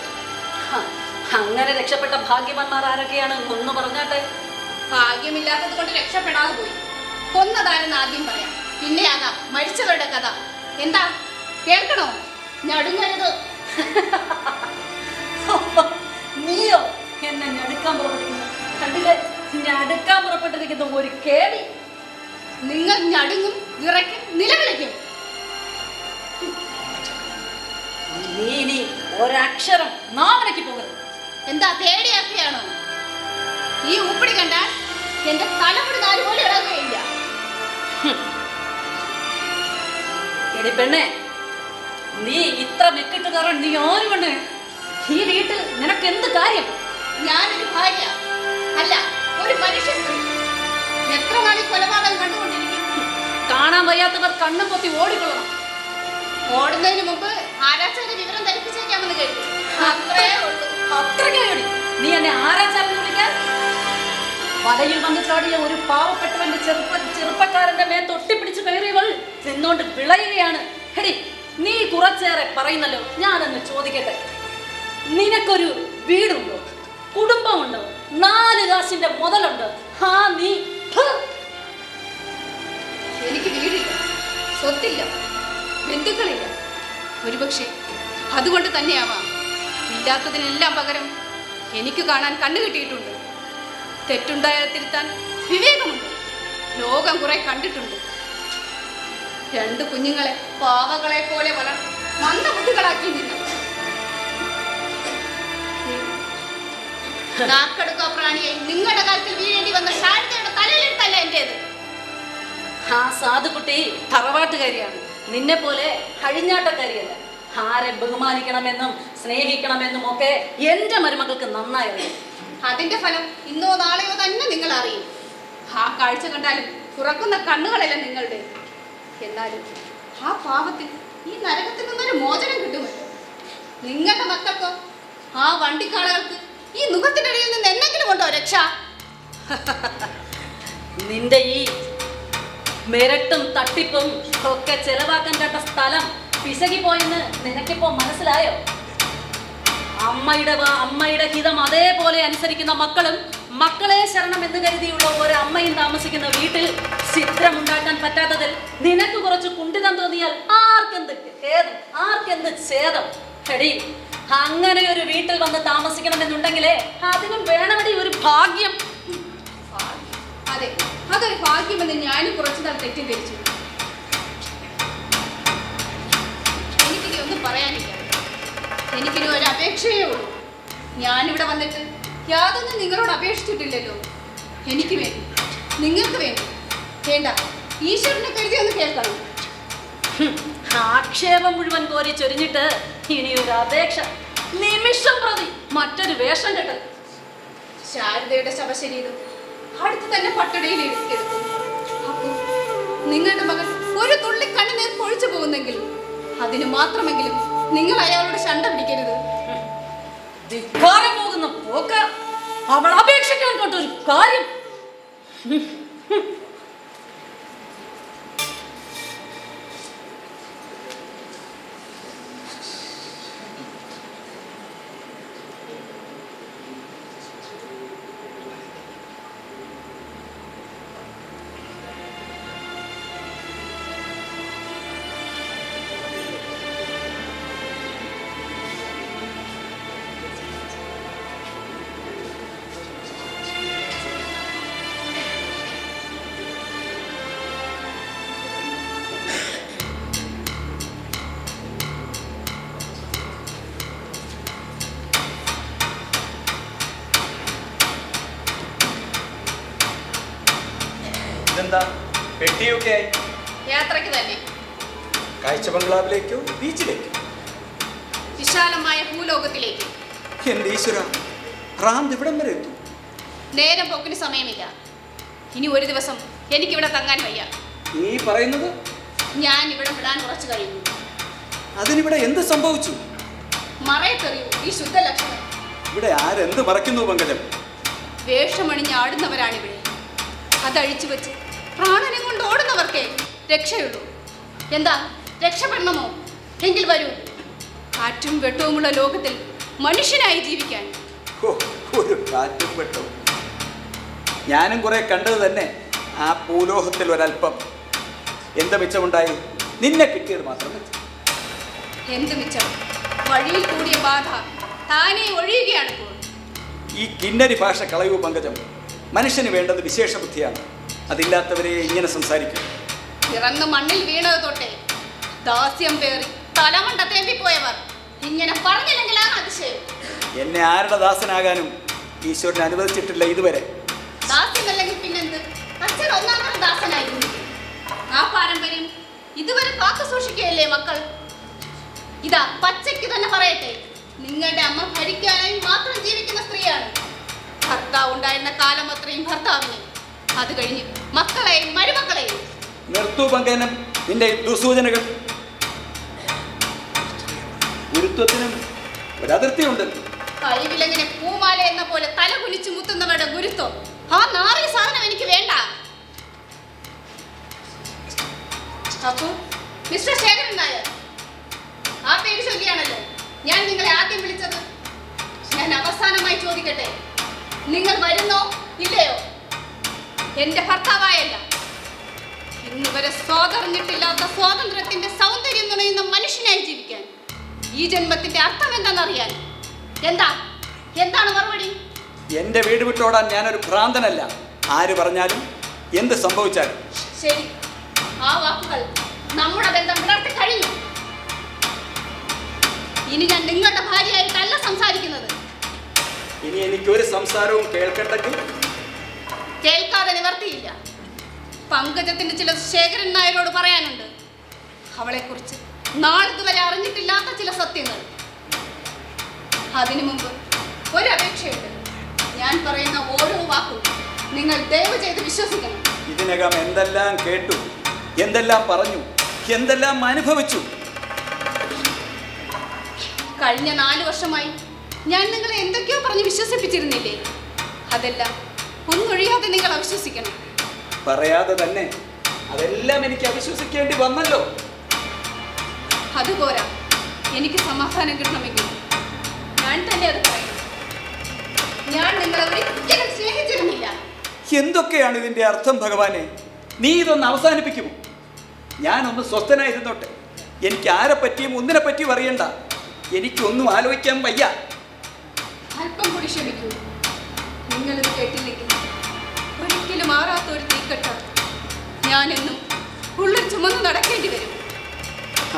അങ്ങനെ രക്ഷപ്പെട്ട ഭാഗ്യവാന്മാർ ആരൊക്കെയാണ് ഒന്ന് പറഞ്ഞാട്ടെ? ഭാഗ്യമില്ലാത്തത് കൊണ്ട് രക്ഷപ്പെടാതെ പോയി. കൊന്നതാരെന്ന് ആദ്യം പറയാം. പിന്നെ പിന്നെയാകാം മരിച്ചവരുടെ കഥ. എന്താ? കേൾക്കണോ? ഞടുങ്ങരുത്. നീയോ? എന്നെ ഞടുക്കാൻ പുറപ്പെട്ടിരിക്കുന്നു. കണ്ടില്ലേ? ഞടുക്കാൻ പുറപ്പെട്ടിരിക്കുന്ന ഒരു കേടി നിങ്ങൾ ഞടുങ്ങും വിറയ്ക്കും നിലവിളിക്കും. നീ ഇനി ഒരക്ഷരം നാവനയ്ക്ക് പോകരുത്. എന്താ പേടിയാക്കുകയാണോ ഈ ഉപ്പിടി കണ്ടാൽ എന്റെ തലമുടി നാല് പോലെ ഇളകുകയില്ല എടി പെണ്ണെ നീ ഇത്ര മെക്കിട്ട് കാരണം നീ ആര് പെണ്ണെ? ഈ വീട്ടിൽ നിനക്ക് എന്ത് കാര്യം? ഞാനൊരു ഭാര്യ. അല്ല ഒരു മനുഷ്യ സ്ത്രീ. എത്ര നാളി കൊലപാതകം കണ്ടുകൊണ്ടിരിക്കും കാണാൻ വയ്യാത്തവർ കണ്ണും പൊത്തി ഓടിക്കൊള്ളണം. ഓടുന്നതിന് മുമ്പ് ആരാച്ചാന്റെ വിവരം ധരിപ്പിച്ചേക്കാമെന്ന് കേട്ടു അത്രേ ഉള്ളൂ. അത്രയ്ക്കായോടി നീ എന്നെ ആരാച്ചാരെന്ന് വിളിക്കാൻ? വലയിൽ വന്ന് ചാടിയ ഒരു പാവപ്പെട്ടവന്റെ ചെറുപ്പ ചെറുപ്പക്കാരന്റെ മേ തൊട്ടിപ്പിടിച്ച് കയറിയവൾ നിന്നോണ്ട് വിളയുകയാണ്. ഹെടി നീ കുറച്ചേറെ പറയുന്നല്ലോ ഞാനൊന്ന് ചോദിക്കട്ടെ. നിനക്കൊരു വീടുണ്ടോ? കുടുംബമുണ്ടോ? നാല് കാശിന്റെ മുതലുണ്ട്? ആ നീ എനിക്ക് വീടില്ല. സ്വത്തില്ല. ബന്ധുക്കളില്ല. ഒരുപക്ഷെ അതുകൊണ്ട് തന്നെയാവാം. ഇല്ലാത്തതിനെല്ലാം പകരം എനിക്ക് കാണാൻ കണ്ണു കിട്ടിയിട്ടുണ്ട്. തെറ്റുണ്ടായാൽ തിരുത്താൻ വിവേകമുണ്ട്. ലോകം കുറെ കണ്ടിട്ടുണ്ട്. രണ്ട് കുഞ്ഞുങ്ങളെ പാവകളെ പോലെ വളർ മന്ദബുദ്ധികളാക്കി നിന്നു പ്രാണിയെ? നിങ്ങളുടെ കാലത്തിൽ വീഴേണ്ടി വന്ന ശാരദയുടെ തലയിലെടുത്തല്ല എന്റേത്? ആ സാധുക്കുട്ടി തറവാട്ടുകാരിയാണ്. നിന്നെ പോലെ കഴിഞ്ഞാട്ടക്കാരിയല്ല ആരെ ബഹുമാനിക്കണമെന്നും സ്നേഹിക്കണമെന്നും ഒക്കെ എന്റെ മരുമകൾക്ക് നന്നായി അറിയാം അതിന്റെ ഫലം ഇന്നോ നാളെയോ തന്നെ നിങ്ങൾ അറിയും ആ കാഴ്ച കണ്ടാലും തുറക്കുന്ന കണ്ണുകളല്ല നിങ്ങളുടെ. എന്നാലും ആ പാവത്തിൽ ഈ നരകത്തിൽ നിന്നൊരു മോചനം കിട്ടുമല്ലോ നിങ്ങളുടെ മക്കൾക്കോ? ആ വണ്ടിക്കാളകൾക്ക് ഈ മുഖത്തിനിടയിൽ നിന്ന് എന്തെങ്കിലും ഉണ്ടോ രക്ഷ? നിന്റെ ഈ മിരട്ടും തട്ടിപ്പും ഒക്കെ ചെലവാക്കാൻ കേട്ട സ്ഥലം പിശകിപ്പോയെന്ന് നിനക്കിപ്പോ മനസ്സിലായോ? അമ്മയുടെ അമ്മയുടെ ഹിതം അതേപോലെ അനുസരിക്കുന്ന മക്കളും മക്കളെ ശരണം എന്ന് കരുതിയുള്ള ഒരു അമ്മയും താമസിക്കുന്ന വീട്ടിൽ ചിത്രമുണ്ടാക്കാൻ പറ്റാത്തതിൽ നിനക്ക് കുറച്ച് കുണ്ടിതം തോന്നിയാൽ ആർക്കെന്ത് ഖേദം ആർക്കെന്ത് ഛേദം? എടി അങ്ങനെ ഒരു വീട്ടിൽ വന്ന് താമസിക്കണമെന്നുണ്ടെങ്കിലേ അതിനും വേണമെടി ഒരു ഭാഗ്യം. അതെ അതൊരു ഭാഗ്യമെന്ന് ഞാനും കുറച്ചു നാൾ തെറ്റിദ്ധരിച്ചു. എനിക്കിനി ഒന്നും പറയാനില്ല. എനിക്കിനി ഒരു അപേക്ഷയേ ഉള്ളൂ. ഞാനിവിടെ വന്നിട്ട് യാതൊന്നും നിങ്ങളോട് അപേക്ഷിച്ചിട്ടില്ലല്ലോ. എനിക്ക് വേണ്ടി. നിങ്ങൾക്ക് വേണ്ടി. വേണ്ട. ഈശ്വരനെ കരുതി ഒന്ന് കേൾക്കണം. ആക്ഷേപം മുഴുവൻ കോരി ചൊരിഞ്ഞിട്ട് ഇനി ഒരു അപേക്ഷ. നിമിഷം പ്രതി. മറ്റൊരു വേഷം കെട്ടൽ. ശാരദയുടെ ശവശരീരം അടുത്ത് തന്നെ പട്ടടയിൽ എടുത്തു അപ്പോൾ നിങ്ങളുടെ മകൻ ഒരു തുള്ളി കണ്ണുനീർ പൊഴിച്ചു പോകുന്നെങ്കിൽ അതിന് മാത്രമെങ്കിലും നിങ്ങൾ അയാളോട് ശണ്ട പിടിക്കരുത്. ധിക്കാരം പോകുന്ന പോക്ക് അവൾ അപേക്ഷിക്കാൻ കൊണ്ടൊരു കാര്യം. സമയമില്ല. ഇനി ഒരു ദിവസം എനിക്കിവിടെ തങ്ങാൻ വയ്യ. നീ പറയുന്നത്? ഞാൻ ഇവിടെ വിടാൻ ഉറച്ചു കഴിഞ്ഞു അതിനിവിടെ എന്ത് സംഭവിച്ചു? മറയത്തെറിയൂ ഈ ശുദ്ധ ലക്ഷണം ഇവിടെ ആരെന്ത് മറയ്ക്കുന്നു പങ്കജം? വേഷമണിഞ്ഞ് ആടുന്നവരാണ് ഇവിടെ അതഴിച്ചു വെച്ച് പ്രാണനെ കൊണ്ട് ഓടുന്നവർക്കേ രക്ഷയുള്ളൂ. എന്താ രക്ഷപ്പെടണമോ? എങ്കിൽ വരൂ. കാറ്റും വെട്ടവുമുള്ള ലോകത്തിൽ മനുഷ്യനായി ജീവിക്കാൻ. ഒരു കാറ്റും വെട്ടവും. ഞാനും കുറെ കണ്ടത് തന്നെ ആ പൂലോഹത്തിൽ ഒരല്പം എന്ത് മിച്ചമുണ്ടായി? നിന്നെ കിട്ടിയത് മാത്രം. എന്ത് മിച്ചം? വഴിയിൽ കൂടിയ ബാധ. താനേ ഒഴിയുകയാണ് ഈ കിന്നരി ഭാഷ കളയൂ പങ്കജം. മനുഷ്യന് വേണ്ടത് വിശേഷ ബുദ്ധിയാണ്. അതില്ലാത്തവരെ ഇങ്ങനെ സംസാരിക്കും. ഇറന്ന് മണ്ണിൽ വീണത് തൊട്ടേ. ദാസ്യം പേറി തലമണ്ട തേമ്പിപ്പോയവർ. ഇങ്ങനെ പറഞ്ഞില്ലെങ്കിലാണ് അതിശയം. എന്നെ ആരുടെ ദാസനാകാനും ഈശ്വരനെ അനുവദിച്ചിട്ടില്ല ഇതുവരെ. ദാസ്യമല്ലെങ്കിൽ പിന്നെന്ത്? അച്ഛൻ ഒന്നാമത്തെ ദാസനായിരുന്നു ആ പാരമ്പര്യം ഇതുവരെ കാത്തു സൂക്ഷിക്കുകയല്ലേ മക്കൾ? ഇതാ പച്ചയ്ക്ക് തന്നെ പറയട്ടെ. നിങ്ങളുടെ അമ്മ ഭരിക്കാനായി മാത്രം ജീവിക്കുന്ന സ്ത്രീയാണ്. ഭർത്താവ് ഉണ്ടായിരുന്ന കാലം അത്രയും ഭർത്താവിനെ. അത് കഴിഞ്ഞ് മക്കളെയും മരുമക്കളെയും. നിർത്തു നിന്റെ ദുസൂചനകൾ. ഗുരുത്വത്തിനും ഒരതിർത്തിയുണ്ട്. കൈവിലങ്ങനെ പൂമാല എന്ന പോലെ തല കുനിച്ചു മുത്തുന്നവരുടെ ഗുരുത്വം. ആ നാറിയ സാധനം എനിക്ക് വേണ്ട. അപ്പൊ മിസ്റ്റർ ശേഖരൻ നായർ ആ പേര് ചൊല്ലിയാണല്ലോ ഞാൻ നിങ്ങളെ ആദ്യം വിളിച്ചത്. ഞാൻ അവസാനമായി ചോദിക്കട്ടെ നിങ്ങൾ വരുന്നോ ഇല്ലയോ? എന്റെ ഭർത്താവായല്ല. ഇന്ന് വരെ സ്വാതറിഞ്ഞിട്ടില്ലാത്ത സ്വാതന്ത്ര്യത്തിന്റെ സൗന്ദര്യം നുണയുന്ന മനുഷ്യനായി ജീവിക്കാൻ ഈ ജന്മത്തിന്റെ അർത്ഥം എന്താണെന്നറിയാൻ? എന്താ? എന്താണ് മറുപടി? എന്റെ വീട് വിട്ടോടാൻ ഞാനൊരു ഭ്രാന്തനല്ല. ആര് പറഞ്ഞാലും എന്ത് സംഭവിച്ചാലും. ശരി. ആ വാക്കുകൾ നമ്മുടെ ബന്ധം വിടർത്തി കഴിഞ്ഞു ഇനി ഞാൻ നിങ്ങളുടെ ഭാര്യയായിട്ടല്ല സംസാരിക്കുന്നത്. ഇനി എനിക്കൊരു സംസാരവും കേൾക്കണ്ടെങ്കിൽ? കേൾക്കാതെ നിവർത്തിയില്ല. പങ്കജത്തിന്റെ ചില ശേഖരൻ നായരോട് പറയാനുണ്ട്. അവളെക്കുറിച്ച് നാളിതുവരെ അറിഞ്ഞിട്ടില്ലാത്ത ചില സത്യങ്ങൾ. അതിനു മുമ്പ് ഒരപേക്ഷയുണ്ട് ഞാൻ പറയുന്ന ഓരോ വാക്കും നിങ്ങൾ ദയവ് ചെയ്ത് വിശ്വസിക്കണം. ഇതിനകം എന്തെല്ലാം കേട്ടു എന്തെല്ലാം പറഞ്ഞു എന്തെല്ലാം അനുഭവിച്ചു? കഴിഞ്ഞ നാല് വർഷമായി ഞാൻ നിങ്ങളെ എന്തൊക്കെയോ പറഞ്ഞ് വിശ്വസിപ്പിച്ചിരുന്നില്ലേ? അതെല്ലാം ഒന്നൊഴിയാതെ നിങ്ങൾ അവിശ്വസിക്കണം. പറയാതെ തന്നെ അതെല്ലാം എനിക്ക് അവിശ്വസിക്കേണ്ടി വന്നല്ലോ. അതുപോരാ എനിക്ക് സമാധാനം കിട്ടണമെങ്കിൽ ഞാൻ തന്നെ അത് പറയും. ഞാൻ നിങ്ങളെ ഒരിക്കലും സ്നേഹിച്ചിരുന്നില്ല. എന്തൊക്കെയാണ് ഇതിന്റെ അർത്ഥം ഭഗവാനെ? നീ ഇതൊന്ന് അവസാനിപ്പിക്കുമോ? ഞാനൊന്ന് സ്വസ്ഥനായിരുന്നോട്ടെ എനിക്ക് ആരെ പറ്റിയും ഒന്നിനെ പറ്റിയും അറിയണ്ട. എനിക്കൊന്നും ആലോചിക്കാൻ വയ്യ. അല്പം കൂടി ക്ഷമിക്കൂ. നിങ്ങളിത് കേട്ടില്ലെങ്കിൽ ഒരിക്കലും മാറാത്ത ഒരു തീക്കട്ട ഞാനെന്നും ഉള്ളിൽ ചുമന്ന് നടക്കേണ്ടി വരും.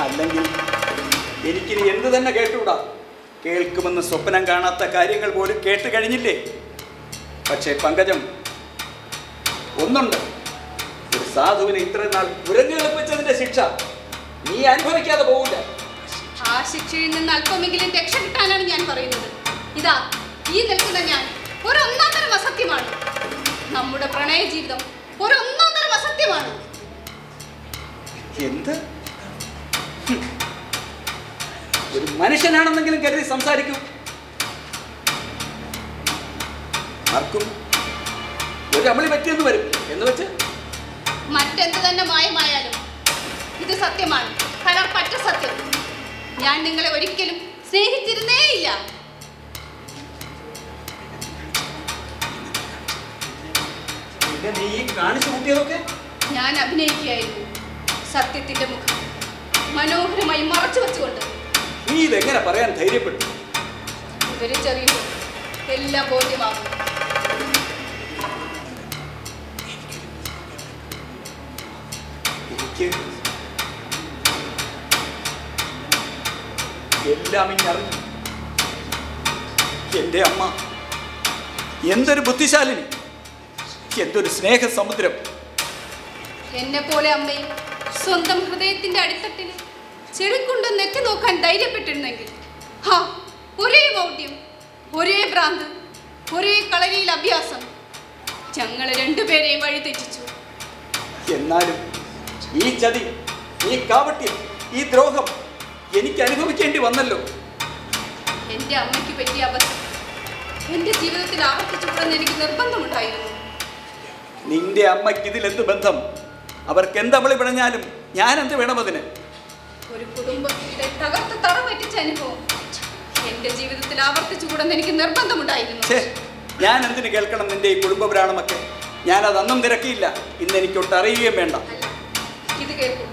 അല്ലെങ്കിൽ എനിക്കിനി എന്ത് തന്നെ കേട്ടുകൂടാ? കേൾക്കുമെന്ന് സ്വപ്നം കാണാത്ത കാര്യങ്ങൾ പോലും കേട്ട് കഴിഞ്ഞില്ലേ? പക്ഷേ പങ്കജം ഒന്നുണ്ട്. ഒരു സാധുവിനെ ഇത്രയും നാൾ ഉരഞ്ഞു കളിപ്പിച്ചതിന്റെ ശിക്ഷ നീ അനുഭവിക്കാതെ പോവില്ല. ആ ശിക്ഷയിൽ നിന്ന് അല്പമെങ്കിലും രക്ഷ കിട്ടാനാണ് ഞാൻ പറയുന്നത്. ഇതാ ഈ നിൽക്കുന്ന ഞാൻ ഒരു ഒന്നാം തരം അസത്യമാണ് നമ്മുടെ പ്രണയ ജീവിതം ഒരു ഒന്നാം തരം അസത്യമാണ് എന്ത്. ഒരു മനുഷ്യനാണെന്നെങ്കിലും കരുതി സംസാരിക്കും. ആർക്കും ഒരു അമളി പറ്റിയെന്ന് വരും. എന്ന് വെച്ച്? മറ്റെന്ത് തന്നെ മായമായാലും ഇത് സത്യമാണ്. കലർപ്പറ്റ സത്യം. ഞാൻ നിങ്ങളെ ഒരിക്കലും സ്നേഹിച്ചിരുന്നേയില്ല. ഇല്ല നീ ഈ കാണിച്ചു കൂട്ടിയതൊക്കെ? ഞാൻ അഭിനയിക്കുകയായിരുന്നു സത്യത്തിന്റെ മുഖം മനോഹരമായി മറച്ചു വെച്ചുകൊണ്ട്. നീ ഇതെങ്ങനെ പറയാൻ ധൈര്യപ്പെട്ടു? വിവരിച്ചറിയുമ്പോൾ എല്ലാം ബോധ്യമാകും. എല്ലാം എന്റെ അമ്മ എന്തൊരു ബുദ്ധിശാലിനി എന്തൊരു സ്നേഹസമുദ്രം. എന്നെ പോലെ അമ്മയും സ്വന്തം ഹൃദയത്തിന്റെ അടിത്തട്ടിൽ ചെളിക്കൊണ്ട് നെറ്റി നോക്കാൻ ധൈര്യപ്പെട്ടിരുന്നെങ്കിൽ. ഹാ ഒരേ മൗഢ്യം ഒരേ ഭ്രാന്ത് ഒരേ കളരിയിൽ അഭ്യാസം. ഞങ്ങൾ രണ്ടുപേരെയും വഴി തെറ്റിച്ചു എന്നാലും ഈ ചതി ഈ കാവട്യം ഈ ദ്രോഹം എനിക്ക് അനുഭവിക്കേണ്ടി വന്നല്ലോ. എന്റെ അമ്മയ്ക്ക് പറ്റിയ അബദ്ധം. എന്റെ ജീവിതത്തിൽ ആവർത്തിച്ചുകൂടെന്ന് എനിക്ക് നിർബന്ധമുണ്ടായിരുന്നു. നിന്റെ അമ്മയ്ക്ക് ഇതിലെന്ത് ബന്ധം? അവർക്ക് എന്തവളി പിണഞ്ഞാലും ഞാൻ എന്ത് വേണം അതിന്? ഒരു കുടുംബത്തെ തകർത്ത് തറ പറ്റിച്ച അനുഭവം. എന്റെ ജീവിതത്തിൽ ആവർത്തിച്ചുകൂടെന്ന് എനിക്ക് നിർബന്ധമുണ്ടായിരുന്നു. ഞാൻ എന്തിന് കേൾക്കണം നിന്റെ ഈ കുടുംബ ഞാൻ അത് അന്നും തിരക്കിയില്ല. ഇന്ന് എനിക്കൊട്ട് അറിയുകയും വേണ്ട. ഇത് കേൾക്കൂ.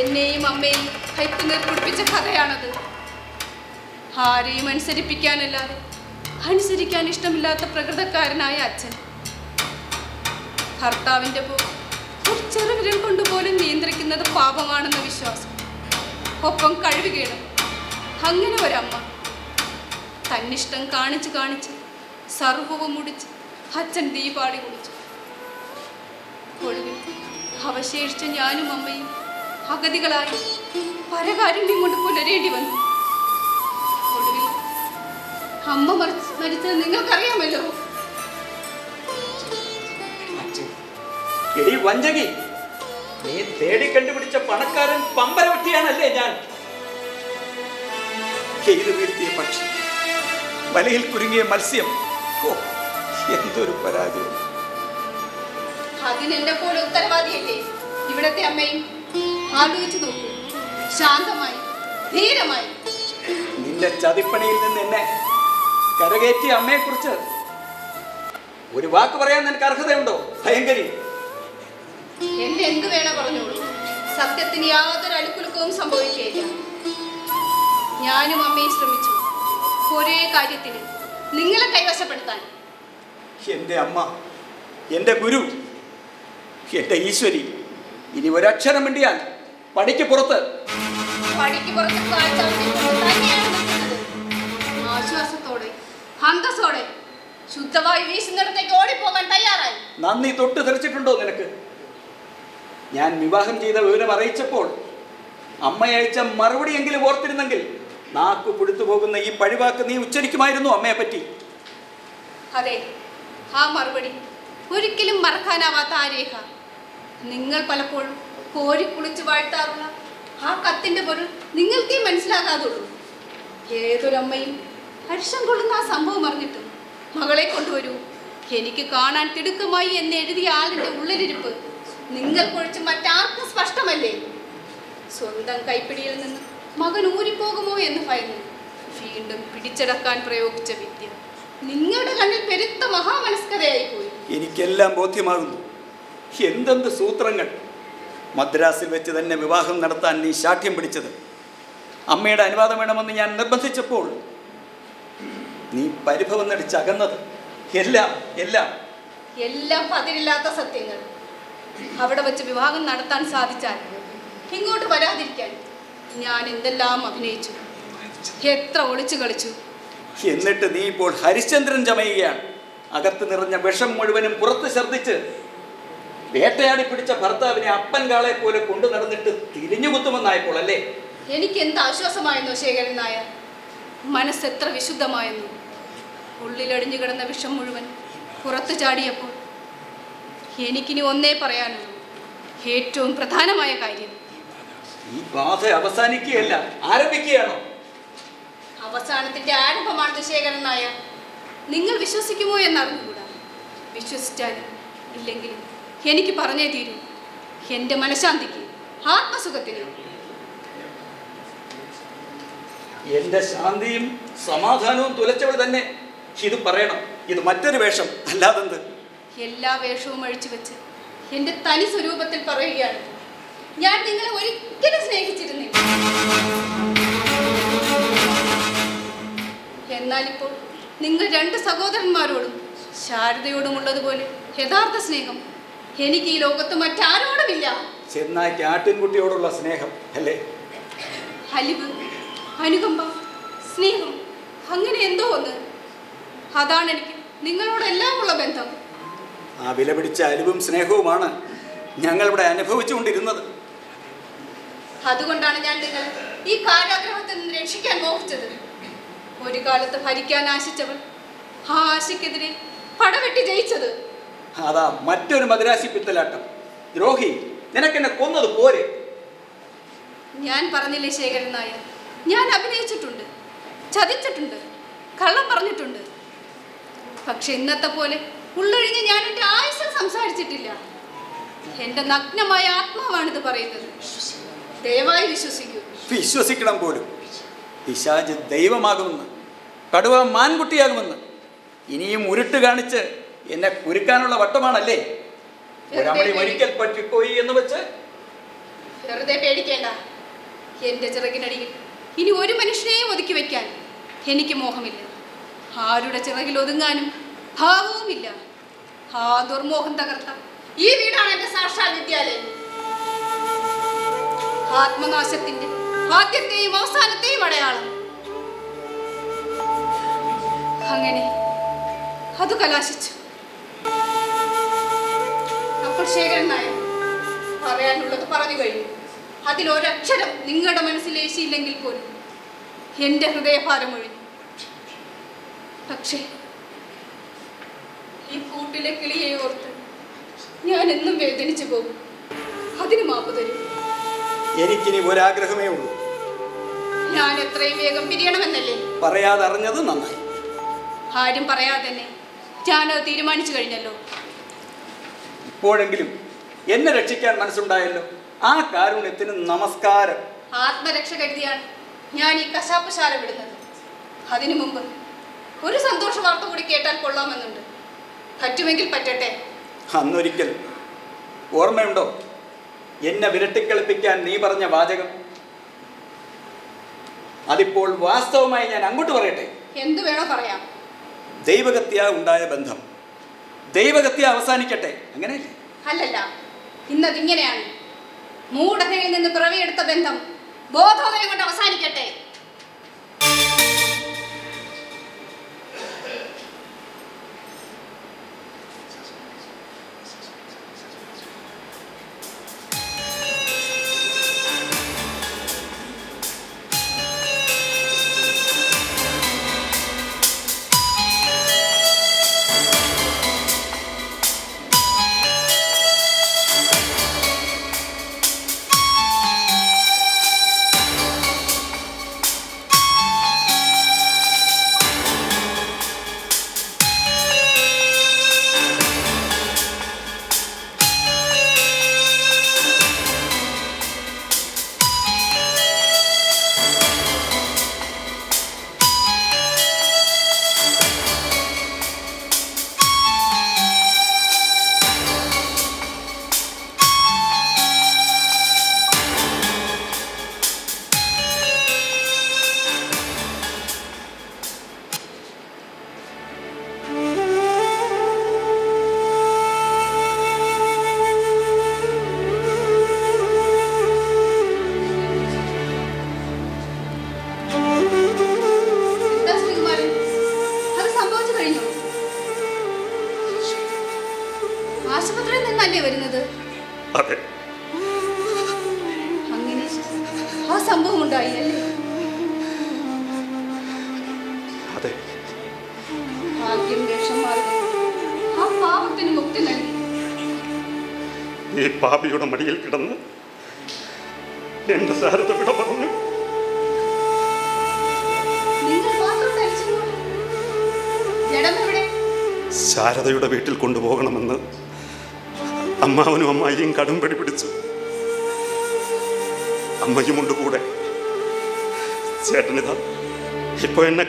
എന്നെയും അമ്മയും കൈപ്പുനീർ നിർപ്പിടിപ്പിച്ച കഥയാണത്. ആരെയും അനുസരിപ്പിക്കാനല്ലാതെ അനുസരിക്കാൻ ഇഷ്ടമില്ലാത്ത പ്രകൃതക്കാരനായ അച്ഛൻ. ഭർത്താവിന്റെ പോ ഒരു ചെറുവിരൽ കൊണ്ടുപോലും നിയന്ത്രിക്കുന്നത് പാപമാണെന്ന വിശ്വാസം. ഒപ്പം കഴിവുകേടും. അങ്ങനെ ഒരമ്മ തന്നിഷ്ടം കാണിച്ച് കാണിച്ച് സർവവും മുടിച്ച് അച്ഛൻ ദീപാളി കുടിച്ചു ഒടുവിൽ അവശേഷിച്ച ഞാനും അമ്മയും അഗതികളായി പരകാരുണ്യം കൊണ്ട് പുലരേണ്ടി വന്നു. ഒടുവിൽ അമ്മ മരിച്ച- മരിച്ചത് നിങ്ങൾക്കറിയാമല്ലോ. എടി വഞ്ചകി. നീ തേടി കണ്ടുപിടിച്ച പണക്കാരൻ പമ്പര വെട്ടിയാണല്ലേ ഞാൻ? ചെയ്തു വീഴ്ത്തിയ പക്ഷി വലയിൽ കുരുങ്ങിയ മത്സ്യം. ഓ എന്തൊരു പരാജയം. അതിനെന്നെ പോലെ ഉത്തരവാദിയല്ലേ ഇവിടത്തെ അമ്മയും? ആലോചിച്ചു നോക്കൂ. ശാന്തമായി ധീരമായി. നിന്റെ ചതിപ്പണിയിൽ നിന്ന് എന്നെ കരകയറ്റിയ അമ്മയെക്കുറിച്ച് ഒരു വാക്ക് പറയാൻ നിനക്ക് അർഹതയുണ്ടോ? ഭയങ്കരി. എന്നെ എന്ത് വേണ പറഞ്ഞോളൂ. സത്യത്തിന് യാതൊരു അലുക്കുലുക്കവും സംഭവിക്കുകയില്ല ഞാനും അമ്മയും ശ്രമിച്ചു. ഒരേ കാര്യത്തിന് നിങ്ങളെ കൈവശപ്പെടുത്താൻ. എന്റെ അമ്മ എന്റെ ഗുരു എന്റെ ഈശ്വരി ഇനി ഒരക്ഷരം മിണ്ടിയാൽ പടിക്ക് പുറത്ത്. പടിക്ക് പുറത്ത്. ആശ്വാസത്തോടെ അന്തസ്സോടെ ശുദ്ധവായു വീശുന്നിടത്തേക്ക് ഓടിപ്പോകാൻ തയ്യാറായി. നന്ദി തൊട്ട് തെറിച്ചിട്ടുണ്ടോ നിനക്ക്? ഞാൻ വിവാഹം ചെയ്ത വിവരം അറിയിച്ചപ്പോൾ അമ്മ അയച്ച മറുപടിയെങ്കിലും ഓർത്തിരുന്നെങ്കിൽ നാക്കു പുഴുത്തു പോകുന്ന ഈ പഴിവാക്ക് നീ ഉച്ചരിക്കുമായിരുന്നു അമ്മയെ പറ്റി. അതെ ആ മറുപടി ഒരിക്കലും മറക്കാനാവാത്ത ആ രേഖ. നിങ്ങൾ പലപ്പോഴും കോരി കുളിച്ച് വാഴ്ത്താറുള്ള ആ കത്തിന്റെ പൊരുൾ നിങ്ങൾക്കേ മനസ്സിലാകാതുള്ളൂ. ഏതൊരമ്മയും ഹർഷം കൊള്ളുന്ന ആ സംഭവം അറിഞ്ഞിട്ടും മകളെ കൊണ്ടുവരൂ. എനിക്ക് കാണാൻ തിടുക്കമായി എന്ന് എഴുതിയ ഉള്ളിലിരിപ്പ് നിങ്ങൾക്കൊഴിച്ച് മറ്റാർക്കും സ്പഷ്ടമല്ലേ? സ്വന്തം കൈപ്പിടിയിൽ നിന്ന് മകൻ ഊരിപ്പോകുമോ എന്ന് ഭയന്നു. വീണ്ടും പിടിച്ചടക്കാൻ പ്രയോഗിച്ച വിദ്യ നിങ്ങളുടെ കണ്ണിൽ പെരുത്ത മഹാമനസ്കതയായി പോയി എനിക്കെല്ലാം ബോധ്യമാകുന്നു. എന്തെന്ത് സൂത്രങ്ങൾ? മദ്രാസിൽ വെച്ച് തന്നെ വിവാഹം നടത്താൻ നീ ശാഠ്യം പിടിച്ചത്. അമ്മയുടെ അനുവാദം വേണമെന്ന് ഞാൻ നിർബന്ധിച്ചപ്പോൾ നീ പരിഭവം നടിച്ചകന്നത്. എല്ലാം എല്ലാം. എല്ലാം പതിരില്ലാത്ത സത്യങ്ങൾ. അവിടെ വെച്ച് വിവാഹം നടത്താൻ സാധിച്ചാൽ ഇങ്ങോട്ട് വരാതിരിക്കാൻ ഞാൻ എന്തെല്ലാം അഭിനയിച്ചു? എത്ര ഒളിച്ചു കളിച്ചു? എന്നിട്ട് നീ ഇപ്പോൾ ഹരിശ്ചന്ദ്രൻ ചമയുകയാണ്. അകത്ത് നിറഞ്ഞ വിഷം മുഴുവനും പുറത്ത് ഛർദ്ദിച്ച് വേട്ടയാടി പിടിച്ച ഭർത്താവിനെ അപ്പൻ കാളെ പോലെ കൊണ്ടു നടന്നിട്ട് തിരിഞ്ഞു കുത്തുമെന്നായപ്പോൾ അല്ലേ? എനിക്ക് എന്ത് ആശ്വാസമായെന്നോ ശേഖരൻ നായർ? മനസ്സെത്ര വിശുദ്ധമായെന്നോ? ഉള്ളിലടിഞ്ഞു കിടന്ന വിഷം മുഴുവൻ പുറത്തു ചാടിയപ്പോൾ എനിക്കിനി ഒന്നേ പറയാനുള്ളൂ. ഏറ്റവും പ്രധാനമായ കാര്യം. ഈ ബാധ അവസാനിക്കുകയല്ല ആരംഭിക്കുകയാണോ? അവസാനത്തിന്റെ ആരംഭമാണ് ശേഖരൻ നായർ. നിങ്ങൾ വിശ്വസിക്കുമോ എന്നറിഞ്ഞുകൂടാ? വിശ്വസിച്ചാലും ഇല്ലെങ്കിലും എനിക്ക് പറഞ്ഞേ തീരൂ. എന്റെ മനഃശാന്തിക്ക് ആത്മസുഖത്തിന്. എന്റെ ശാന്തിയും സമാധാനവും തുലച്ചവൾ തന്നെ. ഇത് പറയണം. ഇത് മറ്റൊരു വേഷം. അല്ലാതെന്ത്? എല്ലാ വേഷവും അഴിച്ചു വെച്ച് എന്റെ തനി സ്വരൂപത്തിൽ പറയുകയാണ്. ഞാൻ നിങ്ങളെ ഒരിക്കലും സ്നേഹിച്ചിരുന്നില്ല. എന്നാലിപ്പോൾ നിങ്ങൾ രണ്ട് സഹോദരന്മാരോടും ശാരദയോടുമുള്ളതുപോലെ യഥാർത്ഥ സ്നേഹം. എനിക്ക് ഈ ലോകത്ത് മറ്റാരോടുമില്ല. ചെന്നായ്ക്ക് ആട്ടിൻകുട്ടിയോടുള്ള സ്നേഹം അല്ലേ? അലിവ് അനുകമ്പ സ്നേഹം അങ്ങനെ എന്തോ ഒന്ന്. അതാണ് എനിക്ക് നിങ്ങളോടെല്ലാം ഉള്ള ബന്ധം. ആ വില പിടിച്ച അലിവും സ്നേഹവുമാണ് ഞങ്ങളിവിടെ അനുഭവിച്ചുകൊണ്ടിരുന്നത്. അതുകൊണ്ടാണ് ഞാൻ നിങ്ങൾ ഈ കാരാഗ്രഹത്തിൽ നിന്ന് രക്ഷിക്കാൻ മോഹിച്ചത്. ഒരു കാലത്ത് ഭരിക്കാൻ ആശിച്ചവൾ ആ ആശയ്ക്കെതിരെ പടവെട്ടി ജയിച്ചത്. അതാ മറ്റൊരു മദ്രാസി പിത്തലാട്ടം. ദ്രോഹി നിനക്കെന്നെ കൊന്നത് പോരെ? ഞാൻ പറഞ്ഞില്ലേ ശേഖരൻ നായർ? ഞാൻ അഭിനയിച്ചിട്ടുണ്ട് ചതിച്ചിട്ടുണ്ട് കള്ളം പറഞ്ഞിട്ടുണ്ട്. പക്ഷെ ഇന്നത്തെ പോലെ ഉള്ളൊഴിഞ്ഞ് ഞാൻ എന്റെ ആയുസ് സംസാരിച്ചിട്ടില്ല. എന്റെ നഗ്നമായ ആത്മാവാണിത് പറയുന്നത്. ദയവായി വിശ്വസിക്കൂ. വിശ്വസിക്കണം പോലും. പിശാജ് ദൈവമാകുമെന്ന് കടുവ മാൻകുട്ടിയാകുമെന്ന് ഇനിയും ഉരുട്ട് കാണിച്ച് എന്നെ കുരുക്കാനുള്ള വട്ടമാണല്ലേ? ഒരിക്കൽ പറ്റിപ്പോയി എന്ന് വെച്ച്? വെറുതെ പേടിക്കേണ്ട. എന്റെ ചിറകിനടിയിൽ ഇനി ഒരു മനുഷ്യനെയും ഒതുക്കി വെക്കാൻ എനിക്ക് മോഹമില്ല. ആരുടെ ചിറകിൽ ഒതുങ്ങാനും ഭാവവുമില്ല. ആ ദുർമോഹം തകർത്ത. ഈ വീടാണ് എന്റെ സാക്ഷാൽ വിദ്യാലയം ആത്മനാശത്തിന്റെ ആദ്യത്തെയും അവസാനത്തെയും അടയാളം. അങ്ങനെ അത് കലാശിച്ചു. അപ്പോൾ ശേഖരൻ നായർ പറയാനുള്ളത് പറഞ്ഞു കഴിഞ്ഞു. അതിലൊരക്ഷരം നിങ്ങളുടെ മനസ്സിൽ ഏശിയില്ലെങ്കിൽ പോലും എന്റെ ഹൃദയഭാരം ഒഴിഞ്ഞു. പക്ഷേ ഈ കൂട്ടിലെ കിളിയെ ഓർത്ത് ഞാൻ എന്നും വേദനിച്ചു പോകും. അതിന് മാപ്പ് തരും. എനിക്കിനി ഒരാഗ്രഹമേ ഉള്ളൂ. ഞാൻ എത്രയും വേഗം പിരിയണമെന്നല്ലേ? പറയാതെ അറിഞ്ഞത് നന്നായി. ആരും പറയാതെ തന്നെ ഞാനത് തീരുമാനിച്ചു കഴിഞ്ഞല്ലോ. ഇപ്പോഴെങ്കിലും എന്നെ രക്ഷിക്കാൻ മനസ്സുണ്ടായല്ലോ. ആ കാരുണ്യത്തിന് നമസ്കാരം. ആത്മരക്ഷ കരുതിയാണ് ഞാൻ ഈ കശാപ്പശാല വിടുന്നത്. അതിനു മുമ്പ് ഒരു സന്തോഷ വാർത്ത കൂടി കേട്ടാൽ കൊള്ളാമെന്നുണ്ട്. പറ്റുമെങ്കിൽ പറ്റട്ടെ. അന്നൊരിക്കൽ ഓർമ്മയുണ്ടോ? എന്നെ വിരട്ടിക്കളിപ്പിക്കാൻ നീ പറഞ്ഞ വാചകം? അതിപ്പോൾ വാസ്തവമായി ഞാൻ അങ്ങോട്ട് പറയട്ടെ. എന്തു വേണോ പറയാം. ദൈവഗത്യ ഉണ്ടായ ബന്ധം. ദൈവഗത്യ അവസാനിക്കട്ടെ. അങ്ങനെയല്ലേ? അല്ലല്ല ഇന്നതിങ്ങനെയാണ് മൂഢതയിൽ നിന്ന് പിറവിയെടുത്ത ബന്ധം ബോധോദയം കൊണ്ട് അവസാനിക്കട്ടെ.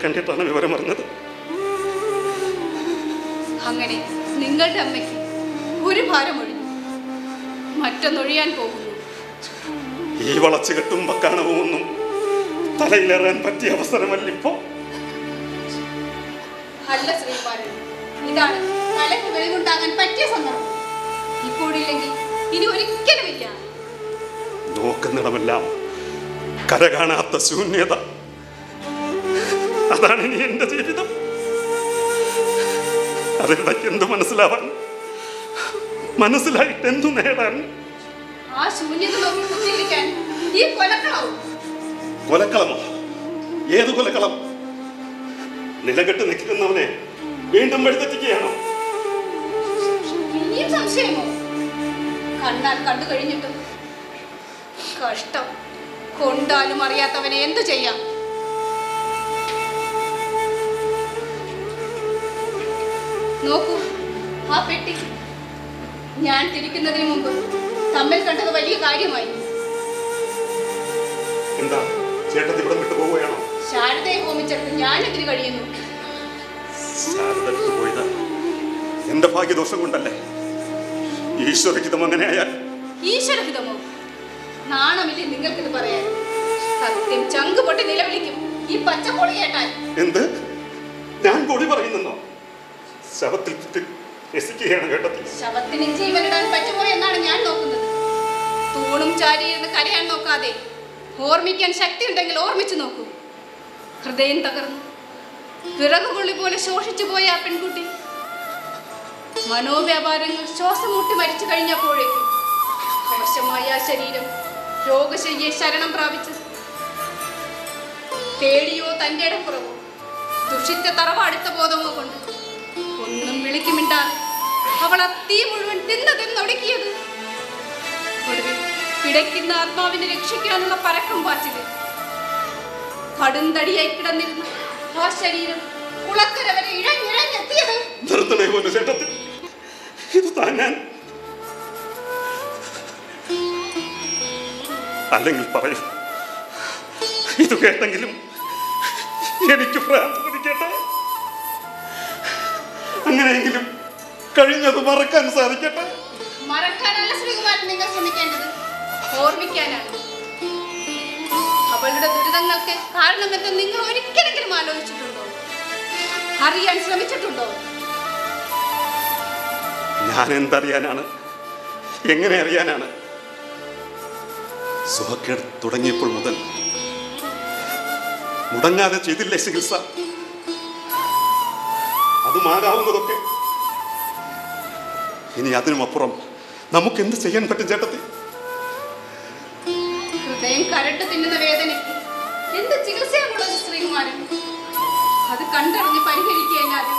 കണ്ടിട്ടാണ് വിവരം അറിഞ്ഞത്. അങ്ങനെ നിങ്ങളുടെ അമ്മയ്ക്ക് ഒരു ഭാരം ഒഴിഞ്ഞു മറ്റൊന്നൊഴിയാൻ പോകുന്നു. ഈ വളച്ചുകെട്ടും വക്കാണവും ഒന്നും തലയിലേറാൻ പറ്റിയ അവസരമല്ലിപ്പോ? അല്ല ശ്രീകുമാരൻ ഇതാണ് തലയ്ക്ക് വെളിവുണ്ടാകാൻ പറ്റിയ സന്ദർഭം. ഇപ്പോഴില്ലെങ്കിൽ ഇനി ഒരിക്കലുമില്ല. നോക്കുന്നിടമെല്ലാം കര കാണാത്ത ശൂന്യത. അതിനിടയ്ക്ക് എന്ത് മനസ്സിലാവാൻ? മനസ്സിലായിട്ട് എന്തു നേടാൻ? ആ ശൂന്യത ഈ കൊലക്കളവും? കൊലക്കളമോ? ഏത് കൊലക്കളം? നിലകെട്ട് നിൽക്കുന്നവനെ വീണ്ടും വഴിതെറ്റിക്കുകയാണോ? ഇനിയും സംശയമോ? കണ്ടാൽ കണ്ടു കഴിഞ്ഞിട്ടും കഷ്ടം. കൊണ്ടാലും അറിയാത്തവനെ എന്തു ചെയ്യാം? നോക്കൂ. ആ പെട്ടി ഞാൻ തിരിക്കുന്നതിന് മുമ്പ് തമ്മിൽ കണ്ടത് വലിയ കാര്യമായി. എന്താ? ചേട്ടൻ ഇവിടെ വിട്ടു പോവുകയാണോ? ശാരദയെ ഹോമിച്ചെടുത്ത് ഞാൻ ഇതിന് കഴിയുന്നു. ശാരദ പോയത്. എന്റെ ഭാഗ്യദോഷം കൊണ്ടല്ലേ? ഈശ്വരഹിതം അങ്ങനെയായാൽ. ഈശ്വരഹിതമോ? നാണമില്ലേ നിങ്ങൾക്കിത് പറയാൻ? സത്യം ചങ്ക് പൊട്ടി നിലവിളിക്കും. ഈ പച്ച പൊളി കേട്ടാൽ. എന്ത്? ഞാൻ പൊടി പറയുന്നെന്നോ? ശവത്തിൽ രസിക്കുകയാണ് കേട്ടത്. ശവത്തിന് ജീവനിടാൻ പറ്റുമോ എന്നാണ് ഞാൻ നോക്കുന്നത്. തൂണും ചാരിയിരുന്ന് കരയാൻ നോക്കാതെ ഓർമ്മിക്കാൻ ശക്തി ഉണ്ടെങ്കിൽ ഓർമ്മിച്ചു നോക്കൂ. ഹൃദയം തകർന്നു. വിറകുപുള്ളി പോലെ ശോഷിച്ചു പോയ ആ പെൺകുട്ടി. മനോവ്യാപാരങ്ങൾ ശ്വാസം മുട്ടി മരിച്ചു കഴിഞ്ഞപ്പോഴേക്കും അവശമായ ആ ശരീരം രോഗശയ്യെ ശരണം പ്രാപിച്ചു. പേടിയോ തന്റെ ഇടപ്പുറവോ ദുഷിച്ച തറവാടുത്ത ബോധമോ കൊണ്ട്? ഒന്നും വിളിക്കുമിണ്ടാതെ അവൾ ആ തീ മുഴുവൻ തിന്നതെന്നൊടുക്കിയത് ഒടുവിൽ പിടയ്ക്കുന്ന ആത്മാവിനെ രക്ഷിക്കാനുള്ള പരക്കം പാച്ചിൽ കടുന്തടിയായി കിടന്നിരുന്ന ആ ശരീരം കുളക്കര വരെ ഇഴഞ്ഞിഴഞ്ഞെത്തിയത്. അല്ലെങ്കിൽ പറയൂ ഇത് കേട്ടെങ്കിലും എനിക്ക് പിടിക്കട്ടെ അങ്ങനെയെങ്കിലും കഴിഞ്ഞത് മറക്കാൻ സാധിക്കട്ടെ? മറക്കാനല്ല ശ്രീകുമാരൻ നിങ്ങൾ ശ്രമിക്കേണ്ടത്. ഓർമ്മിക്കാനാണ്. അവളുടെ ദുരിതങ്ങൾക്ക് കാരണമെന്ന് നിങ്ങൾ ഒരിക്കലെങ്കിലും ആലോചിച്ചിട്ടുണ്ടോ? അറിയാൻ ശ്രമിച്ചിട്ടുണ്ടോ? ഞാൻ എന്തറിയാനാണ്? എങ്ങനെ അറിയാനാണ്? സുഖക്കേട് തുടങ്ങിയപ്പോൾ മുതൽ മുടങ്ങാതെ ചെയ്തില്ലേ ചികിത്സ? അതുമാകാവുന്നതൊക്കെ ഇനി അതിനുമപ്പുറം നമുക്ക് എന്ത് ചെയ്യാൻ പറ്റും ചേട്ടത്തി? ഹൃദയം കരട്ട് തിന്നുന്ന വേദന. എന്ത് ചികിത്സയാണുള്ളത് ശ്രീകുമാരൻ അത് കണ്ടറിഞ്ഞ് പരിഹരിക്കുകയല്ലാതെ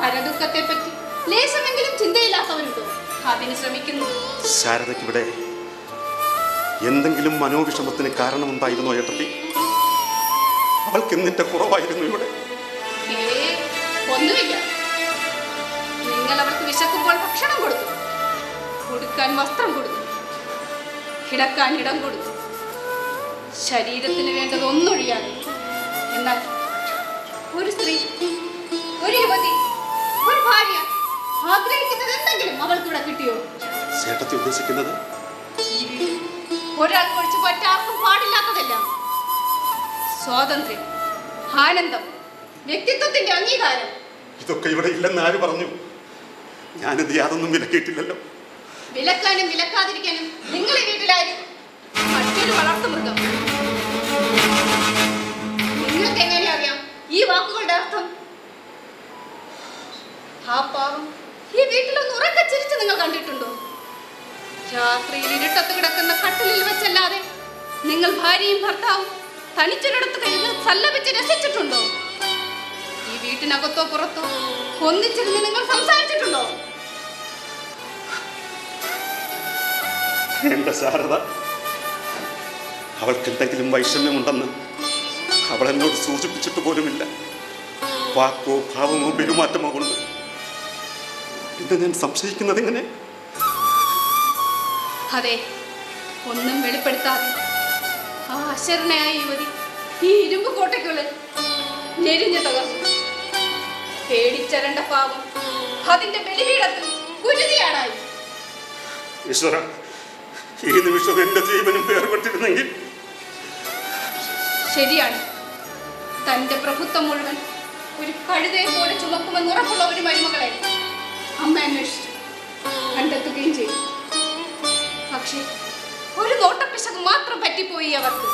പരദുഃഖത്തെ പറ്റി ലേശമെങ്കിലും ചിന്തയില്ലാത്തവരുണ്ടോ? അതിന് ശ്രമിക്കുന്നു. എന്തെങ്കിലും മനോവിഷമത്തിന് കാരണമുണ്ടായിരുന്നോ ഏട്ടത്തി? അവൾക്ക് എന്നിന്റെ കുറവായിരുന്നു ഇവിടെ. ഏ ഒന്നുമില്ല നിങ്ങൾ അവർക്ക് വിശക്കുമ്പോൾ ഭക്ഷണം കൊടുക്കും. കൊടുക്കാൻ വസ്ത്രം കൊടുക്കും. കിടക്കാൻ ഇടം കൊടുക്കും. ശരീരത്തിന് വേണ്ടത് ഒന്നൊഴിയാതെ. എന്നാൽ ഒരു സ്ത്രീ ഒരു യുവതി ഒരു ഭാര്യ ആഗ്രഹിക്കുന്നത് എന്തെങ്കിലും അവൾക്കിവിടെ കിട്ടിയോ? ചേട്ടത്തി ഉദ്ദേശിക്കുന്നത്? ഒരാൾക്ക് വീട്ടിൽ പറ്റാർക്കും പാടില്ലാത്തതെല്ലാം. സ്വാതന്ത്ര്യം ആനന്ദം വ്യക്തിത്വത്തിന്റെ അംഗീകാരം. ഇതൊക്കെ ഇവിടെ ഇല്ലെന്ന് ആര് പറഞ്ഞു? ഞാനിത് യാതൊന്നും വിലക്കിയിട്ടില്ലല്ലോ. വിലക്കാനും വിലക്കാതിരിക്കാനും നിങ്ങൾ ഈ വീട്ടിലാരും? മറ്റൊരു വളർത്തുമൃഗം. നിങ്ങൾക്ക് എങ്ങനെ അറിയാം ഈ വാക്കുകളുടെ അർത്ഥം? ആ പാവം ഈ വീട്ടിലൊന്ന് ഉറക്ക ചിരിച്ച് നിങ്ങൾ കണ്ടിട്ടുണ്ടോ? രാത്രിയിൽ ഇരുട്ടത്ത് കിടക്കുന്ന കട്ടിലിൽ വെച്ചല്ലാതെ നിങ്ങൾ ഭാര്യയും ഭർത്താവും തനിച്ചൊരിടത്ത് കഴിഞ്ഞ് സല്ലപിച്ച് രസിച്ചിട്ടുണ്ടോ? ഈ വീട്ടിനകത്തോ പുറത്തോ ഒന്നിച്ചിരുന്ന് നിങ്ങൾ സംസാരിച്ചിട്ടുണ്ടോ? എന്റെ ശാരദ അവൾക്ക് എന്തെങ്കിലും വൈഷമ്യമുണ്ടെന്ന് അവൾ എന്നോട് സൂചിപ്പിച്ചിട്ട് പോലുമില്ല. വാക്കോ ഭാവമോ പെരുമാറ്റമോ കൊണ്ട്. ഇത് ഞാൻ സംശയിക്കുന്നത് എങ്ങനെ? അതെ ഒന്നും വെളിപ്പെടുത്താതെ ആ അശരണയായ യുവതി ഈ ഇരുമ്പ് കോട്ടയ്ക്കുള്ളിൽ ഞെരിഞ്ഞു തകർന്നു. പേടിച്ചരണ്ട പാവം. അതിന്റെ ബലിപീഠത്തിൽ ഗുരുതിയാണായി. ഈശ്വര ഈ നിമിഷം എന്റെ ജീവനും വേർപെട്ടിരുന്നെങ്കിൽ. ശരിയാണ്. തന്റെ പ്രഭുത്വം മുഴുവൻ ഒരു കഴുതയെ പോലെ ചുമക്കുമെന്ന് ഉറപ്പുള്ള ഒരു മരുമകളെ. അമ്മ അന്വേഷിച്ചു. കണ്ടെത്തുകയും ചെയ്തു. പക്ഷേ ഒരു നോട്ടപ്പിശക് മാത്രം പറ്റിപ്പോയി അവർക്ക്.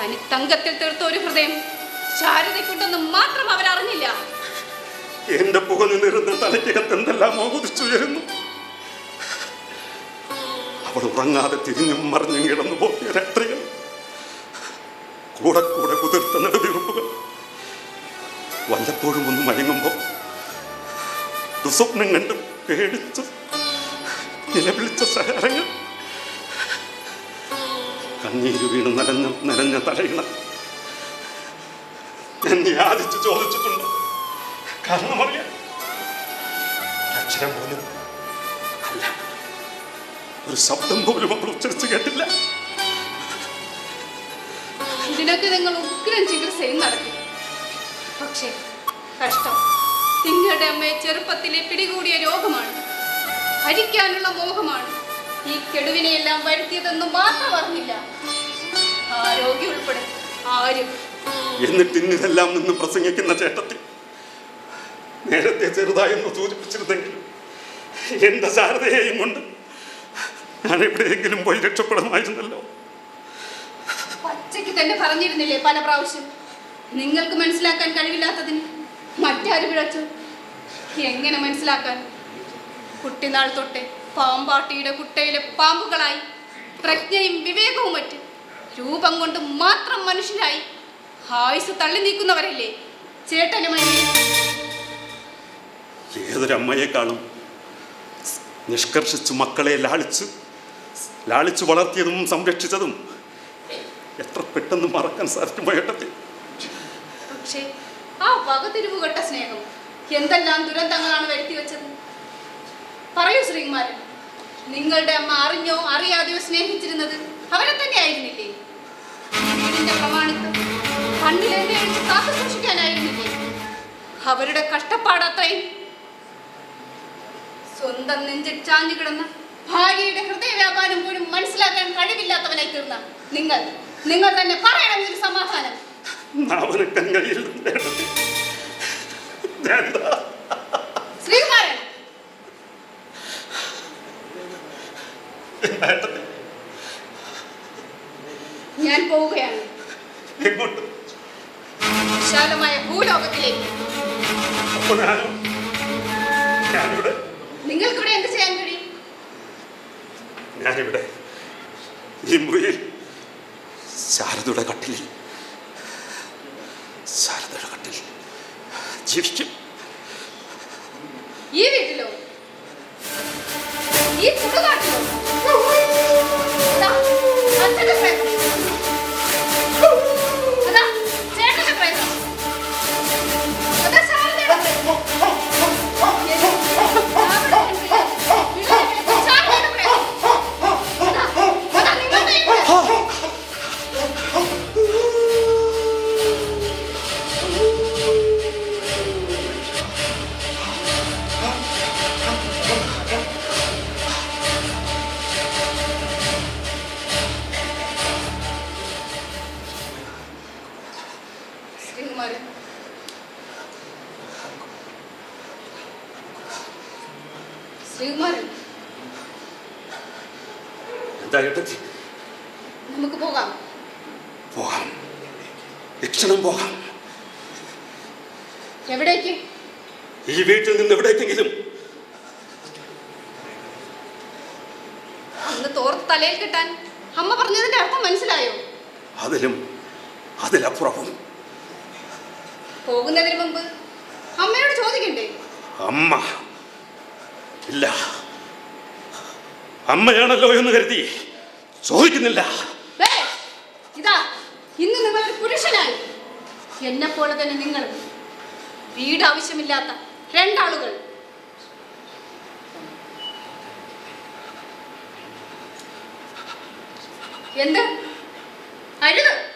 തനി തങ്കത്തിൽ തീർത്ത ഒരു ഹൃദയം. ശാരദയ്ക്കുണ്ടെന്ന് മാത്രം അവരറിഞ്ഞില്ല. എന്റെ പുകഞ്ഞു നിറുന്ന തലയ്ക്കകത്ത് എന്തെല്ലാം മോദിച്ചുയരുന്നു അവൾ ഉറങ്ങാതെ തിരിഞ്ഞും മറിഞ്ഞും കിടന്നു പോയ രാത്രികൾ. കൂടെ കൂടെ കുതിർത്ത നെടുവീർപ്പുകൾ. വല്ലപ്പോഴും ഒന്ന് മയങ്ങുമ്പോൾ ദുസ്വപ്നം കണ്ടും പേടിച്ച് നിലവിളിച്ച സഹരങ്ങൾ കണ്ണീര് വീണ് നനഞ്ഞ നനഞ്ഞ തലയിണ ഞാൻ യാചിച്ച് ചോദിച്ചിട്ടുണ്ട്? കാരണം അറിയാം. ഒരക്ഷരം പോലും അല്ല. ഒരു ശബ്ദം പോലും അവൾ ഉച്ചരിച്ച് കേട്ടില്ല. ഇതിനൊക്കെ നിങ്ങൾ ഉഗ്രം ചികിത്സയും നടത്തി. പക്ഷേ കഷ്ടം. നിങ്ങളുടെ അമ്മയെ ചെറുപ്പത്തിലെ പിടികൂടിയ രോഗമാണ്. ഭരിക്കാനുള്ള മോഹമാണ്. ഈ കെടുവിനെയെല്ലാം വരുത്തിയതെന്ന് മാത്രം അറിഞ്ഞില്ല. ആരോഗ്യം ഉൾപ്പെടെ എന്നിട്ട് ഇന്നിതെല്ലാം നിന്ന് പ്രസംഗിക്കുന്ന ചേട്ടത്തിൽ നേരത്തെ ചെറുതായെന്ന് സൂചിപ്പിച്ചിരുന്നെങ്കിലും എന്റെ ശാരദയെയും കൊണ്ട് ഞാൻ എവിടെയെങ്കിലും പോയി രക്ഷപ്പെടുമായിരുന്നല്ലോ. പച്ചയ്ക്ക് തന്നെ പറഞ്ഞിരുന്നില്ലേ പല പ്രാവശ്യം? നിങ്ങൾക്ക് മനസ്സിലാക്കാൻ കഴിവില്ലാത്തതിന് മറ്റാരും പിഴച്ചു എങ്ങനെ മനസ്സിലാക്കാൻ? കുട്ടിനാൾ തൊട്ടേ പാമ്പാട്ടിയുടെ കുട്ടയിലെ പാമ്പുകളായി പ്രജ്ഞയും വിവേകവും മറ്റ് രൂപം കൊണ്ട് മാത്രം മനുഷ്യരായി ആയുസ് തള്ളി നീക്കുന്നവരല്ലേ? ചേട്ടനുമായി ഏതൊരമ്മയെക്കാളും നിഷ്കർഷിച്ച് മക്കളെ ലാളിച്ചു ലാളിച്ചു വളർത്തിയതും സംരക്ഷിച്ചതും എത്ര പെട്ടെന്ന് മറക്കാൻ സാധിക്കുമോ ഏട്ടത്തിൽ പക്ഷേ ആ വകതിരിവുകെട്ട സ്നേഹം എന്തെല്ലാം ദുരന്തങ്ങളാണ് വരുത്തി വെച്ചത്? പറയൂ ശ്രീകുമാരൻ നിങ്ങളുടെ അമ്മ അറിഞ്ഞോ അറിയാതെയോ സ്നേഹിച്ചിരുന്നത് അവരെ തന്നെ ആയിരുന്നില്ലേ? വീടിന്റെ പ്രമാണിത്വം കാത്തു സൂക്ഷിക്കാനായിരുന്നില്ലേ? അവരുടെ കഷ്ടപ്പാടത്രയും. സ്വന്തം നെഞ്ചിൽ ചാഞ്ഞു കിടന്ന ഭാര്യയുടെ ഹൃദയ വ്യാപാരം പോലും മനസ്സിലാക്കാൻ കഴിവില്ലാത്തവനായി തീർന്ന നിങ്ങൾ നിങ്ങൾ തന്നെ പറയണം ഒരു സമാധാനം ശ്രീകുമാരൻ. ഞാൻ പോവുകയാണ്. വിശാലമായ ഭൂലോകത്തിലേക്ക്. നിങ്ങൾക്കിവിടെ എന്ത് ചെയ്യാൻ കഴിയും? ഞാനിവിടെ. ഈ മുറിയിൽ ശാരദയുടെ കട്ടിലിൽ ശാരദയുടെ കട്ടിൽ ജീവിക്കും. ഈ വീട്ടിലോ? ഈ ചുടുകാട്ടിലോ അതാ, അച്ഛന്റെ പ്രേതം. അതാ, ചേട്ടന്റെ എന്താ ഏട്ടത്തി നമുക്ക് പോകാം. പോകാം. ഇക്ഷണം പോകാം. എവിടേക്ക്? ഈ വീട്ടിൽ നിന്ന് എവിടേക്കെങ്കിലും? അന്ന് തോർത്ത് തലയിൽ കിട്ടാൻ അമ്മ പറഞ്ഞതിന്റെ അർത്ഥം മനസ്സിലായോ? അതിലും അതിലപ്പുറവും. പോകുന്നതിന് മുമ്പ് അമ്മയോട് ചോദിക്കണ്ടേ? അമ്മ. ഇല്ല. അമ്മയാണല്ലോ എന്ന് കരുതി. ചോദിക്കുന്നില്ല. ഇതാ ഇന്ന് നിങ്ങൾ പുരുഷനായി. എന്നെ പോലെ തന്നെ നിങ്ങൾ വീട് ആവശ്യമില്ലാത്ത രണ്ടാളുകൾ. എന്ത്? അരുത്.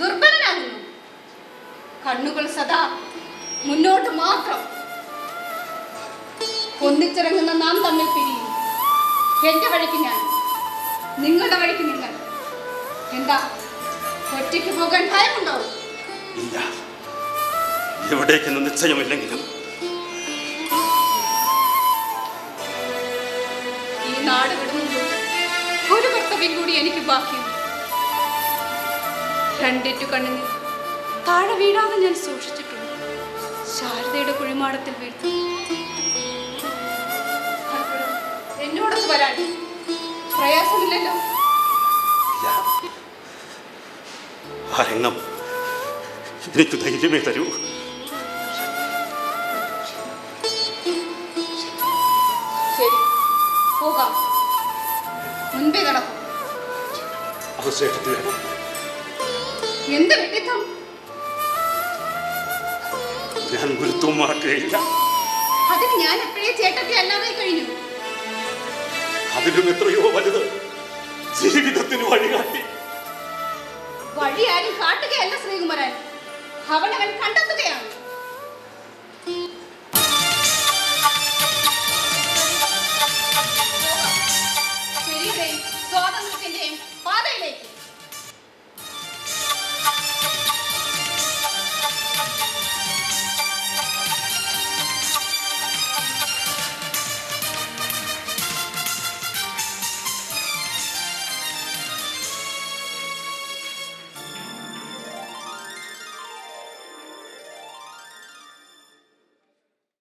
ദുർബലനാകുന്നു. കണ്ണുകൾ സദാ മുന്നോട്ട് മാത്രം. ഒന്നിച്ചിറങ്ങുന്ന നാം തമ്മിൽ പിരിയും. എന്റെ വഴിക്ക് ഞാൻ നിങ്ങളുടെ വഴിക്ക് നിങ്ങൾ എന്താ? ഒറ്റയ്ക്ക് പോകാൻ ഭയമുണ്ടോ ഇല്ല. എവിടേക്കെന്ന് നിശ്ചയമില്ലെങ്കിലും. ഈ നാട് വിടുന്നു ഒരു കർത്തവ്യം കൂടി എനിക്ക് ബാക്കി രണ്ടേറ്റു കണ്ണിന് താഴെ വീഴാതെ ഞാൻ സൂക്ഷിച്ചിട്ടുണ്ട്. ശാരദയുടെ കുഴിമാടത്തിൽ വീഴ്ത്തു എന്നോടൊന്ന് വരാൻ പ്രയാസമില്ലല്ലോ. ആ രംഗം എനിക്ക് ധൈര്യമേ തരൂ. പോകാം. മുൻപേ നടക്കും എന്ത് വിഡിത്തം ഞാൻ ഗുരുത്വം മറക്കുകയില്ല അതിന് ഞാൻ എപ്പോഴേ ചേട്ടത്തി അല്ലാതെ കഴിഞ്ഞു? അതിലും എത്രയോ വലുത് ജീവിതത്തിന് വഴികാട്ടി. വഴി ആരും കാട്ടുകയല്ല ശ്രീകുമാരൻ. അവൻ കണ്ടെത്തുകയാണ്.